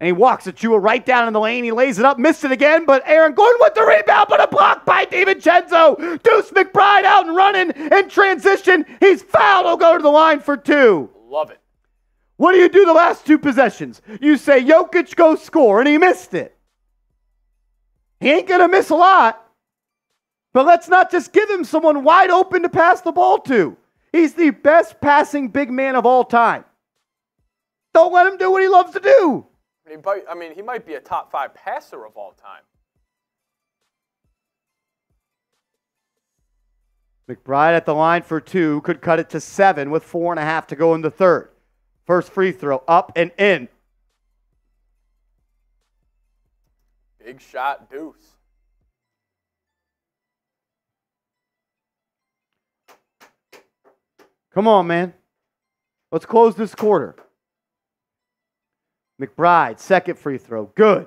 And he walks Achiuwa right down in the lane. He lays it up, missed it again, but Aaron Gordon with the rebound, but a block by DiVincenzo. Deuce McBride out and running in transition. He's fouled. He'll go to the line for two. Love it. What do you do the last two possessions? You say Jokic go score, and he missed it. He ain't going to miss a lot. But let's not just give him someone wide open to pass the ball to. He's the best passing big man of all time. Don't let him do what he loves to do. He might, I mean, he might be a top five passer of all time. McBride at the line for two could cut it to seven with four and a half to go in the third. First free throw up and in. Big shot, deuce. Come on, man. Let's close this quarter. McBride, second free throw. Good.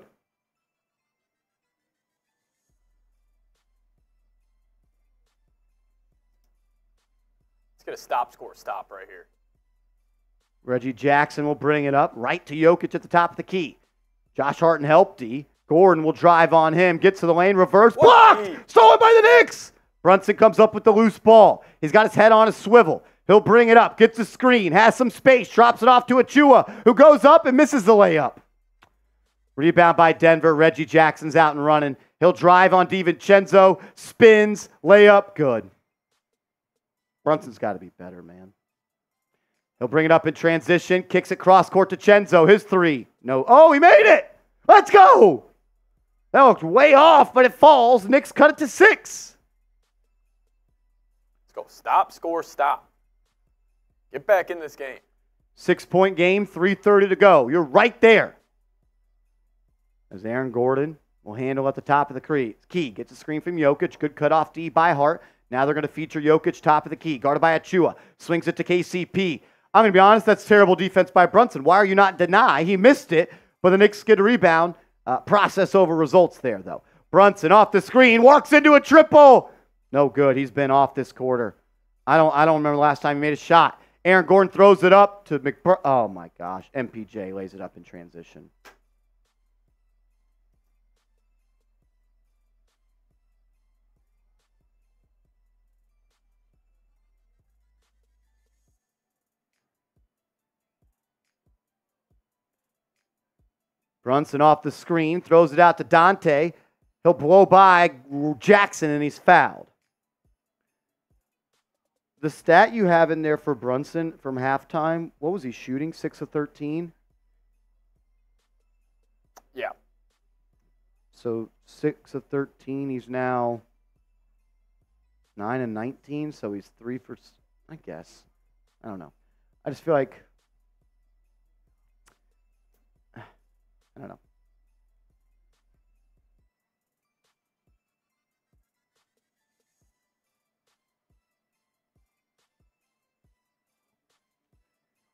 Let's get a stop score stop right here. Reggie Jackson will bring it up right to Jokic at the top of the key. Josh Hart and Helpty. Gordon will drive on him, gets to the lane, reverse, blocked, stolen by the Knicks. Brunson comes up with the loose ball. He's got his head on a swivel. He'll bring it up, gets the screen, has some space, drops it off to Achiuwa, who goes up and misses the layup. Rebound by Denver. Reggie Jackson's out and running. He'll drive on DiVincenzo, spins, layup, good. Brunson's got to be better, man. He'll bring it up in transition, kicks it cross court to Chenzo. His three. No. Oh, he made it. Let's go. That looked way off, but it falls. Knicks cut it to six. Let's go. Stop, score, stop. Get back in this game. Six point game, 3.30 to go. You're right there. As Aaron Gordon will handle at the top of the key. Gets a screen from Jokic. Good cut off D by Hart. Now they're going to feature Jokic top of the key. Guarded by Achiuwa. Swings it to KCP. I'm going to be honest, that's terrible defense by Brunson. Why are you not deny? He missed it, but the Knicks get a rebound. Uh, process over results there, though. Brunson off the screen, walks into a triple. No good. He's been off this quarter. I don't, I don't remember the last time he made a shot. Aaron Gordon throws it up to McBur. Oh my gosh. MPJ lays it up in transition. Brunson off the screen, throws it out to Donte. He'll blow by Jackson and he's fouled the stat you have in there for Brunson from halftime, what was he shooting? Six of 13? Yeah. So six of 13. He's now nine and 19. So he's three for, I guess. I don't know. I just feel like, I don't know.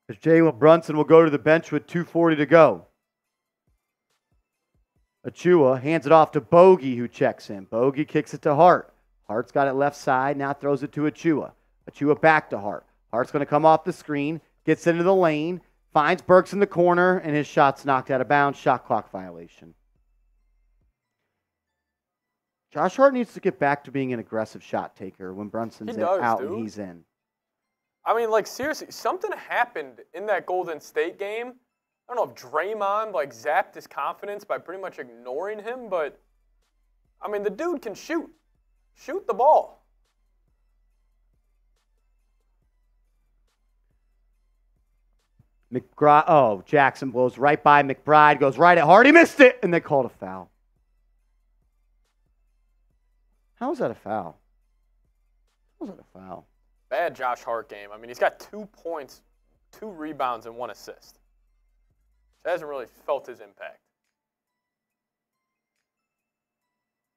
As Jalen Brunson will go to the bench with 2.40 to go. Achiuwa hands it off to Bogey, who checks in. Bogey kicks it to Hart. Hart's got it left side, now throws it to Achiuwa. Achiuwa back to Hart. Hart's going to come off the screen, gets into the lane, finds Burks in the corner, and his shot's knocked out of bounds. Shot clock violation. Josh Hart needs to get back to being an aggressive shot taker when Brunson's He does, out dude. and he's in. I mean, like seriously, something happened in that Golden State game. I don't know if Draymond like zapped his confidence by pretty much ignoring him, but I mean, the dude can shoot, shoot the ball. McBride, oh, Jackson blows right by McBride, goes right at Hardy, missed it, and they called a foul. How is that a foul? How is that a foul? Bad Josh Hart game. I mean, he's got two points, two rebounds, and one assist. He hasn't really felt his impact.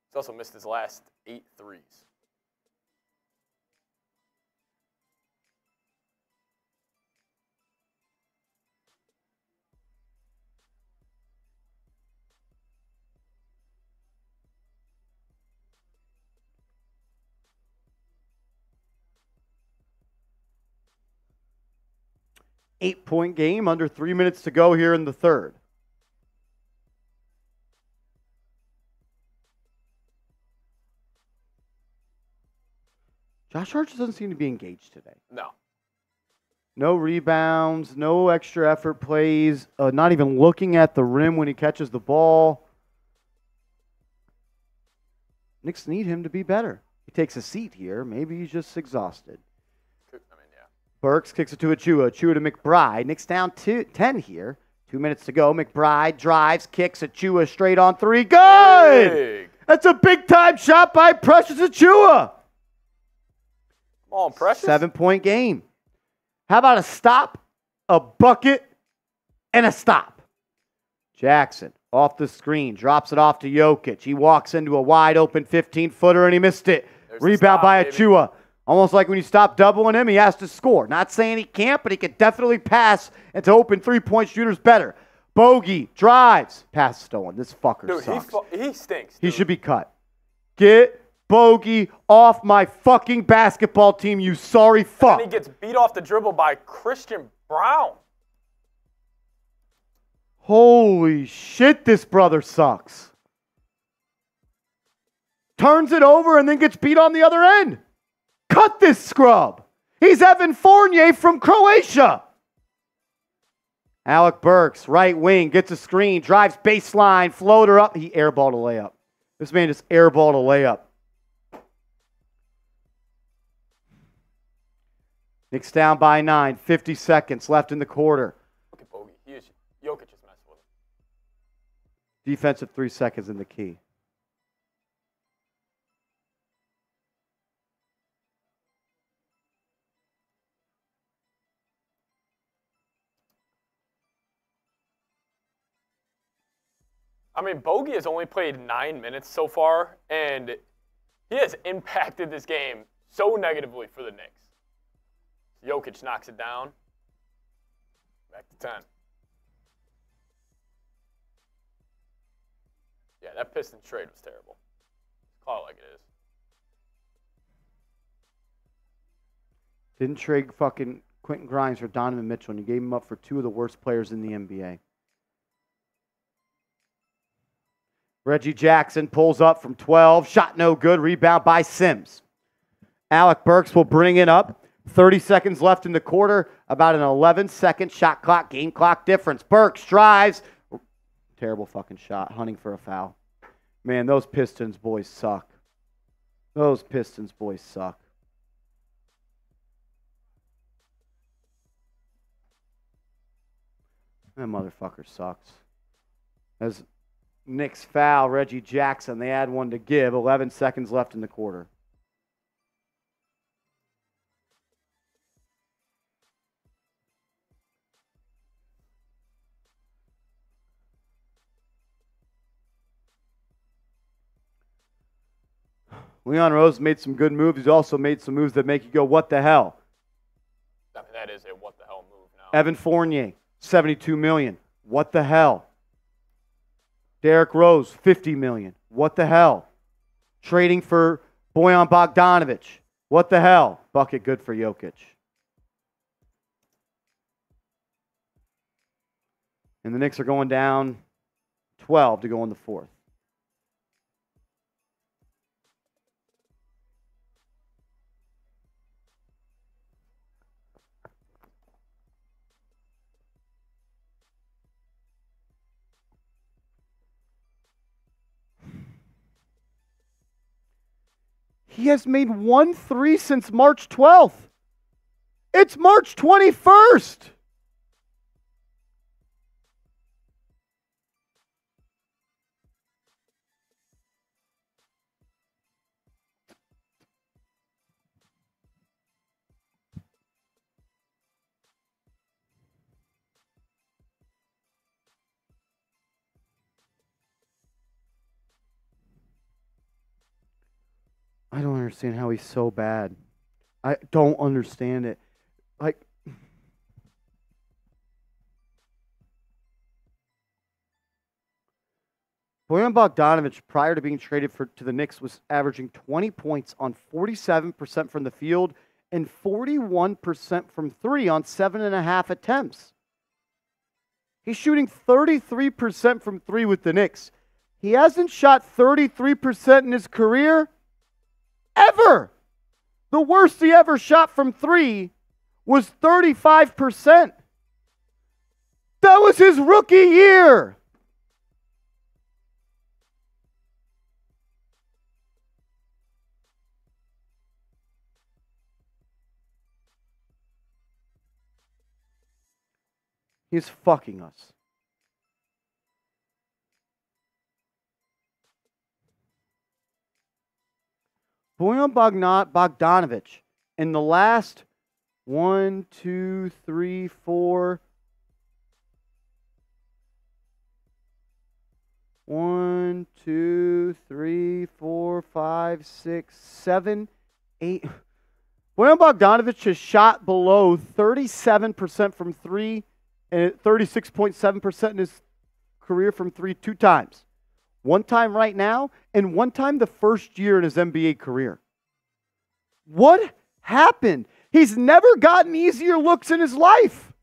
He's also missed his last eight threes. Eight point game, under three minutes to go here in the third. Josh Hart doesn't seem to be engaged today. No. No rebounds, no extra effort plays, uh, not even looking at the rim when he catches the ball. Knicks need him to be better. He takes a seat here. Maybe he's just exhausted. Burks kicks it to Achiuwa. Achiuwa to McBride. Knicks down two, 10 here. Two minutes to go. McBride drives, kicks Achiuwa straight on three. Good! Big. That's a big time shot by Precious Achiuwa. Come on, Precious. Seven point game. How about a stop, a bucket, and a stop? Jackson off the screen, drops it off to Jokic. He walks into a wide open 15 footer and he missed it. There's Rebound stop, by baby. Almost like when you stop doubling him, he has to score. Not saying he can't, but he could definitely pass and to open three point shooters better. Bogey drives, pass stolen. This fucker Dude, he, sucks. fu- he stinks. He should be cut. Get Bogey off my fucking basketball team, you sorry fuck. And he gets beat off the dribble by Christian Braun. Holy shit, this brother sucks. Turns it over and then gets beat on the other end. Cut this scrub. He's Evan Fournier from Croatia. Alec Burks, right wing, gets a screen, drives baseline, floater up. He airballed a layup. This man just airballed a layup. Knicks down by nine, 50 seconds left in the quarter. Look at Bogey. He is Jokic is messing with him. Defensive three seconds in the key. I mean, Bogey has only played nine minutes so far, and he has impacted this game so negatively for the Knicks. Jokic knocks it down. Back to 10. Yeah, that Pistons trade was terrible. Call it like it is. Didn't trade fucking Quentin Grimes for Donovan Mitchell, and you gave him up for two of the worst players in the NBA. Reggie Jackson pulls up from 12. Shot no good. Rebound by Sims. Alec Burks will bring it up. 30 seconds left in the quarter. About an 11 second shot clock, game clock difference. Burks drives. Terrible fucking shot. Hunting for a foul. Man, those Pistons boys suck. Those Pistons boys suck. That motherfucker sucks. As Knicks foul Reggie Jackson, they add one to give. 11 seconds left in the quarter. Leon Rose made some good moves. He's also made some moves that make you go, what the hell? I mean, that is a what the hell move now. Evan Fournier, 72 million. What the hell? Derrick Rose, 50 million. What the hell? Trading for Bojan Bogdanovich. What the hell? Bucket good for Jokic. And the Knicks are going down 12 to go in the fourth. He has made one three since March 12th. It's March 21st. I don't understand how he's so bad. I don't understand it. Like, Bojan Bogdanovich, prior to being traded for, to the Knicks, was averaging 20 points on 47% from the field and 41% from three on seven and a half attempts. He's shooting 33% from three with the Knicks. He hasn't shot 33% in his career ever. The worst he ever shot from three was 35%. That was his rookie year. He's fucking us. Bojan Bogdanovic in the last one, two, three, four, one, two, three, four, five, six, seven, eight. Bojan Bogdanovic has shot below 37% from three and 36.7% in his career from three two times. One time right now, and one time the first year in his NBA career. What happened? He's never gotten easier looks in his life.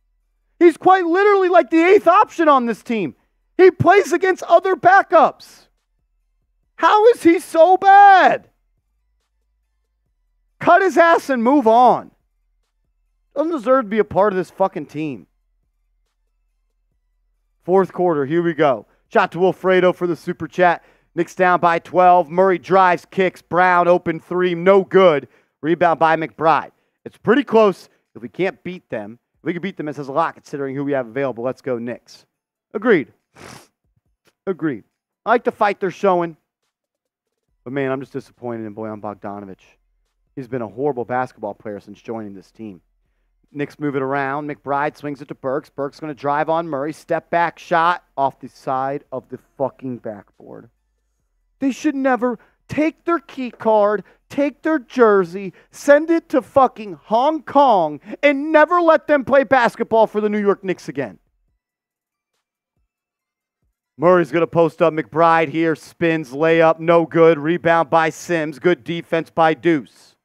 He's quite literally like the eighth option on this team. He plays against other backups. How is he so bad? Cut his ass and move on. Doesn't deserve to be a part of this fucking team. Fourth quarter, here we go. Shot to Wilfredo for the super chat. Knicks down by 12. Murray drives, kicks. Braun open three, no good. Rebound by McBride. It's pretty close. If we can't beat them, we can beat them, it says a lot considering who we have available. Let's go, Knicks. Agreed. Agreed. I like the fight they're showing. But man, I'm just disappointed in Bojan Bogdanovich. He's been a horrible basketball player since joining this team. Knicks move it around. McBride swings it to Burks. Burks going to drive on Murray. Step back shot off the side of the fucking backboard. They should never take their key card, take their jersey, send it to fucking Hong Kong, and never let them play basketball for the New York Knicks again. Murray's going to post up McBride here. Spins, layup, no good. Rebound by Sims. Good defense by Deuce.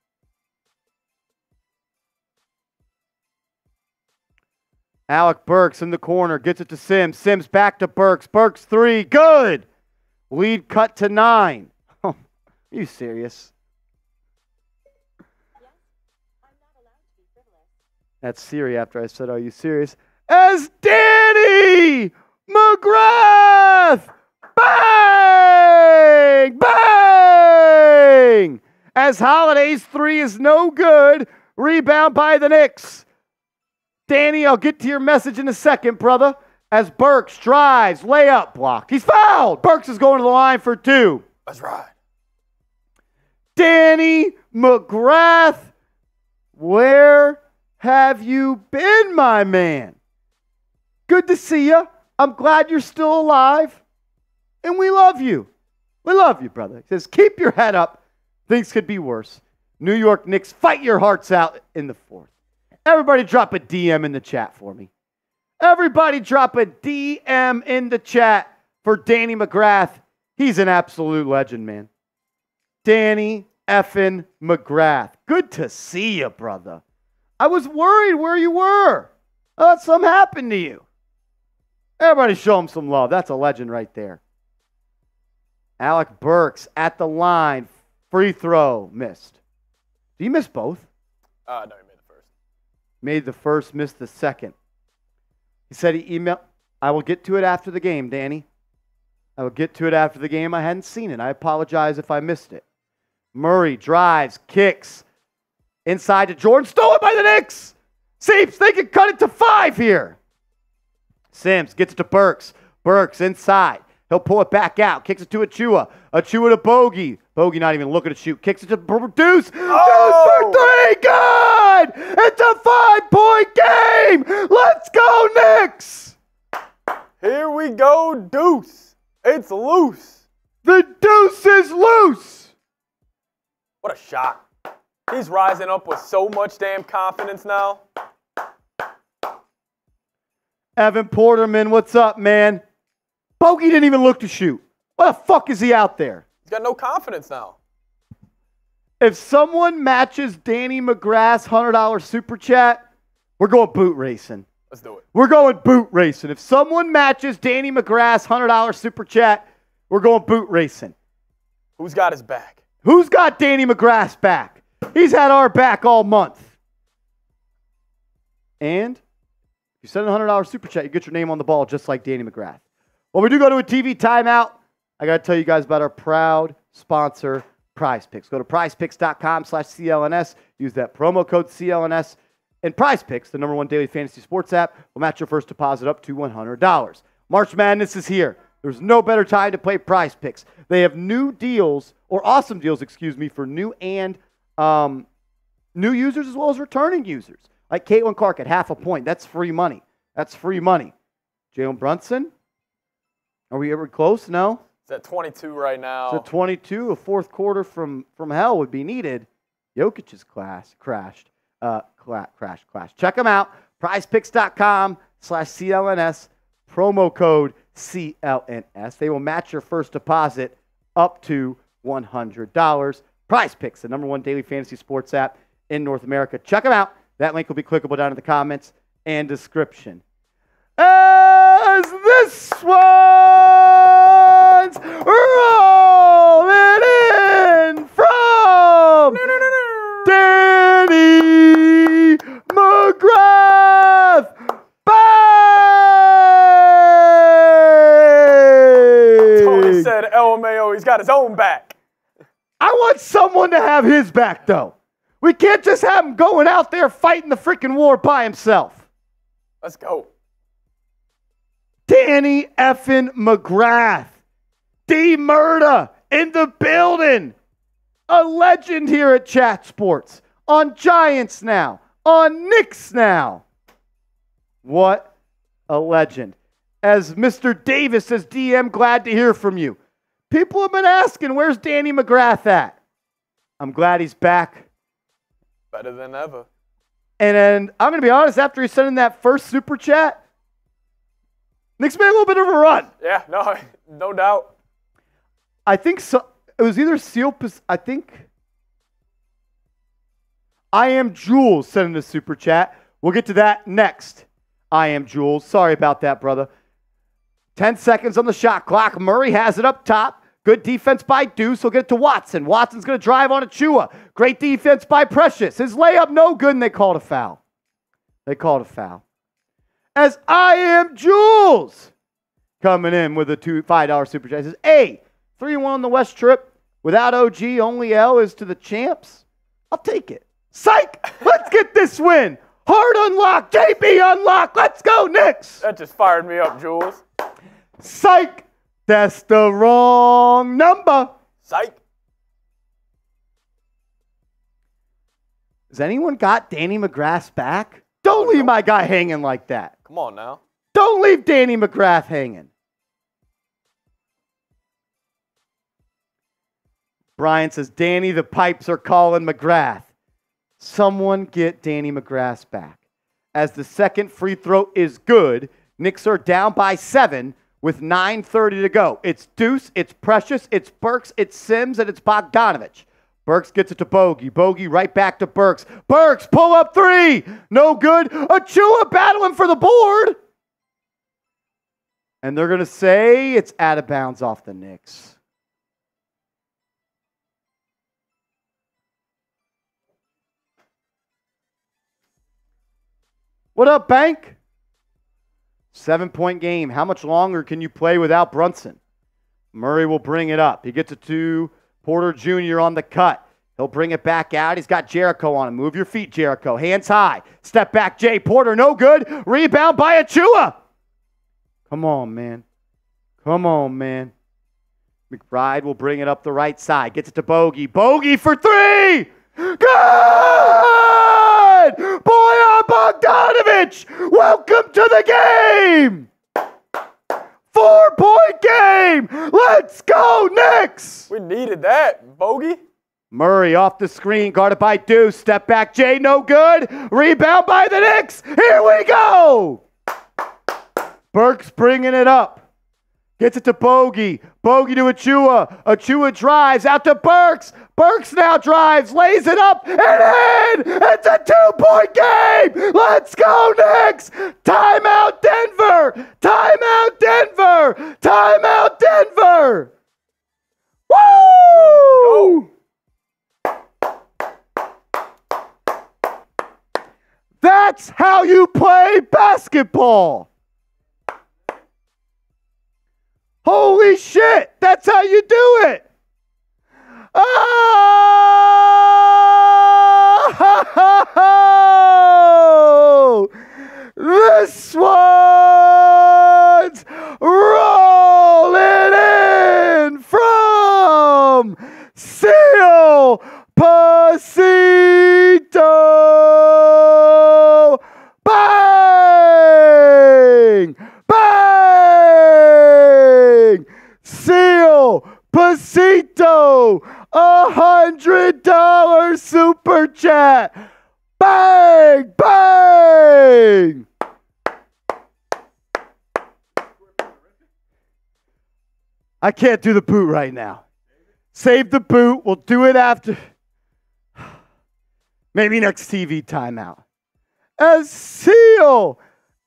Alec Burks in the corner gets it to Sims. Sims back to Burks. Burks three. Good. Lead cut to nine. Are you serious? That's Siri after I said, Are you serious? As Danny McGrath! Bang! Bang! As Holiday's three is no good. Rebound by the Knicks. Danny, I'll get to your message in a second, brother. As Burks drives, layup block. He's fouled. Burks is going to the line for two. That's right. Danny McGrath, where have you been, my man? Good to see you. I'm glad you're still alive. And we love you. We love you, brother. He says, keep your head up. Things could be worse. New York Knicks, fight your hearts out in the fourth. Everybody drop a DM in the chat for me. Everybody drop a DM in the chat for Danny McGrath. He's an absolute legend, man. Danny effin McGrath. Good to see you, brother. I was worried where you were. I thought something happened to you. Everybody show him some love. That's a legend right there. Alec Burks at the line. Free throw missed. Do you miss both? Uh, no, he made the first. made the first, missed the second. He said he emailed, I will get to it after the game, Danny. I will get to it after the game. I hadn't seen it. I apologize if I missed it. Murray drives, kicks inside to Jordan. Stolen by the Knicks. Seeps, they can cut it to five here. Sims gets it to Burks. Burks inside. He'll pull it back out. Kicks it to Achiuwa. Achiuwa to Bogey. Bogey not even looking to shoot. Kicks it to Deuce. Oh! Deuce for oh! three. It's a five-point game. Let's go Knicks. Here we go, Deuce. It's loose. The Deuce is loose. What a shot. He's rising up with so much damn confidence now. Evan Porterman, what's up, man? Bogey didn't even look to shoot. What the fuck is he out there? He's got no confidence now. If someone matches Danny McGrath's $100 super chat, we're going boot racing. Let's do it. We're going boot racing. If someone matches Danny McGrath's $100 super chat, we're going boot racing. Who's got his back? Who's got Danny McGrath's back? He's had our back all month. And if you send a $100 super chat, you get your name on the ball just like Danny McGrath. Well, we do go to a TV timeout. I got to tell you guys about our proud sponsor, PrizePicks. Go to prizepicks.com slash CLNS. Use that promo code CLNS. And PrizePicks, the number one daily fantasy sports app, will match your first deposit up to $100. March Madness is here. There's no better time to play PrizePicks. They have new deals, or awesome deals, excuse me, for new and um, new users as well as returning users. Like Caitlin Clark at half a point. That's free money. That's free money. Jalen Brunson, are we ever close? No. It's at 22 right now. So 22, a fourth quarter from from hell would be needed. Jokic's class crashed. Uh, cla- crash, clash. Check them out. PrizePicks.com slash CLNS. Promo code CLNS. They will match your first deposit up to $100. PrizePicks, the number one daily fantasy sports app in North America. Check them out. That link will be clickable down in the comments and description. As this one's rolling in from Danny McGrath. Tony Bang! said LMAO, he's got his own back. I want someone to have his back, though. We can't just have him going out there fighting the freaking war by himself. Let's go. Danny effin McGrath. D Murda in the building. A legend here at Chat Sports. On Giants now. On Knicks now. What a legend. As Mr. Davis says, DM, glad to hear from you. People have been asking, where's Danny McGrath at? I'm glad he's back. Better than ever. And, and I'm going to be honest, after he sent in that first super chat, Knicks made a little bit of a run. Yeah, no, no doubt. I think so. It was either Seal. I think. I am Jules sending a super chat. We'll get to that next. I am Jules. Sorry about that, brother. 10 seconds on the shot clock. Murray has it up top. Good defense by Deuce. He'll get it to Watson. Watson's going to drive on Achiuwa. Great defense by Precious. His layup no good, and they called a foul. They called a foul. As I am Jules coming in with a two, $5 super chat. Says, A, 3 1 on the West Trip without OG, only L is to the champs. I'll take it. Psych! Let's get this win. Hard unlock, JP unlock. Let's go, Knicks. That just fired me up, Jules. Psych! That's the wrong number. Psych. Has anyone got Danny McGrath back? Oh, Don't leave my guy hanging like that. Come on now. Don't leave Danny McGrath hanging. Brian says, Danny, the pipes are calling McGrath. Someone get Danny McGrath back. As the second free throw is good, Knicks are down by seven with 9.30 to go. It's Deuce, it's Precious, it's Burks, it's Sims, and it's Bogdanovich. Burks gets it to Bogey. Bogey right back to Burks. Burks, pull up three. No good. Achiuwa battling for the board. And they're going to say it's out of bounds off the Knicks. What up, Bank? Seven point game. How much longer can you play without Brunson? Murray will bring it up. He gets a two Porter Jr. on the cut. He'll bring it back out. He's got Jericho on him. Move your feet, Jericho. Hands high. Step back, Jay Porter. No good. Rebound by Achiuwa. Come on, man. Come on, man. McBride will bring it up the right side. Gets it to Bogey. Bogey for three. Good! Bojan Bogdanovich! Welcome to the game! Four point game! Let's go, Knicks! We needed that, Bogey. Murray off the screen, guarded by Deuce. Step back, Jay, no good. Rebound by the Knicks. Here we go. Burks bringing it up. Gets it to Bogey. Bogey to Achiuwa. Achiuwa drives out to Burks. Burks now drives, lays it up, and in! It's a two-point game! Let's go, Knicks! Timeout, Denver! Timeout, Denver! Timeout, Denver! Woo! That's how you play basketball. Holy shit, that's how you do it. Oh, this one's rolling in from Seal Pasito. Bang! Bang! Seal Pasito, a hundred dollar super chat. Bang! Bang! I can't do the boot right now. Save the boot. We'll do it after. Maybe next TV timeout. As Seal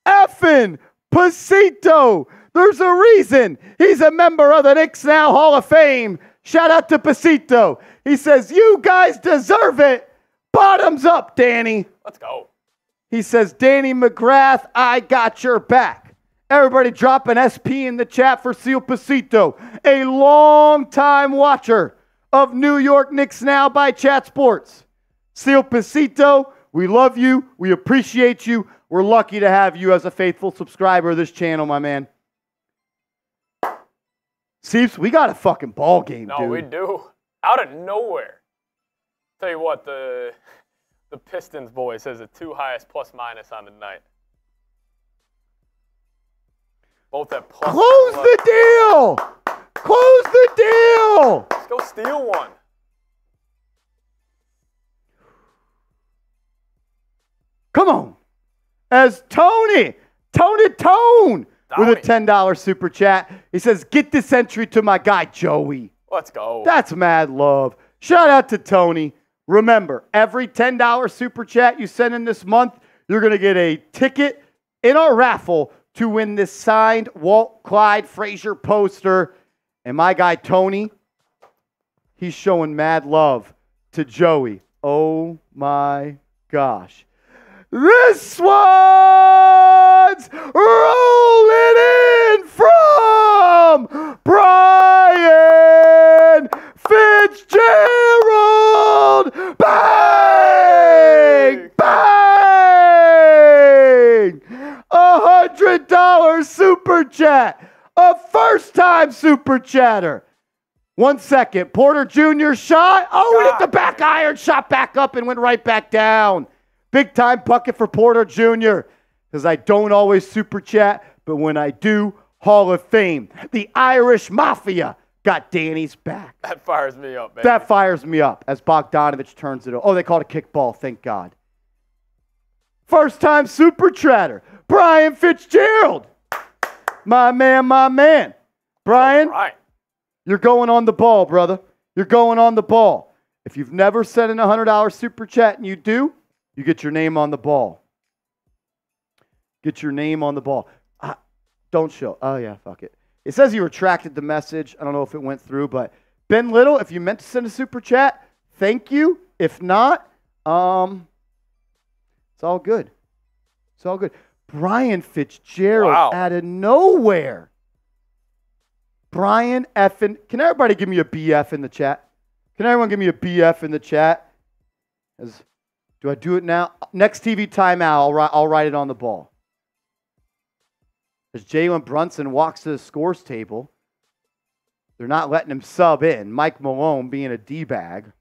effing Pasito. There's a reason he's a member of the Knicks Now Hall of Fame. Shout out to Pasito. He says, You guys deserve it. Bottoms up, Danny. Let's go. He says, Danny McGrath, I got your back. Everybody drop an SP in the chat for Seal Pasito, a long-time watcher of New York Knicks Now by Chat Sports. Seal Pasito, we love you. We appreciate you. We're lucky to have you as a faithful subscriber of this channel, my man. Seeps, we got a fucking ball game, No, dude. we do. Out of nowhere. Tell you what, the the Pistons boys has the two highest plus minus on the night. Both at plus. Close 11. the deal. Close the deal. Let's go steal one. Come on. As Tony, Tony Tone, with a $10 super chat. He says, Get this entry to my guy, Joey. Let's go. That's mad love. Shout out to Tony. Remember, every $10 super chat you send in this month, you're going to get a ticket in our raffle to win this signed Walt Clyde Frazier poster. And my guy, Tony, he's showing mad love to Joey. Oh my gosh. This one's rolling in from Brian Fitzgerald. Bang! Bang! A hundred dollar super chat. A first time super chatter. One second. Porter Jr. shot. Oh, it hit the back iron, shot back up and went right back down. Big time bucket for Porter Jr. Because I don't always super chat, but when I do, Hall of Fame. The Irish Mafia got Danny's back. that fires me up, man. That fires me up as Bogdanovich turns it over. Oh, they called a kickball, thank God. First time super chatter. Brian Fitzgerald. My man, my man. Brian, right. you're going on the ball, brother. You're going on the ball. If you've never sent in a $100 super chat and you do, you get your name on the ball. Get your name on the ball. Ah, don't show. Oh, yeah, fuck it. It says you retracted the message. I don't know if it went through, but Ben Little, if you meant to send a super chat, thank you. If not, um, it's all good. It's all good. Brian Fitzgerald Wow. out of nowhere. Brian effing. Can everybody give me a BF in the chat? Can everyone give me a BF in the chat? As, do I do it now? Next TV timeout, I'll, write, I'll write it on the ball. As Jalen Brunson walks to the scores table, they're not letting him sub in. Mike Malone being a D bag.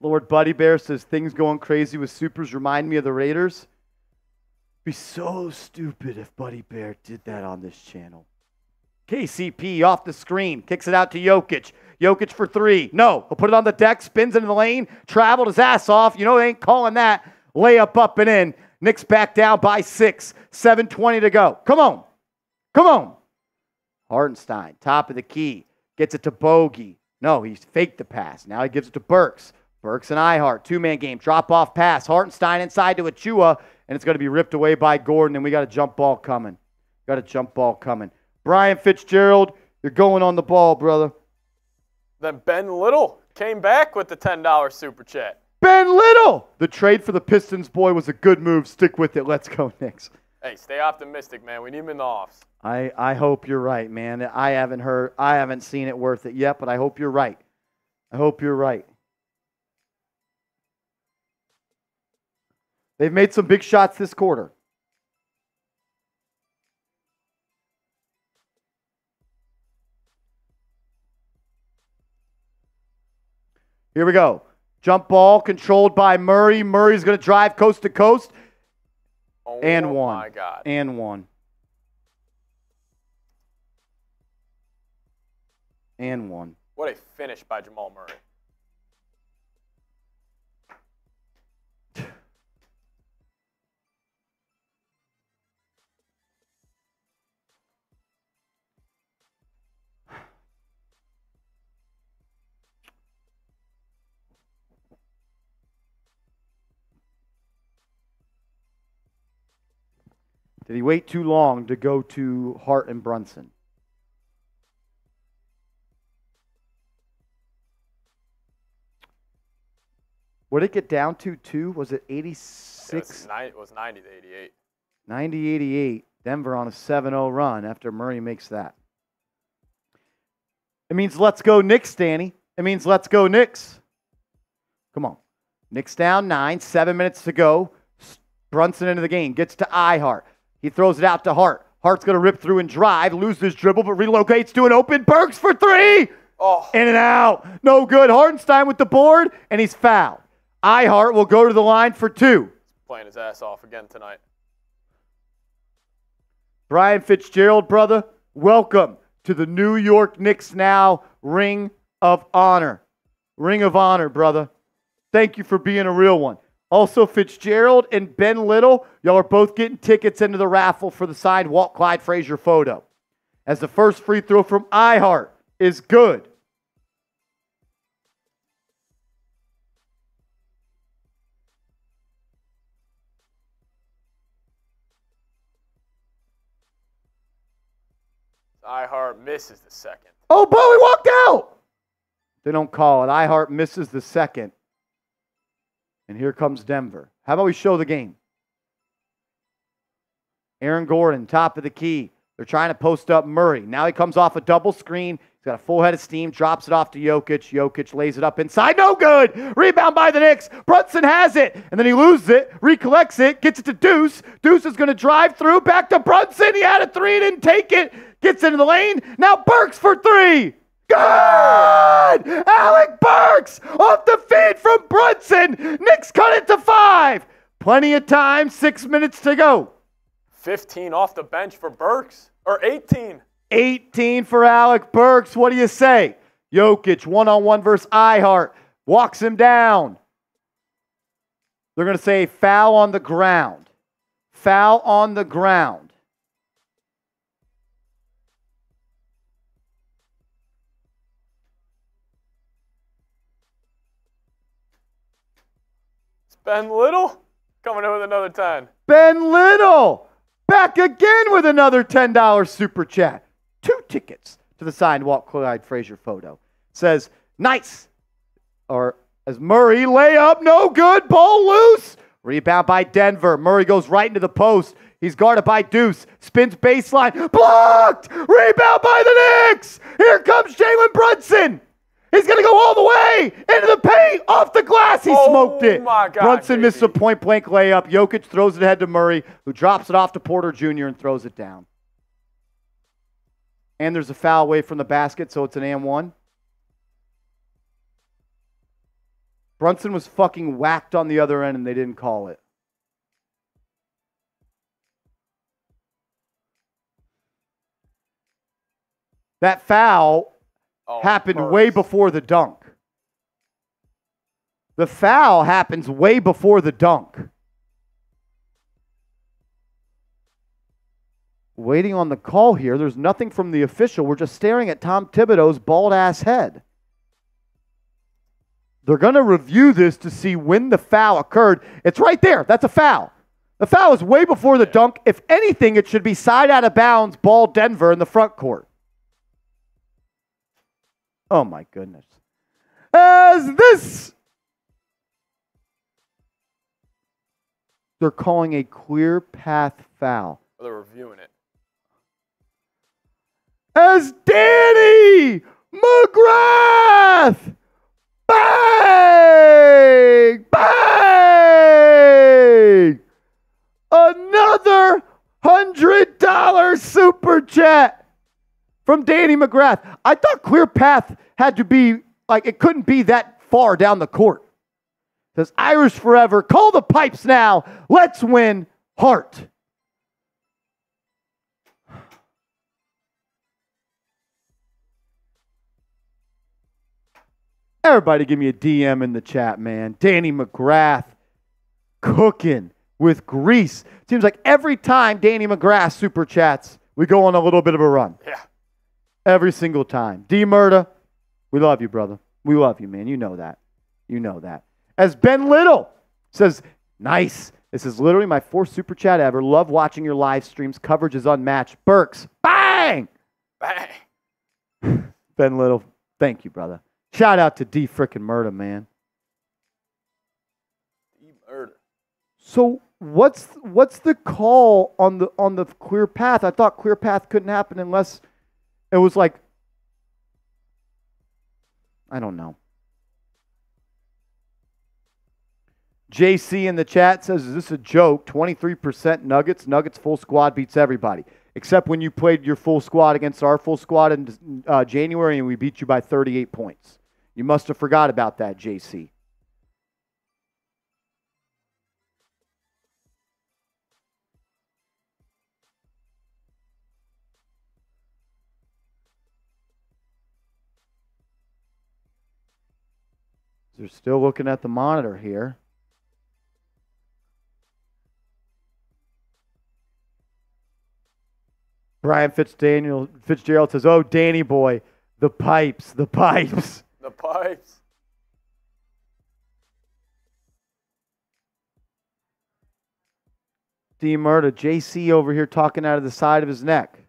Lord Buddy Bear says things going crazy with supers remind me of the Raiders. Be so stupid if Buddy Bear did that on this channel. KCP off the screen, kicks it out to Jokic. Jokic for three. No, he'll put it on the deck, spins into the lane, traveled his ass off. You know they ain't calling that. Layup up and in. Knicks back down by six. 7.20 to go. Come on. Come on. Hartenstein, top of the key, gets it to Bogey. No, he's faked the pass. Now he gives it to Burks. Burks and Ihart, two man game, drop off pass. Hartenstein inside to Achiuwa, and it's going to be ripped away by Gordon, and we got a jump ball coming. Got a jump ball coming. Brian Fitzgerald, you're going on the ball, brother. Then Ben Little came back with the $10 super chat. Ben Little! The trade for the Pistons boy was a good move. Stick with it. Let's go, Knicks. Hey, stay optimistic, man. We need him in the offs. I, I hope you're right, man. I haven't heard, I haven't seen it worth it yet, but I hope you're right. I hope you're right. They've made some big shots this quarter. Here we go. Jump ball controlled by Murray. Murray's going to drive coast to coast. Oh, and one. my God. And one. And one. What a finish by Jamal Murray. Did he wait too long to go to Hart and Brunson? What did it get down to, two? Was it 86? It was, nine, it was 90 to 88. 90 88. Denver on a 7 0 run after Murray makes that. It means let's go Knicks, Danny. It means let's go Knicks. Come on. Knicks down nine, seven minutes to go. Brunson into the game, gets to Ihart. He throws it out to Hart. Hart's going to rip through and drive, loses his dribble, but relocates to an open Burks for three. Oh, In and out. No good. Hartenstein with the board, and he's fouled. I Ihart will go to the line for two. playing his ass off again tonight. Brian Fitzgerald, brother, welcome to the New York Knicks Now Ring of Honor. Ring of Honor, brother. Thank you for being a real one. Also, Fitzgerald and Ben Little, y'all are both getting tickets into the raffle for the signed Walt Clyde Frazier photo. As the first free throw from Ihart is good. Ihart misses the second. Oh, Bowie walked out. They don't call it. Ihart misses the second. And here comes Denver. How about we show the game? Aaron Gordon, top of the key. They're trying to post up Murray. Now he comes off a double screen. He's got a full head of steam, drops it off to Jokic. Jokic lays it up inside. No good. Rebound by the Knicks. Brunson has it. And then he loses it, recollects it, gets it to Deuce. Deuce is going to drive through back to Brunson. He had a three, didn't take it. Gets into the lane. Now Burks for three. Good! Alec Burks off the feed from Brunson. Knicks cut it to five. Plenty of time. Six minutes to go. 15 off the bench for Burks, or 18. 18 for Alec Burks. What do you say? Jokic one on one versus Ihart. Walks him down. They're going to say foul on the ground. Foul on the ground. Ben Little coming in with another 10. Ben Little back again with another $10 super chat. Two tickets to the signed Walt Clyde Frazier photo. Says, nice. Or as Murray layup, no good, ball loose. Rebound by Denver. Murray goes right into the post. He's guarded by Deuce. Spins baseline. Blocked! Rebound by the Knicks! Here comes Jalen Brunson! He's going to go all the way into the paint, off the glass. He Oh smoked it. my God, Brunson missed a point blank layup. Jokic throws it ahead to Murray, who drops it off to Porter Jr. and throws it down. And there's a foul away from the basket, so it's an and one. Brunson was fucking whacked on the other end, and they didn't call it. That foul Oh, happened Burks. way before the dunk. The foul happens way before the dunk. Waiting on the call here. There's nothing from the official. We're just staring at Tom Thibodeau's bald ass head. They're going to review this to see when the foul occurred. It's right there. That's a foul. The foul is way before the dunk. If anything, it should be side out of bounds, ball Denver in the front court. Oh my goodness. As this they're calling a clear path foul. Oh, they're reviewing it. As Danny McGrath bang bang another hundred dollar super chat from Danny McGrath. I thought clear path had to be like it couldn't be that far down the court. Says Irish forever. Call the pipes now. Let's win. Heart. Everybody give me a DM in the chat, man. Danny McGrath cooking with grease. Seems like every time Danny McGrath super chats, we go on a little bit of a run. Yeah. Every single time. D Murda, we love you, brother. We love you, man. You know that. You know that. As Ben Little says, nice. This is literally my fourth super chat ever. Love watching your live streams. Coverage is unmatched. Burks, bang! Bang. Ben Little, thank you, brother. Shout out to D frickin' Murda, man. Murder. So what's what's the call on the on the clear path? I thought clear path couldn't happen unless it was like I don't know. JC in the chat says, "Is this a joke? 23% Nuggets. Nuggets full squad beats everybody, except when you played your full squad against our full squad in uh, January and we beat you by 38 points. You must have forgot about that, JC." They're still looking at the monitor here. Brian Fitzgerald, Fitzgerald says, "Oh, Danny boy, the pipes, the pipes." The pipes. D Murda, JC over here talking out of the side of his neck.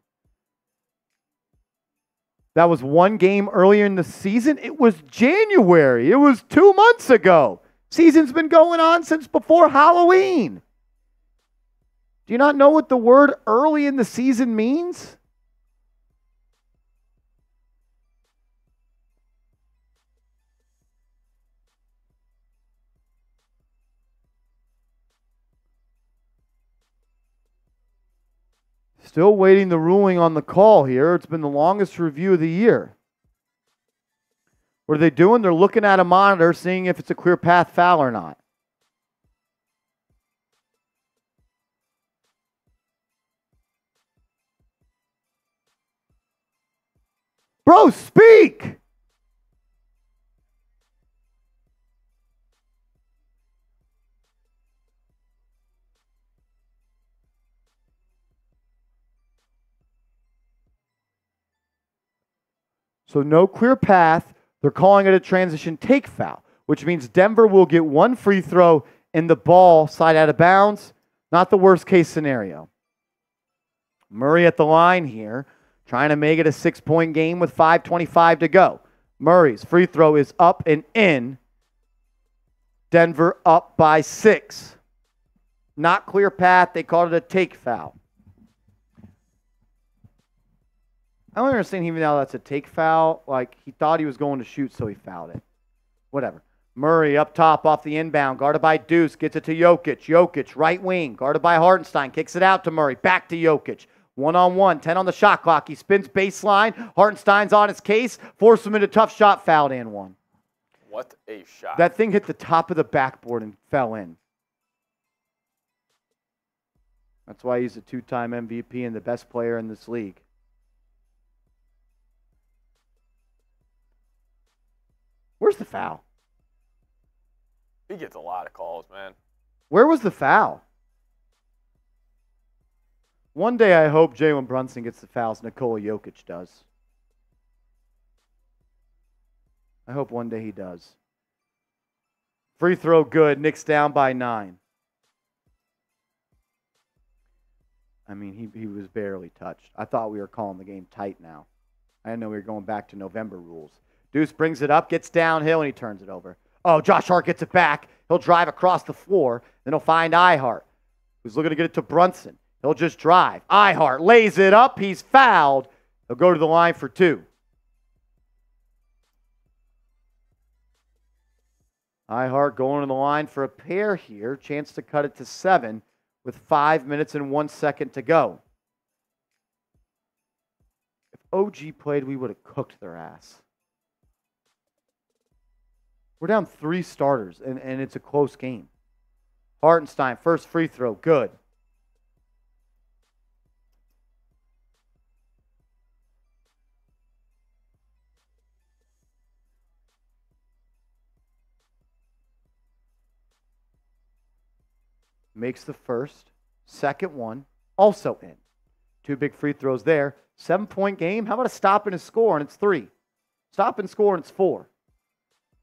That was one game earlier in the season. It was January. It was two months ago. Season's been going on since before Halloween. Do you not know what the word early in the season means? Still waiting the ruling on the call here. It's been the longest review of the year. What are they doing? They're looking at a monitor, seeing if it's a clear path foul or not. Bro, speak! So no clear path. They're calling it a transition take foul, which means Denver will get one free throw and the ball side out of bounds. Not the worst case scenario. Murray at the line here, trying to make it a six point game with 5.25 to go. Murray's free throw is up and in. Denver up by six. Not clear path. They called it a take foul. I don't understand even now that's a take foul. Like he thought he was going to shoot, so he fouled it. Whatever. Murray up top off the inbound, guarded by Deuce, gets it to Jokic. Jokic, right wing, guarded by Hartenstein, kicks it out to Murray, back to Jokic. One on one, 10 on the shot clock. He spins baseline. Hartenstein's on his case, force him into tough shot, fouled and one. What a shot. That thing hit the top of the backboard and fell in. That's why he's a two time MVP and the best player in this league. Where's the foul? he gets a lot of calls, man. Where was the foul? One day I hope Jalen Brunson gets the fouls Nikola Jokic does. I hope one day he does. Free throw good. Knicks down by nine. I mean, he, he was barely touched. I thought we were calling the game tight now. I didn't know we were going back to November rules. Deuce brings it up, gets downhill, and he turns it over. Oh, Josh Hart gets it back. He'll drive across the floor. Then he'll find Ihart, who's looking to get it to Brunson. He'll just drive. Ihart lays it up. He's fouled. He'll go to the line for two. Ihart going to the line for a pair here. Chance to cut it to seven with five minutes and one second to go. If OG played, we would have cooked their ass. We're down three starters, and, and it's a close game. Hartenstein, first free throw, good. Makes the first, second one, also in. Two big free throws there. Seven point game. How about a stop and a score, and it's three? Stop and score, and it's four.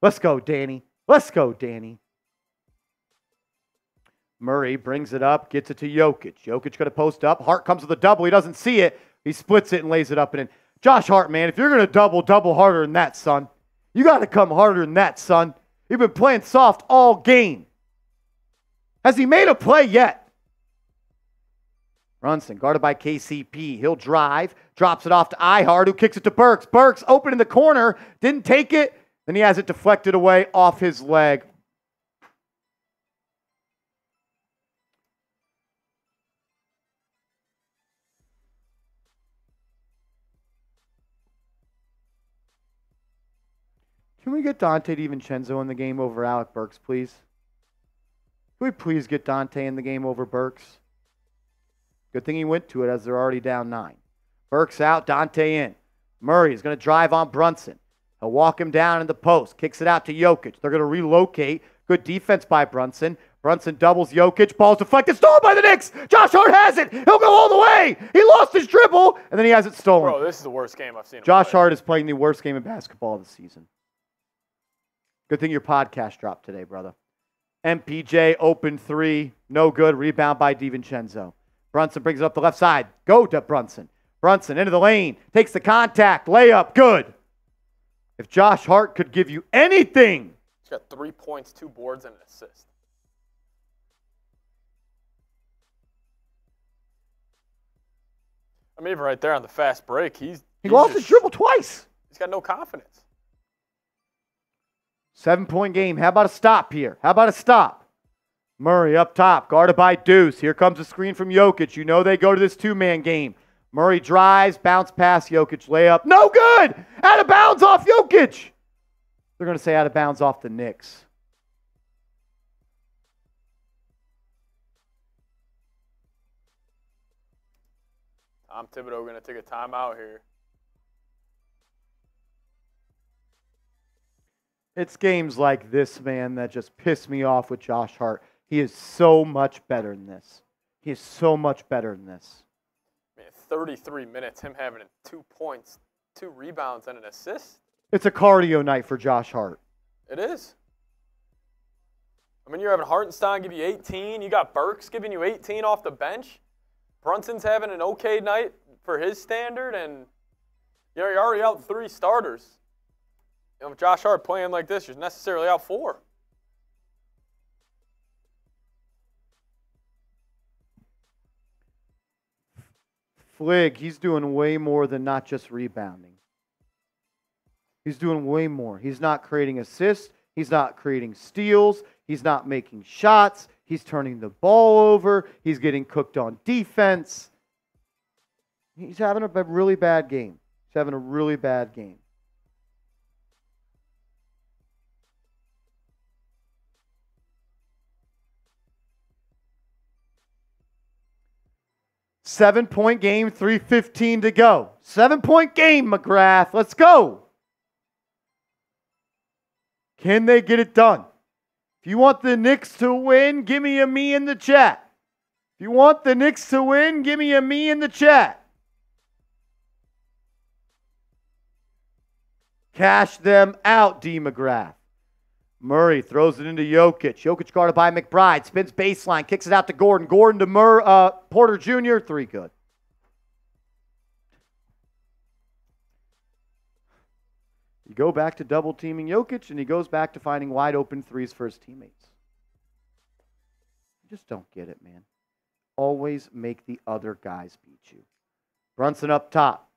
Let's go, Danny. Let's go, Danny. Murray brings it up, gets it to Jokic. Jokic going to post up. Hart comes with a double. He doesn't see it. He splits it and lays it up and in. Josh Hart, man, if you're going to double, double harder than that, son. You got to come harder than that, son. You've been playing soft all game. Has he made a play yet? Brunson, guarded by KCP. He'll drive, drops it off to Ihart, who kicks it to Burks. Burks open in the corner, didn't take it. Then he has it deflected away off his leg. Can we get Donte DiVincenzo in the game over Alec Burks, please? Can we please get Donte in the game over Burks? Good thing he went to it as they're already down nine. Burks out, Donte in. Murray is going to drive on Brunson. He'll walk him down in the post, kicks it out to Jokic. They're going to relocate. Good defense by Brunson. Brunson doubles Jokic. Ball's deflected. Stolen by the Knicks. Josh Hart has it. He'll go all the way. He lost his dribble, and then he has it stolen. Bro, this is the worst game I've seen. Josh play. Hart is playing the worst game of basketball of the season. Good thing your podcast dropped today, brother. MPJ open three, no good. Rebound by DiVincenzo. Brunson brings it up the left side. Go to Brunson. Brunson into the lane, takes the contact, layup, good. If Josh Hart could give you anything, He's got three points, two boards, and an assist. I mean, even right there on the fast break, he's he he's lost just- his dribble twice. He's got no confidence. Seven point game. How about a stop here? How about a stop? Murray up top, guarded by Deuce. Here comes a screen from Jokic. You know they go to this two man game. Murray drives, bounce pass, Jokic layup. No good! Out of bounds off Jokic. They're going to say out of bounds off the Knicks. Tom Thibodeau going to take a timeout here. It's games like this, man, that just piss me off with Josh Hart. He is so much better than this. He is so much better than this. Man, 33 minutes, him having two points, two rebounds, and an assist. It's a cardio night for Josh Hart. It is. I mean, you're having Hartenstein give you 18. You got Burks giving you 18 off the bench. Brunson's having an okay night for his standard, and you're already out three starters. You know, with Josh Hart playing like this, you're necessarily out four. Flig, he's doing way more than not just rebounding. He's doing way more. He's not creating assists. He's not creating steals. He's not making shots. He's turning the ball over. He's getting cooked on defense. He's having a really bad game. He's having a really bad game. Seven point game, 3.15 to go. Seven point game, McGrath. Let's go. Can they get it done? If you want the Knicks to win, give me a me in the chat. If you want the Knicks to win, give me a me in the chat. Cash them out, D. McGrath. Murray throws it into Jokic. Jokic guarded by McBride. Spins baseline, kicks it out to Gordon. Gordon to Mur- uh, Porter Jr. Three good. You go back to double teaming Jokic, and he goes back to finding wide open threes for his teammates. You just don't get it, man. Always make the other guys beat you. Brunson up top.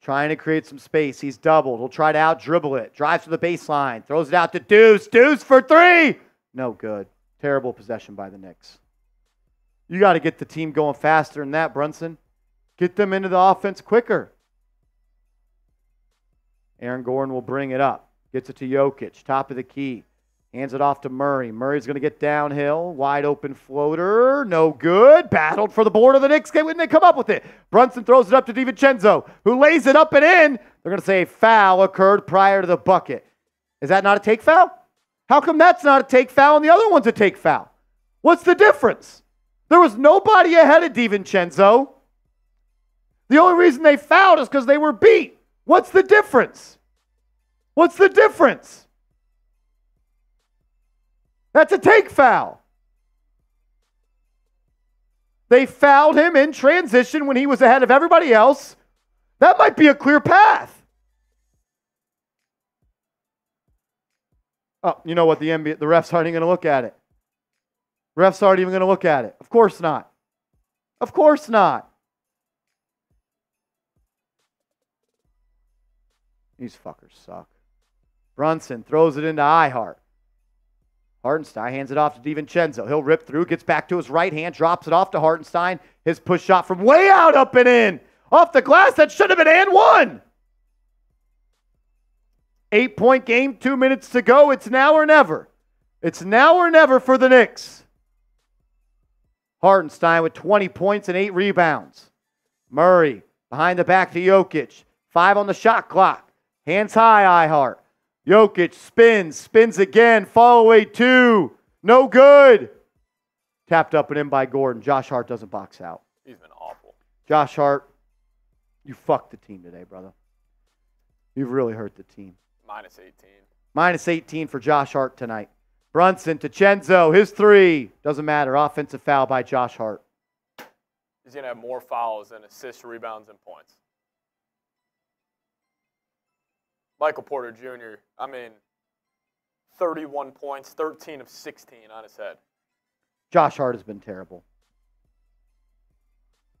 Trying to create some space. He's doubled. He'll try to out dribble it. Drives to the baseline. Throws it out to Deuce. Deuce for three. No good. Terrible possession by the Knicks. You got to get the team going faster than that, Brunson. Get them into the offense quicker. Aaron Gordon will bring it up. Gets it to Jokic, top of the key. Hands it off to Murray. Murray's going to get downhill. Wide open floater. No good. Battled for the board of the Knicks when they come up with it. Brunson throws it up to DiVincenzo, who lays it up and in. They're going to say foul occurred prior to the bucket. Is that not a take foul? How come that's not a take foul and the other one's a take foul? What's the difference? There was nobody ahead of DiVincenzo. The only reason they fouled is because they were beat. What's the difference? What's the difference? That's a take foul. They fouled him in transition when he was ahead of everybody else. That might be a clear path. Oh, you know what? The NBA, the refs aren't even going to look at it. Refs aren't even going to look at it. Of course not. Of course not. These fuckers suck. Brunson throws it into Ihart. Hartenstein hands it off to DiVincenzo. He'll rip through, gets back to his right hand, drops it off to Hartenstein. His push shot from way out, up and in. Off the glass, that should have been and one. Eight point game, two minutes to go. It's now or never. It's now or never for the Knicks. Hartenstein with 20 points and eight rebounds. Murray behind the back to Jokic. Five on the shot clock. Hands high, Ihart. Jokic spins, spins again, fall away two. No good. Tapped up and in by Gordon. Josh Hart doesn't box out. He's been awful. Josh Hart, you fucked the team today, brother. You've really hurt the team. Minus 18. Minus 18 for Josh Hart tonight. Brunson to Chenzo, his three. Doesn't matter. Offensive foul by Josh Hart. He's going to have more fouls than assists, rebounds, and points. Michael Porter Jr., I mean, 31 points, 13 of 16 on his head. Josh Hart has been terrible.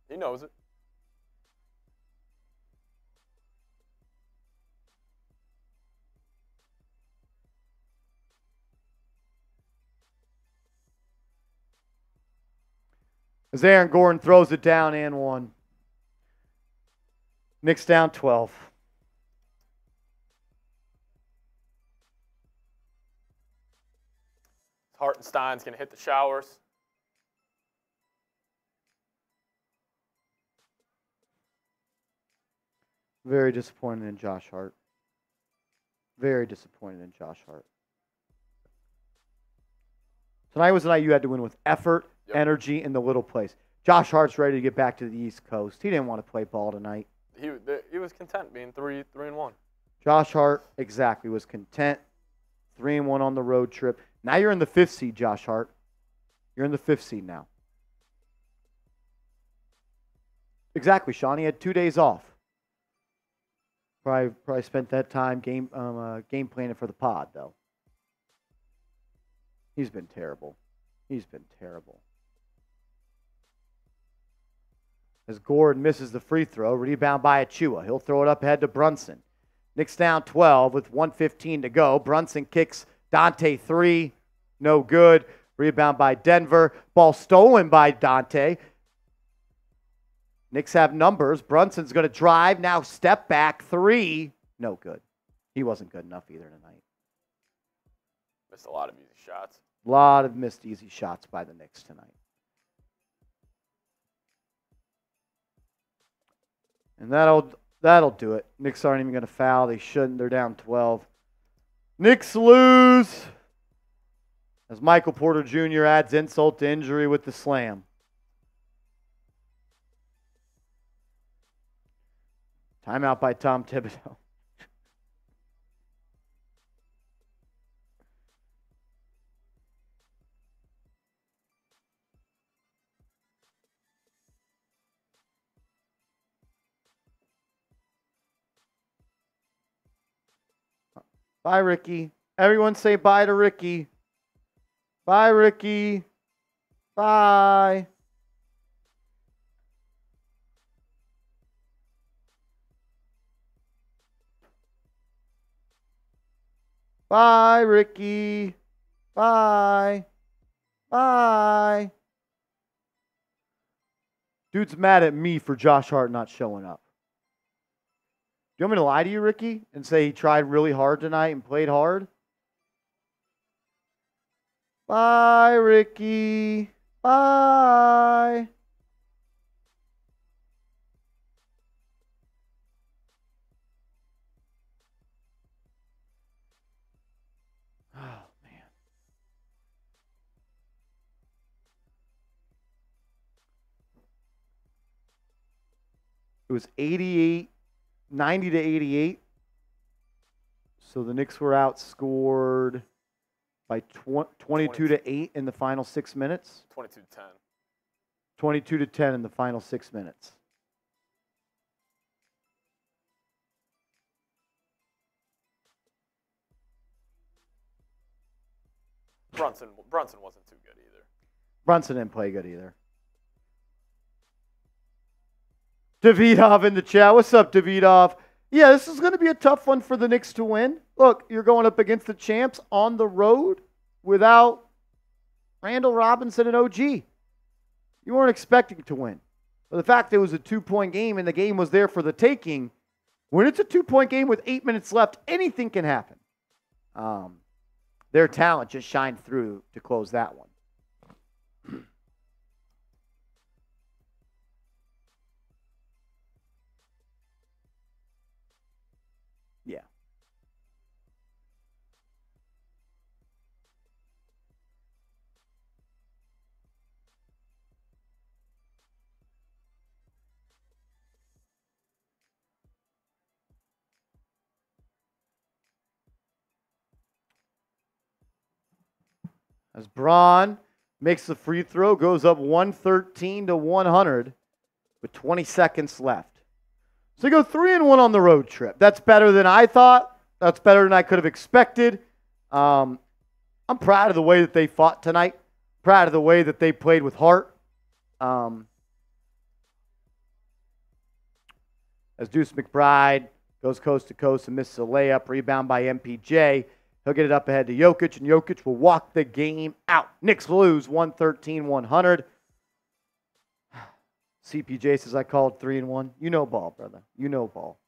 He knows it. As Aaron Gordon throws it down and one. Knicks down 12. Hartenstein's going to hit the showers. Very disappointed in Josh Hart. Very disappointed in Josh Hart. Tonight was the night you had to win with effort, Yep. energy, and the little plays. Josh Hart's ready to get back to the East Coast. He didn't want to play ball tonight. He, he was content being three, three and one. Josh Hart, exactly, was content. Three and one on the road trip. Now you're in the fifth seed, Josh Hart. You're in the fifth seed now. Exactly, Sean. He had two days off. Probably, probably spent that time game um, uh, game planning for the pod, though. He's been terrible. He's been terrible. as Gordon misses the free throw. Rebound by Achiuwa. He'll throw it up ahead to Brunson. Knicks down 12 with 115 to go. Brunson kicks Donte three. No good. Rebound by Denver. Ball stolen by Donte. Knicks have numbers. Brunson's going to drive. Now step back three. No good. He wasn't good enough either tonight. Missed a lot of easy shots. A lot of missed easy shots by the Knicks tonight. And that'll that'll do it. Knicks aren't even going to foul. They shouldn't. They're down 12. Knicks lose. As Michael Porter Jr. adds insult to injury with the slam. Timeout by Tom Thibodeau. Bye, Ricky. Everyone say bye to Ricky. Bye, Ricky. Bye. Bye, Ricky. Bye. Bye. Dude's mad at me for Josh Hart not showing up. Do you want me to lie to you, Ricky, and say he tried really hard tonight and played hard? Bye, Ricky. Bye. It was 88 90 to 88. So the Knicks were outscored by tw- 22 to 8 in the final six minutes. 22 to 10. 22 to 10 in the final six minutes. Brunson Brunson wasn't too good either. Brunson didn't play good either. Davidov in the chat. What's up, Davidov? Yeah, this is going to be a tough one for the Knicks to win. Look, you're going up against the champs on the road without Randle Robinson and OG. You weren't expecting to win. But the fact it was a two point game and the game was there for the taking, when it's a two point game with eight minutes left, anything can happen. Um, their talent just shined through to close that one. As Braun makes the free throw, goes up 113 to 100 with 20 seconds left. So they go three and one on the road trip. That's better than I thought. That's better than I could have expected. Um, I'm proud of the way that they fought tonight. Proud of the way that they played with heart. Um, as Deuce McBride goes coast to coast and misses a layup, rebound by MPJ. He'll get it up ahead to Jokic, and Jokic will walk the game out. Knicks lose 113 100. CPJ says I called three and one. You know ball, brother. You know ball.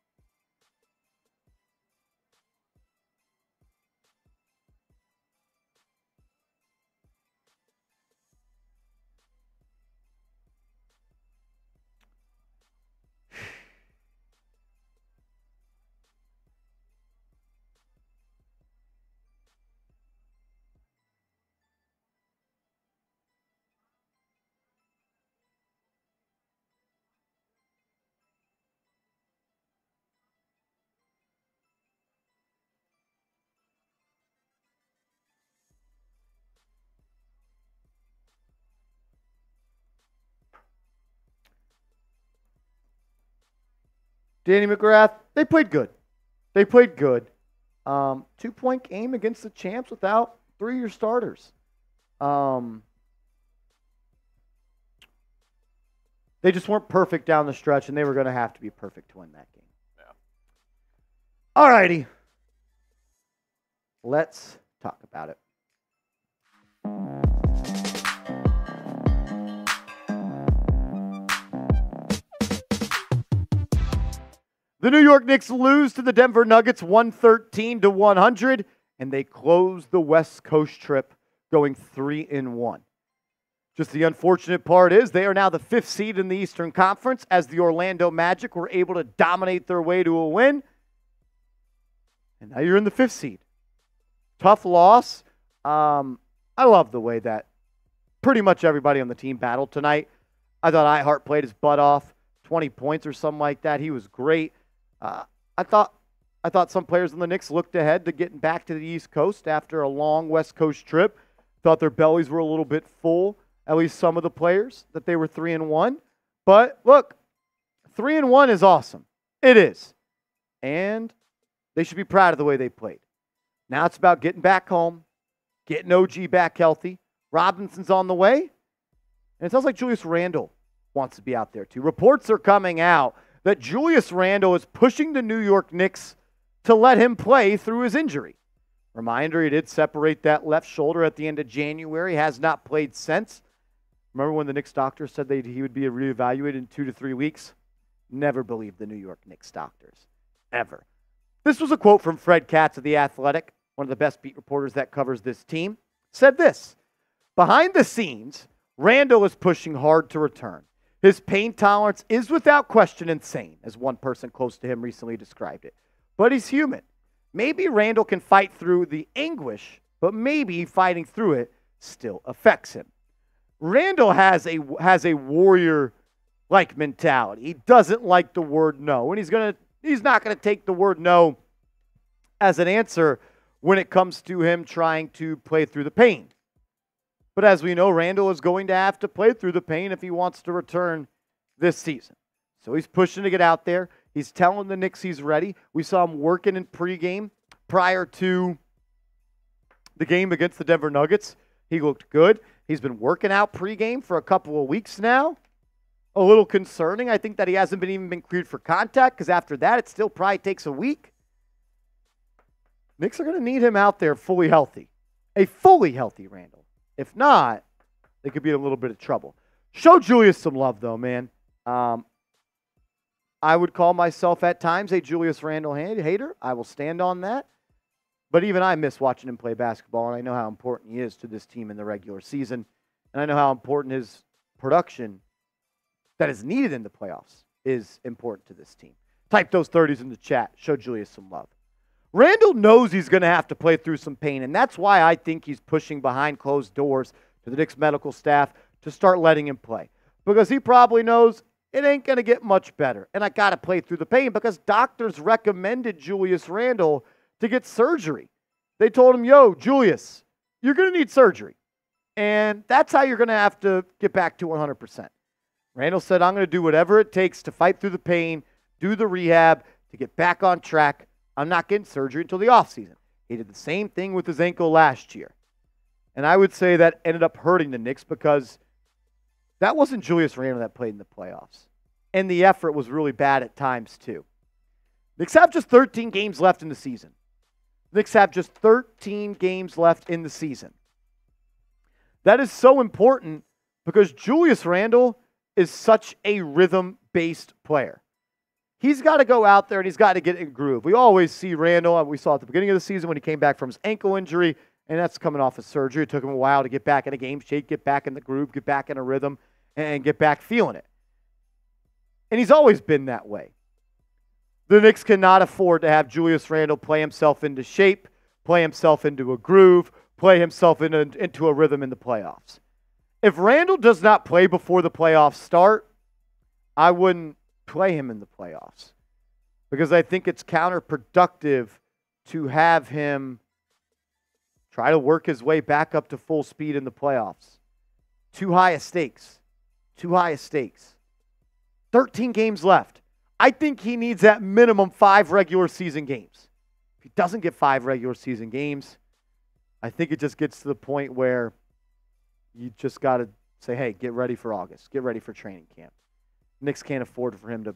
Danny McGrath, they played good. They played good. Um, two point game against the champs without three of your starters. Um, They just weren't perfect down the stretch, and they were going to have to be perfect to win that game. Yeah. All righty. Let's talk about it. The New York Knicks lose to the Denver Nuggets 113 to 100 and they close the West Coast trip going 3 in 1. Just the unfortunate part is they are now the 5th seed in the Eastern Conference as the Orlando Magic were able to dominate their way to a win. And now you're in the 5th seed. Tough loss. Um, I love the way that pretty much everybody on the team battled tonight. I thought Ihart played his butt off, 20 points or something like that. He was great. I thought I thought some players in the Knicks looked ahead to getting back to the East Coast after a long West Coast trip. Thought their bellies were a little bit full, at least some of the players, that they were three and one. But look, three and one is awesome. It is. And they should be proud of the way they played. Now it's about getting back home, getting OG back healthy. Robinson's on the way. And it sounds like Julius Randle wants to be out there too. Reports are coming out that Julius Randle is pushing the New York Knicks to let him play through his injury. Reminder, he did separate that left shoulder at the end of January, has not played since. Remember when the Knicks doctor said that he would be reevaluated in two to three weeks? Never believed the New York Knicks doctors. Ever. This was a quote from Fred Katz of The Athletic, one of the best beat reporters that covers this team. Said this Behind the scenes, Randle is pushing hard to return. His pain tolerance is without question insane, as one person close to him recently described it. But he's human. Maybe Randle can fight through the anguish, but maybe fighting through it still affects him. Randle has a has a warrior like mentality. He doesn't like the word no, and he's gonna he's not gonna take the word no as an answer when it comes to him trying to play through the pain. But as we know, Randle is going to have to play through the pain if he wants to return this season. So he's pushing to get out there. He's telling the Knicks he's ready. We saw him working in pregame prior to the game against the Denver Nuggets. He looked good. He's been working out pregame for a couple of weeks now. A little concerning. I think that he hasn't been even been cleared for contact because after that, it still probably takes a week. Knicks are going to need him out there fully healthy. A fully healthy Randle. If not, they could be in a little bit of trouble. Show Julius some love, though, man. Um, I would call myself at times a Julius Randle hater. I will stand on that. But even I miss watching him play basketball, and I know how important he is to this team in the regular season. And I know how important his production that is needed in the playoffs is important to this team. Type those 30s in the chat. Show Julius some love. Randle knows he's going to have to play through some pain, and that's why I think he's pushing behind closed doors to the Knicks medical staff to start letting him play. Because he probably knows it ain't going to get much better. And I got to play through the pain because doctors recommended Julius Randle to get surgery. They told him, yo, Julius, you're going to need surgery. And that's how you're going to have to get back to 100%. Randle said, I'm going to do whatever it takes to fight through the pain, do the rehab, to get back on track I'm not getting surgery until the offseason. He did the same thing with his ankle last year. And I would say that ended up hurting the Knicks because that wasn't Julius Randle that played in the playoffs. And the effort was really bad at times, too. Knicks have just 13 games left in the season. Knicks have just 13 games left in the season. That is so important because Julius Randle is such a rhythm based player he's got to go out there and he's got to get in groove. We always see Randle. we saw at the beginning of the season when he came back from his ankle injury, and that's coming off of surgery. It took him a while to get back in a game shape, get back in the groove, get back in a rhythm, and get back feeling it. And he's always been that way. The Knicks cannot afford to have Julius Randle play himself into shape, play himself into a groove, play himself into, into a rhythm in the playoffs. If Randle does not play before the playoffs start, I wouldn't play him in the playoffs because I think it's counterproductive to have him try to work his way back up to full speed in the playoffs. Too high a stakes. Too high a stakes. 13 games left. I think he needs at minimum five regular season games. If he doesn't get five regular season games, I think it just gets to the point where you just got to say, hey, get ready for August, get ready for training camp. Knicks can't afford for him to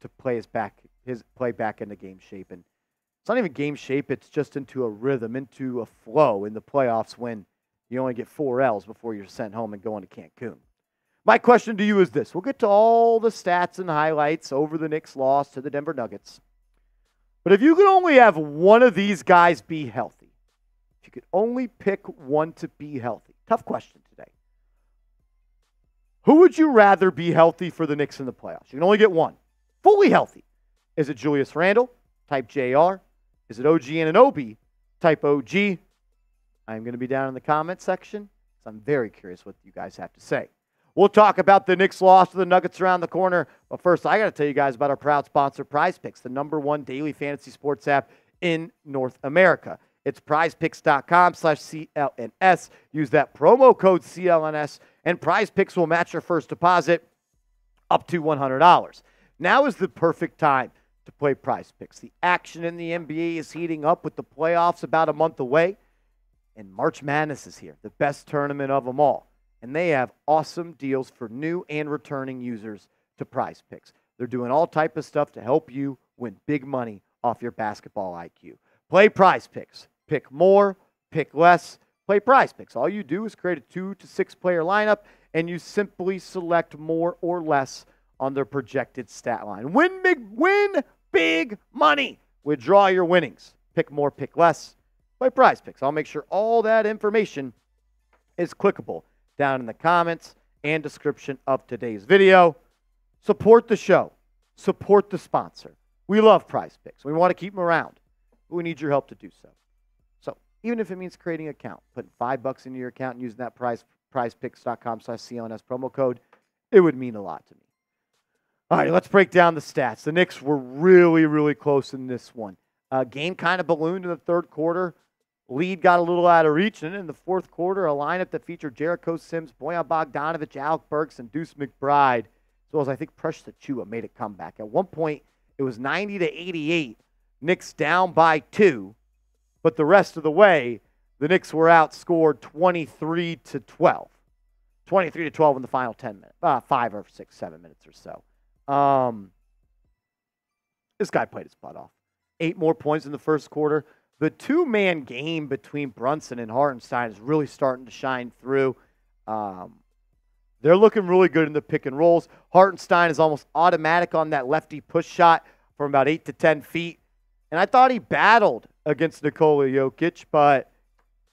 to play his back his play back into game shape. And it's not even game shape, it's just into a rhythm, into a flow in the playoffs when you only get four L's before you're sent home and going to Cancun. My question to you is this. We'll get to all the stats and highlights over the Knicks loss to the Denver Nuggets. But if you could only have one of these guys be healthy, if you could only pick one to be healthy, tough question today. Who would you rather be healthy for the Knicks in the playoffs? You can only get one. Fully healthy. Is it Julius Randle, type JR? Is it OG Anunoby, type OG? I'm going to be down in the comment section, so I'm very curious what you guys have to say. We'll talk about the Knicks loss to the Nuggets around the corner. But first, I got to tell you guys about our proud sponsor, PrizePicks, the number one daily fantasy sports app in North America. It's prizepicks.com slash CLNS. Use that promo code CLNS, and PrizePicks will match your first deposit up to $100. Now is the perfect time to play PrizePicks. The action in the NBA is heating up with the playoffs about a month away, and March Madness is here, the best tournament of them all and they have awesome deals for new and returning users to PrizePicks. They're doing all type of stuff to help you win big money off your basketball IQ. Play PrizePicks. Pick more, pick less. Play PrizePicks. All you do is create a 2 to 6 player lineup and you simply select more or less on their projected stat line. Win big win big money. Withdraw your winnings. Pick more, pick less. Play PrizePicks. I'll make sure all that information is clickable down in the comments and description of today's video. Support the show. Support the sponsor. We love PrizePicks. We want to keep them around. But we need your help to do so. So even if it means creating an account, putting five bucks into your account and using that prize prizepicks.com slash CLNS promo code, it would mean a lot to me. All right, let's break down the stats. The Knicks were really, really close in this one. Uh, game kind of ballooned in the third quarter. Lead got a little out of reach, and in the fourth quarter, a lineup that featured Jericho Sims, Bojan Bogdanovic, Alec Burks, and Deuce McBride, as well as I think Precious Achiuwa made a comeback. At one point, it was 90 to 88. Knicks down by two, but the rest of the way, the Knicks were outscored 23 to 12. 23 to 12 in the final 10 minutes, uh, five or six, seven minutes or so. Um, this guy played his butt off. Eight more points in the first quarter the two man game between Brunson and Hartenstein is really starting to shine through. Um, they're looking really good in the pick and rolls. Hartenstein is almost automatic on that lefty push shot from about eight to 10 feet. And I thought he battled against Nikola Jokic, but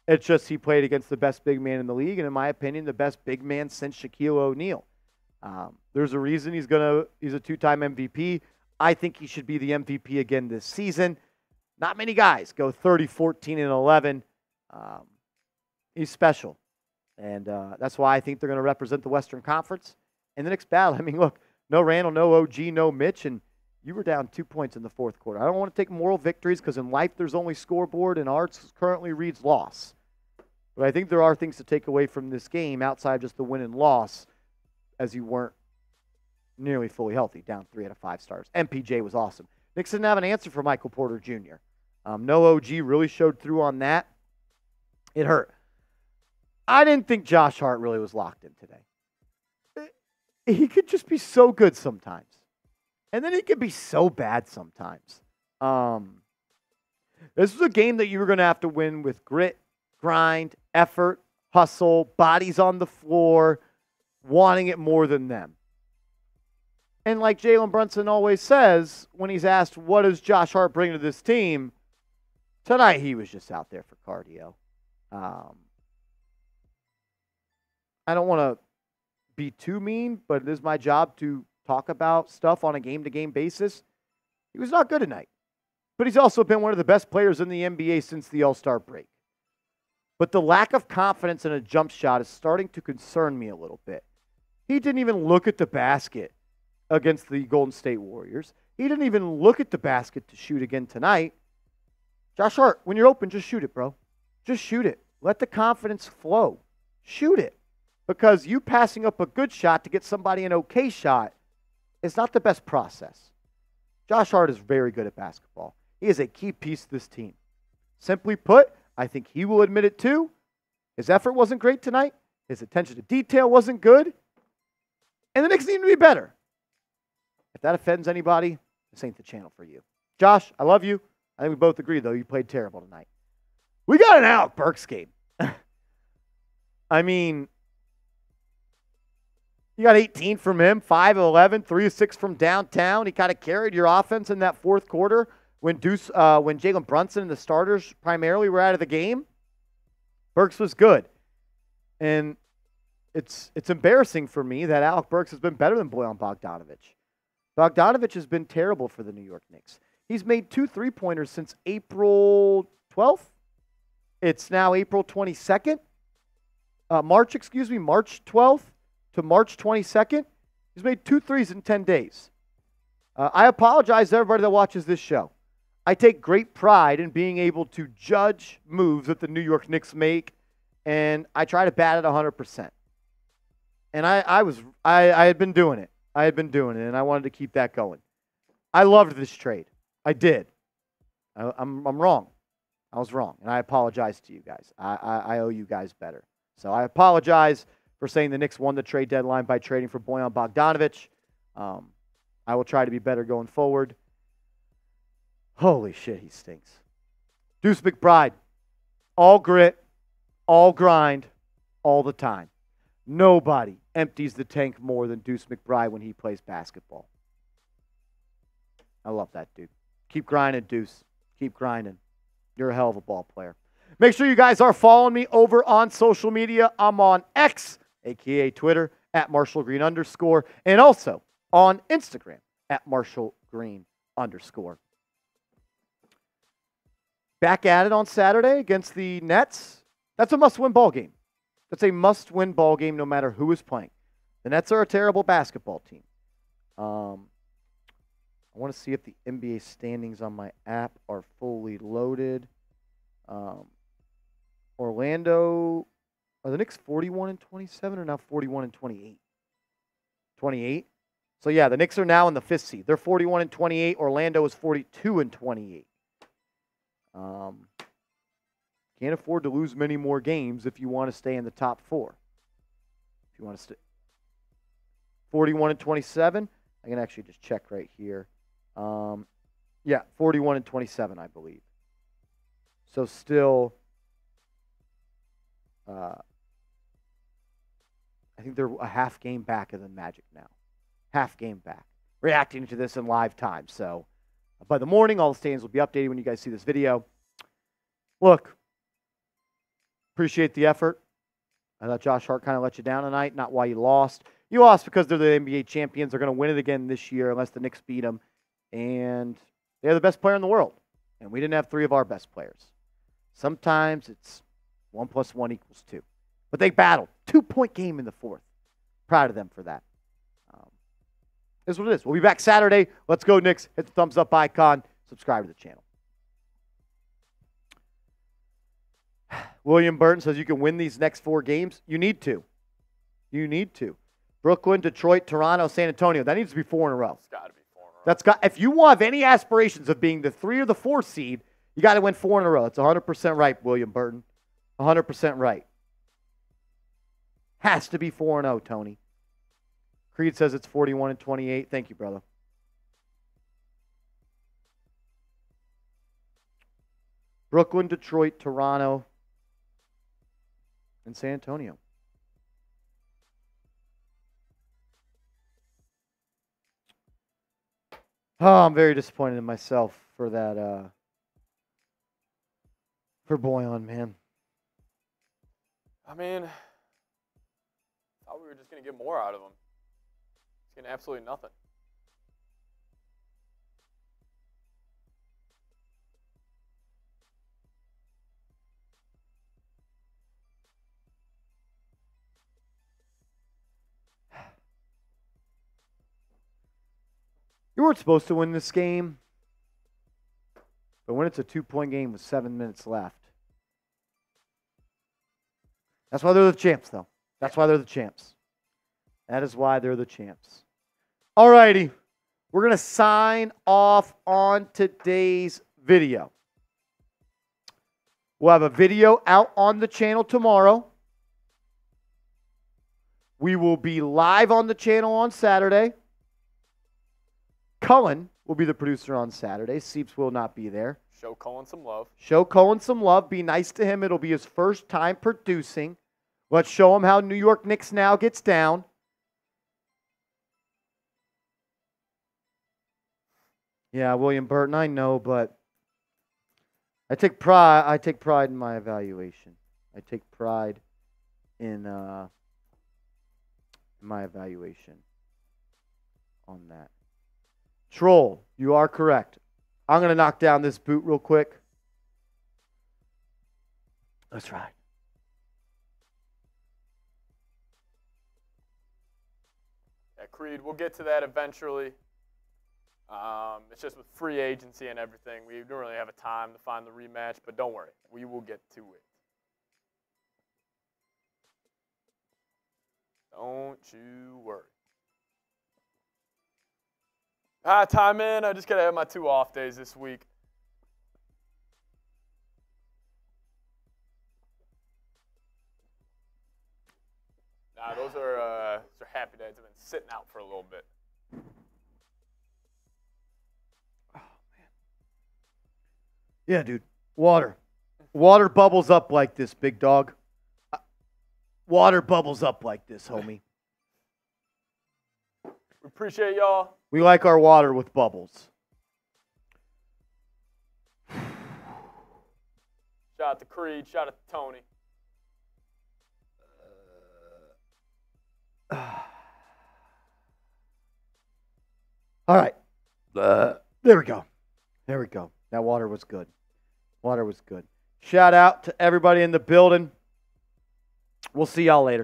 it's just he played against the best big man in the league, and in my opinion, the best big man since Shaquille O'Neal. Um, there's a reason he's gonna he's a two-time MVP. I think he should be the MVP again this season. Not many guys go 30, 14, and 11. Um, he's special. And uh, that's why I think they're going to represent the Western Conference in the next battle. I mean, look, no Randle, no OG, no Mitch, and you were down two points in the fourth quarter. I don't want to take moral victories because in life there's only scoreboard, and arts currently reads loss. But I think there are things to take away from this game outside just the win and loss, as you weren't nearly fully healthy, down three out of five stars. MPJ was awesome. Knicks didn't have an answer for Michael Porter Jr. Um, no OG really showed through on that. It hurt. I didn't think Josh Hart really was locked in today. He could just be so good sometimes. And then it can be so bad sometimes. Um, this was a game that you were going to have to win with grit, grind, effort, hustle, bodies on the floor, wanting it more than them. And like Jalen Brunson always says, when he's asked, what does Josh Hart bring to this team? Tonight he was just out there for cardio. Um, I don't want to be too mean, but it is my job to talk about stuff on a game to game basis. He was not good tonight, but he's also been one of the best players in the NBA since the All Star break. But the lack of confidence in a jump shot is starting to concern me a little bit. He didn't even look at the basket against the Golden State Warriors. He didn't even look at the basket to shoot again tonight. Josh Hart, when you're open, just shoot it, bro. Just shoot it. Let the confidence flow. Shoot it. Because you passing up a good shot to get somebody an okay shot is not the best process. Josh Hart is very good at basketball. He is a key piece of this team. Simply put, I think he will admit it too. His effort wasn't great tonight. His attention to detail wasn't good. And the Knicks need to be better. If that offends anybody, this ain't the channel for you. Josh, I love you. I think we both agree, though, you played terrible tonight. We got an Alec Burks game. I mean, you got 18 from him, 5 of 11, 3 of 6 from downtown. He kind of carried your offense in that fourth quarter when Deuce, uh, when Jalen Brunson and the starters primarily were out of the game. Burks was good, and it's it's embarrassing for me that Alec Burks has been better than Bojan Bogdanovich. Bogdanovich has been terrible for the New York Knicks. He's made two three pointers since April 12th. It's now April 22nd. Uh, March, excuse me, March 12th to March 22nd. He's made two threes in 10 days. Uh, I apologize to everybody that watches this show. I take great pride in being able to judge moves that the New York Knicks make, and I try to bat at 100%. And I, I was I, I had been doing it. I had been doing it, and I wanted to keep that going. I loved this trade. I did. I, I'm, I'm wrong. I was wrong, and I apologize to you guys. I, I, I owe you guys better. So I apologize for saying the Knicks won the trade deadline by trading for Bojan Bogdanovich. Um, I will try to be better going forward. Holy shit, he stinks. Deuce McBride, all grit, all grind, all the time. Nobody empties the tank more than Deuce McBride when he plays basketball. I love that dude. Keep grinding, Deuce. Keep grinding. You're a hell of a ball player. Make sure you guys are following me over on social media. I'm on X, aka Twitter, at Marshall Green underscore, and also on Instagram at Marshall Green underscore. Back at it on Saturday against the Nets. That's a must win ball game. That's a must win ball game no matter who is playing. The Nets are a terrible basketball team. Um, I want to see if the NBA standings on my app are fully loaded. Um, Orlando, are the Knicks 41 and 27 or now 41 and 28? 28. So yeah, the Knicks are now in the fifth seed. They're 41 and 28. Orlando is 42 and 28. Um, can't afford to lose many more games if you want to stay in the top four. If you want to stay 41 and 27, I can actually just check right here. Um, yeah, 41 and 27, I believe. So still, uh, I think they're a half game back of the Magic now. Half game back. Reacting to this in live time. So by the morning, all the standings will be updated when you guys see this video. Look, appreciate the effort. I thought Josh Hart kind of let you down tonight. Not why you lost. You lost because they're the NBA champions. They're going to win it again this year unless the Knicks beat them. And they're the best player in the world. And we didn't have three of our best players. Sometimes it's one plus one equals two. But they battled. Two point game in the fourth. Proud of them for that. Um, this is what it is. We'll be back Saturday. Let's go, Knicks. Hit the thumbs up icon. Subscribe to the channel. William Burton says you can win these next four games. You need to. You need to. Brooklyn, Detroit, Toronto, San Antonio. That needs to be four in a row. It's got to be four in a row. That's got. If you want any aspirations of being the three or the four seed, you got to win four in a row. That's 100 percent right, William Burton. 100 percent right. Has to be four and zero, Tony. Creed says it's 41 and 28. Thank you, brother. Brooklyn, Detroit, Toronto, and San Antonio. Oh, I'm very disappointed in myself for that. Uh, for Bojan, man. I mean, we were just going to get more out of him. He's getting absolutely nothing. You weren't supposed to win this game, but when it's a two point game with seven minutes left, that's why they're the champs, though. That's why they're the champs. That is why they're the champs. All righty. We're going to sign off on today's video. We'll have a video out on the channel tomorrow. We will be live on the channel on Saturday. Cullen will be the producer on Saturday. Seeps will not be there. Show Cullen some love. Show Cullen some love. Be nice to him. It'll be his first time producing. Let's show him how New York Knicks now gets down. Yeah, William Burton, I know, but I take pride I take pride in my evaluation. I take pride in uh my evaluation on that. Troll, you are correct. I'm going to knock down this boot real quick. That's right. Yeah, Creed, we'll get to that eventually. Um, it's just with free agency and everything, we don't really have a time to find the rematch, but don't worry, we will get to it. Don't you worry. Ah, time in. I just gotta have my two off days this week. Nah, those are uh, those are happy days. I've been sitting out for a little bit. Yeah, dude. Water. Water bubbles up like this, big dog. Uh, Water bubbles up like this, homie. We appreciate y'all. We like our water with bubbles. Shout out to Creed. Shout out to Tony. All right. Uh, there we go. There we go. That water was good. Water was good. Shout out to everybody in the building. We'll see y'all later.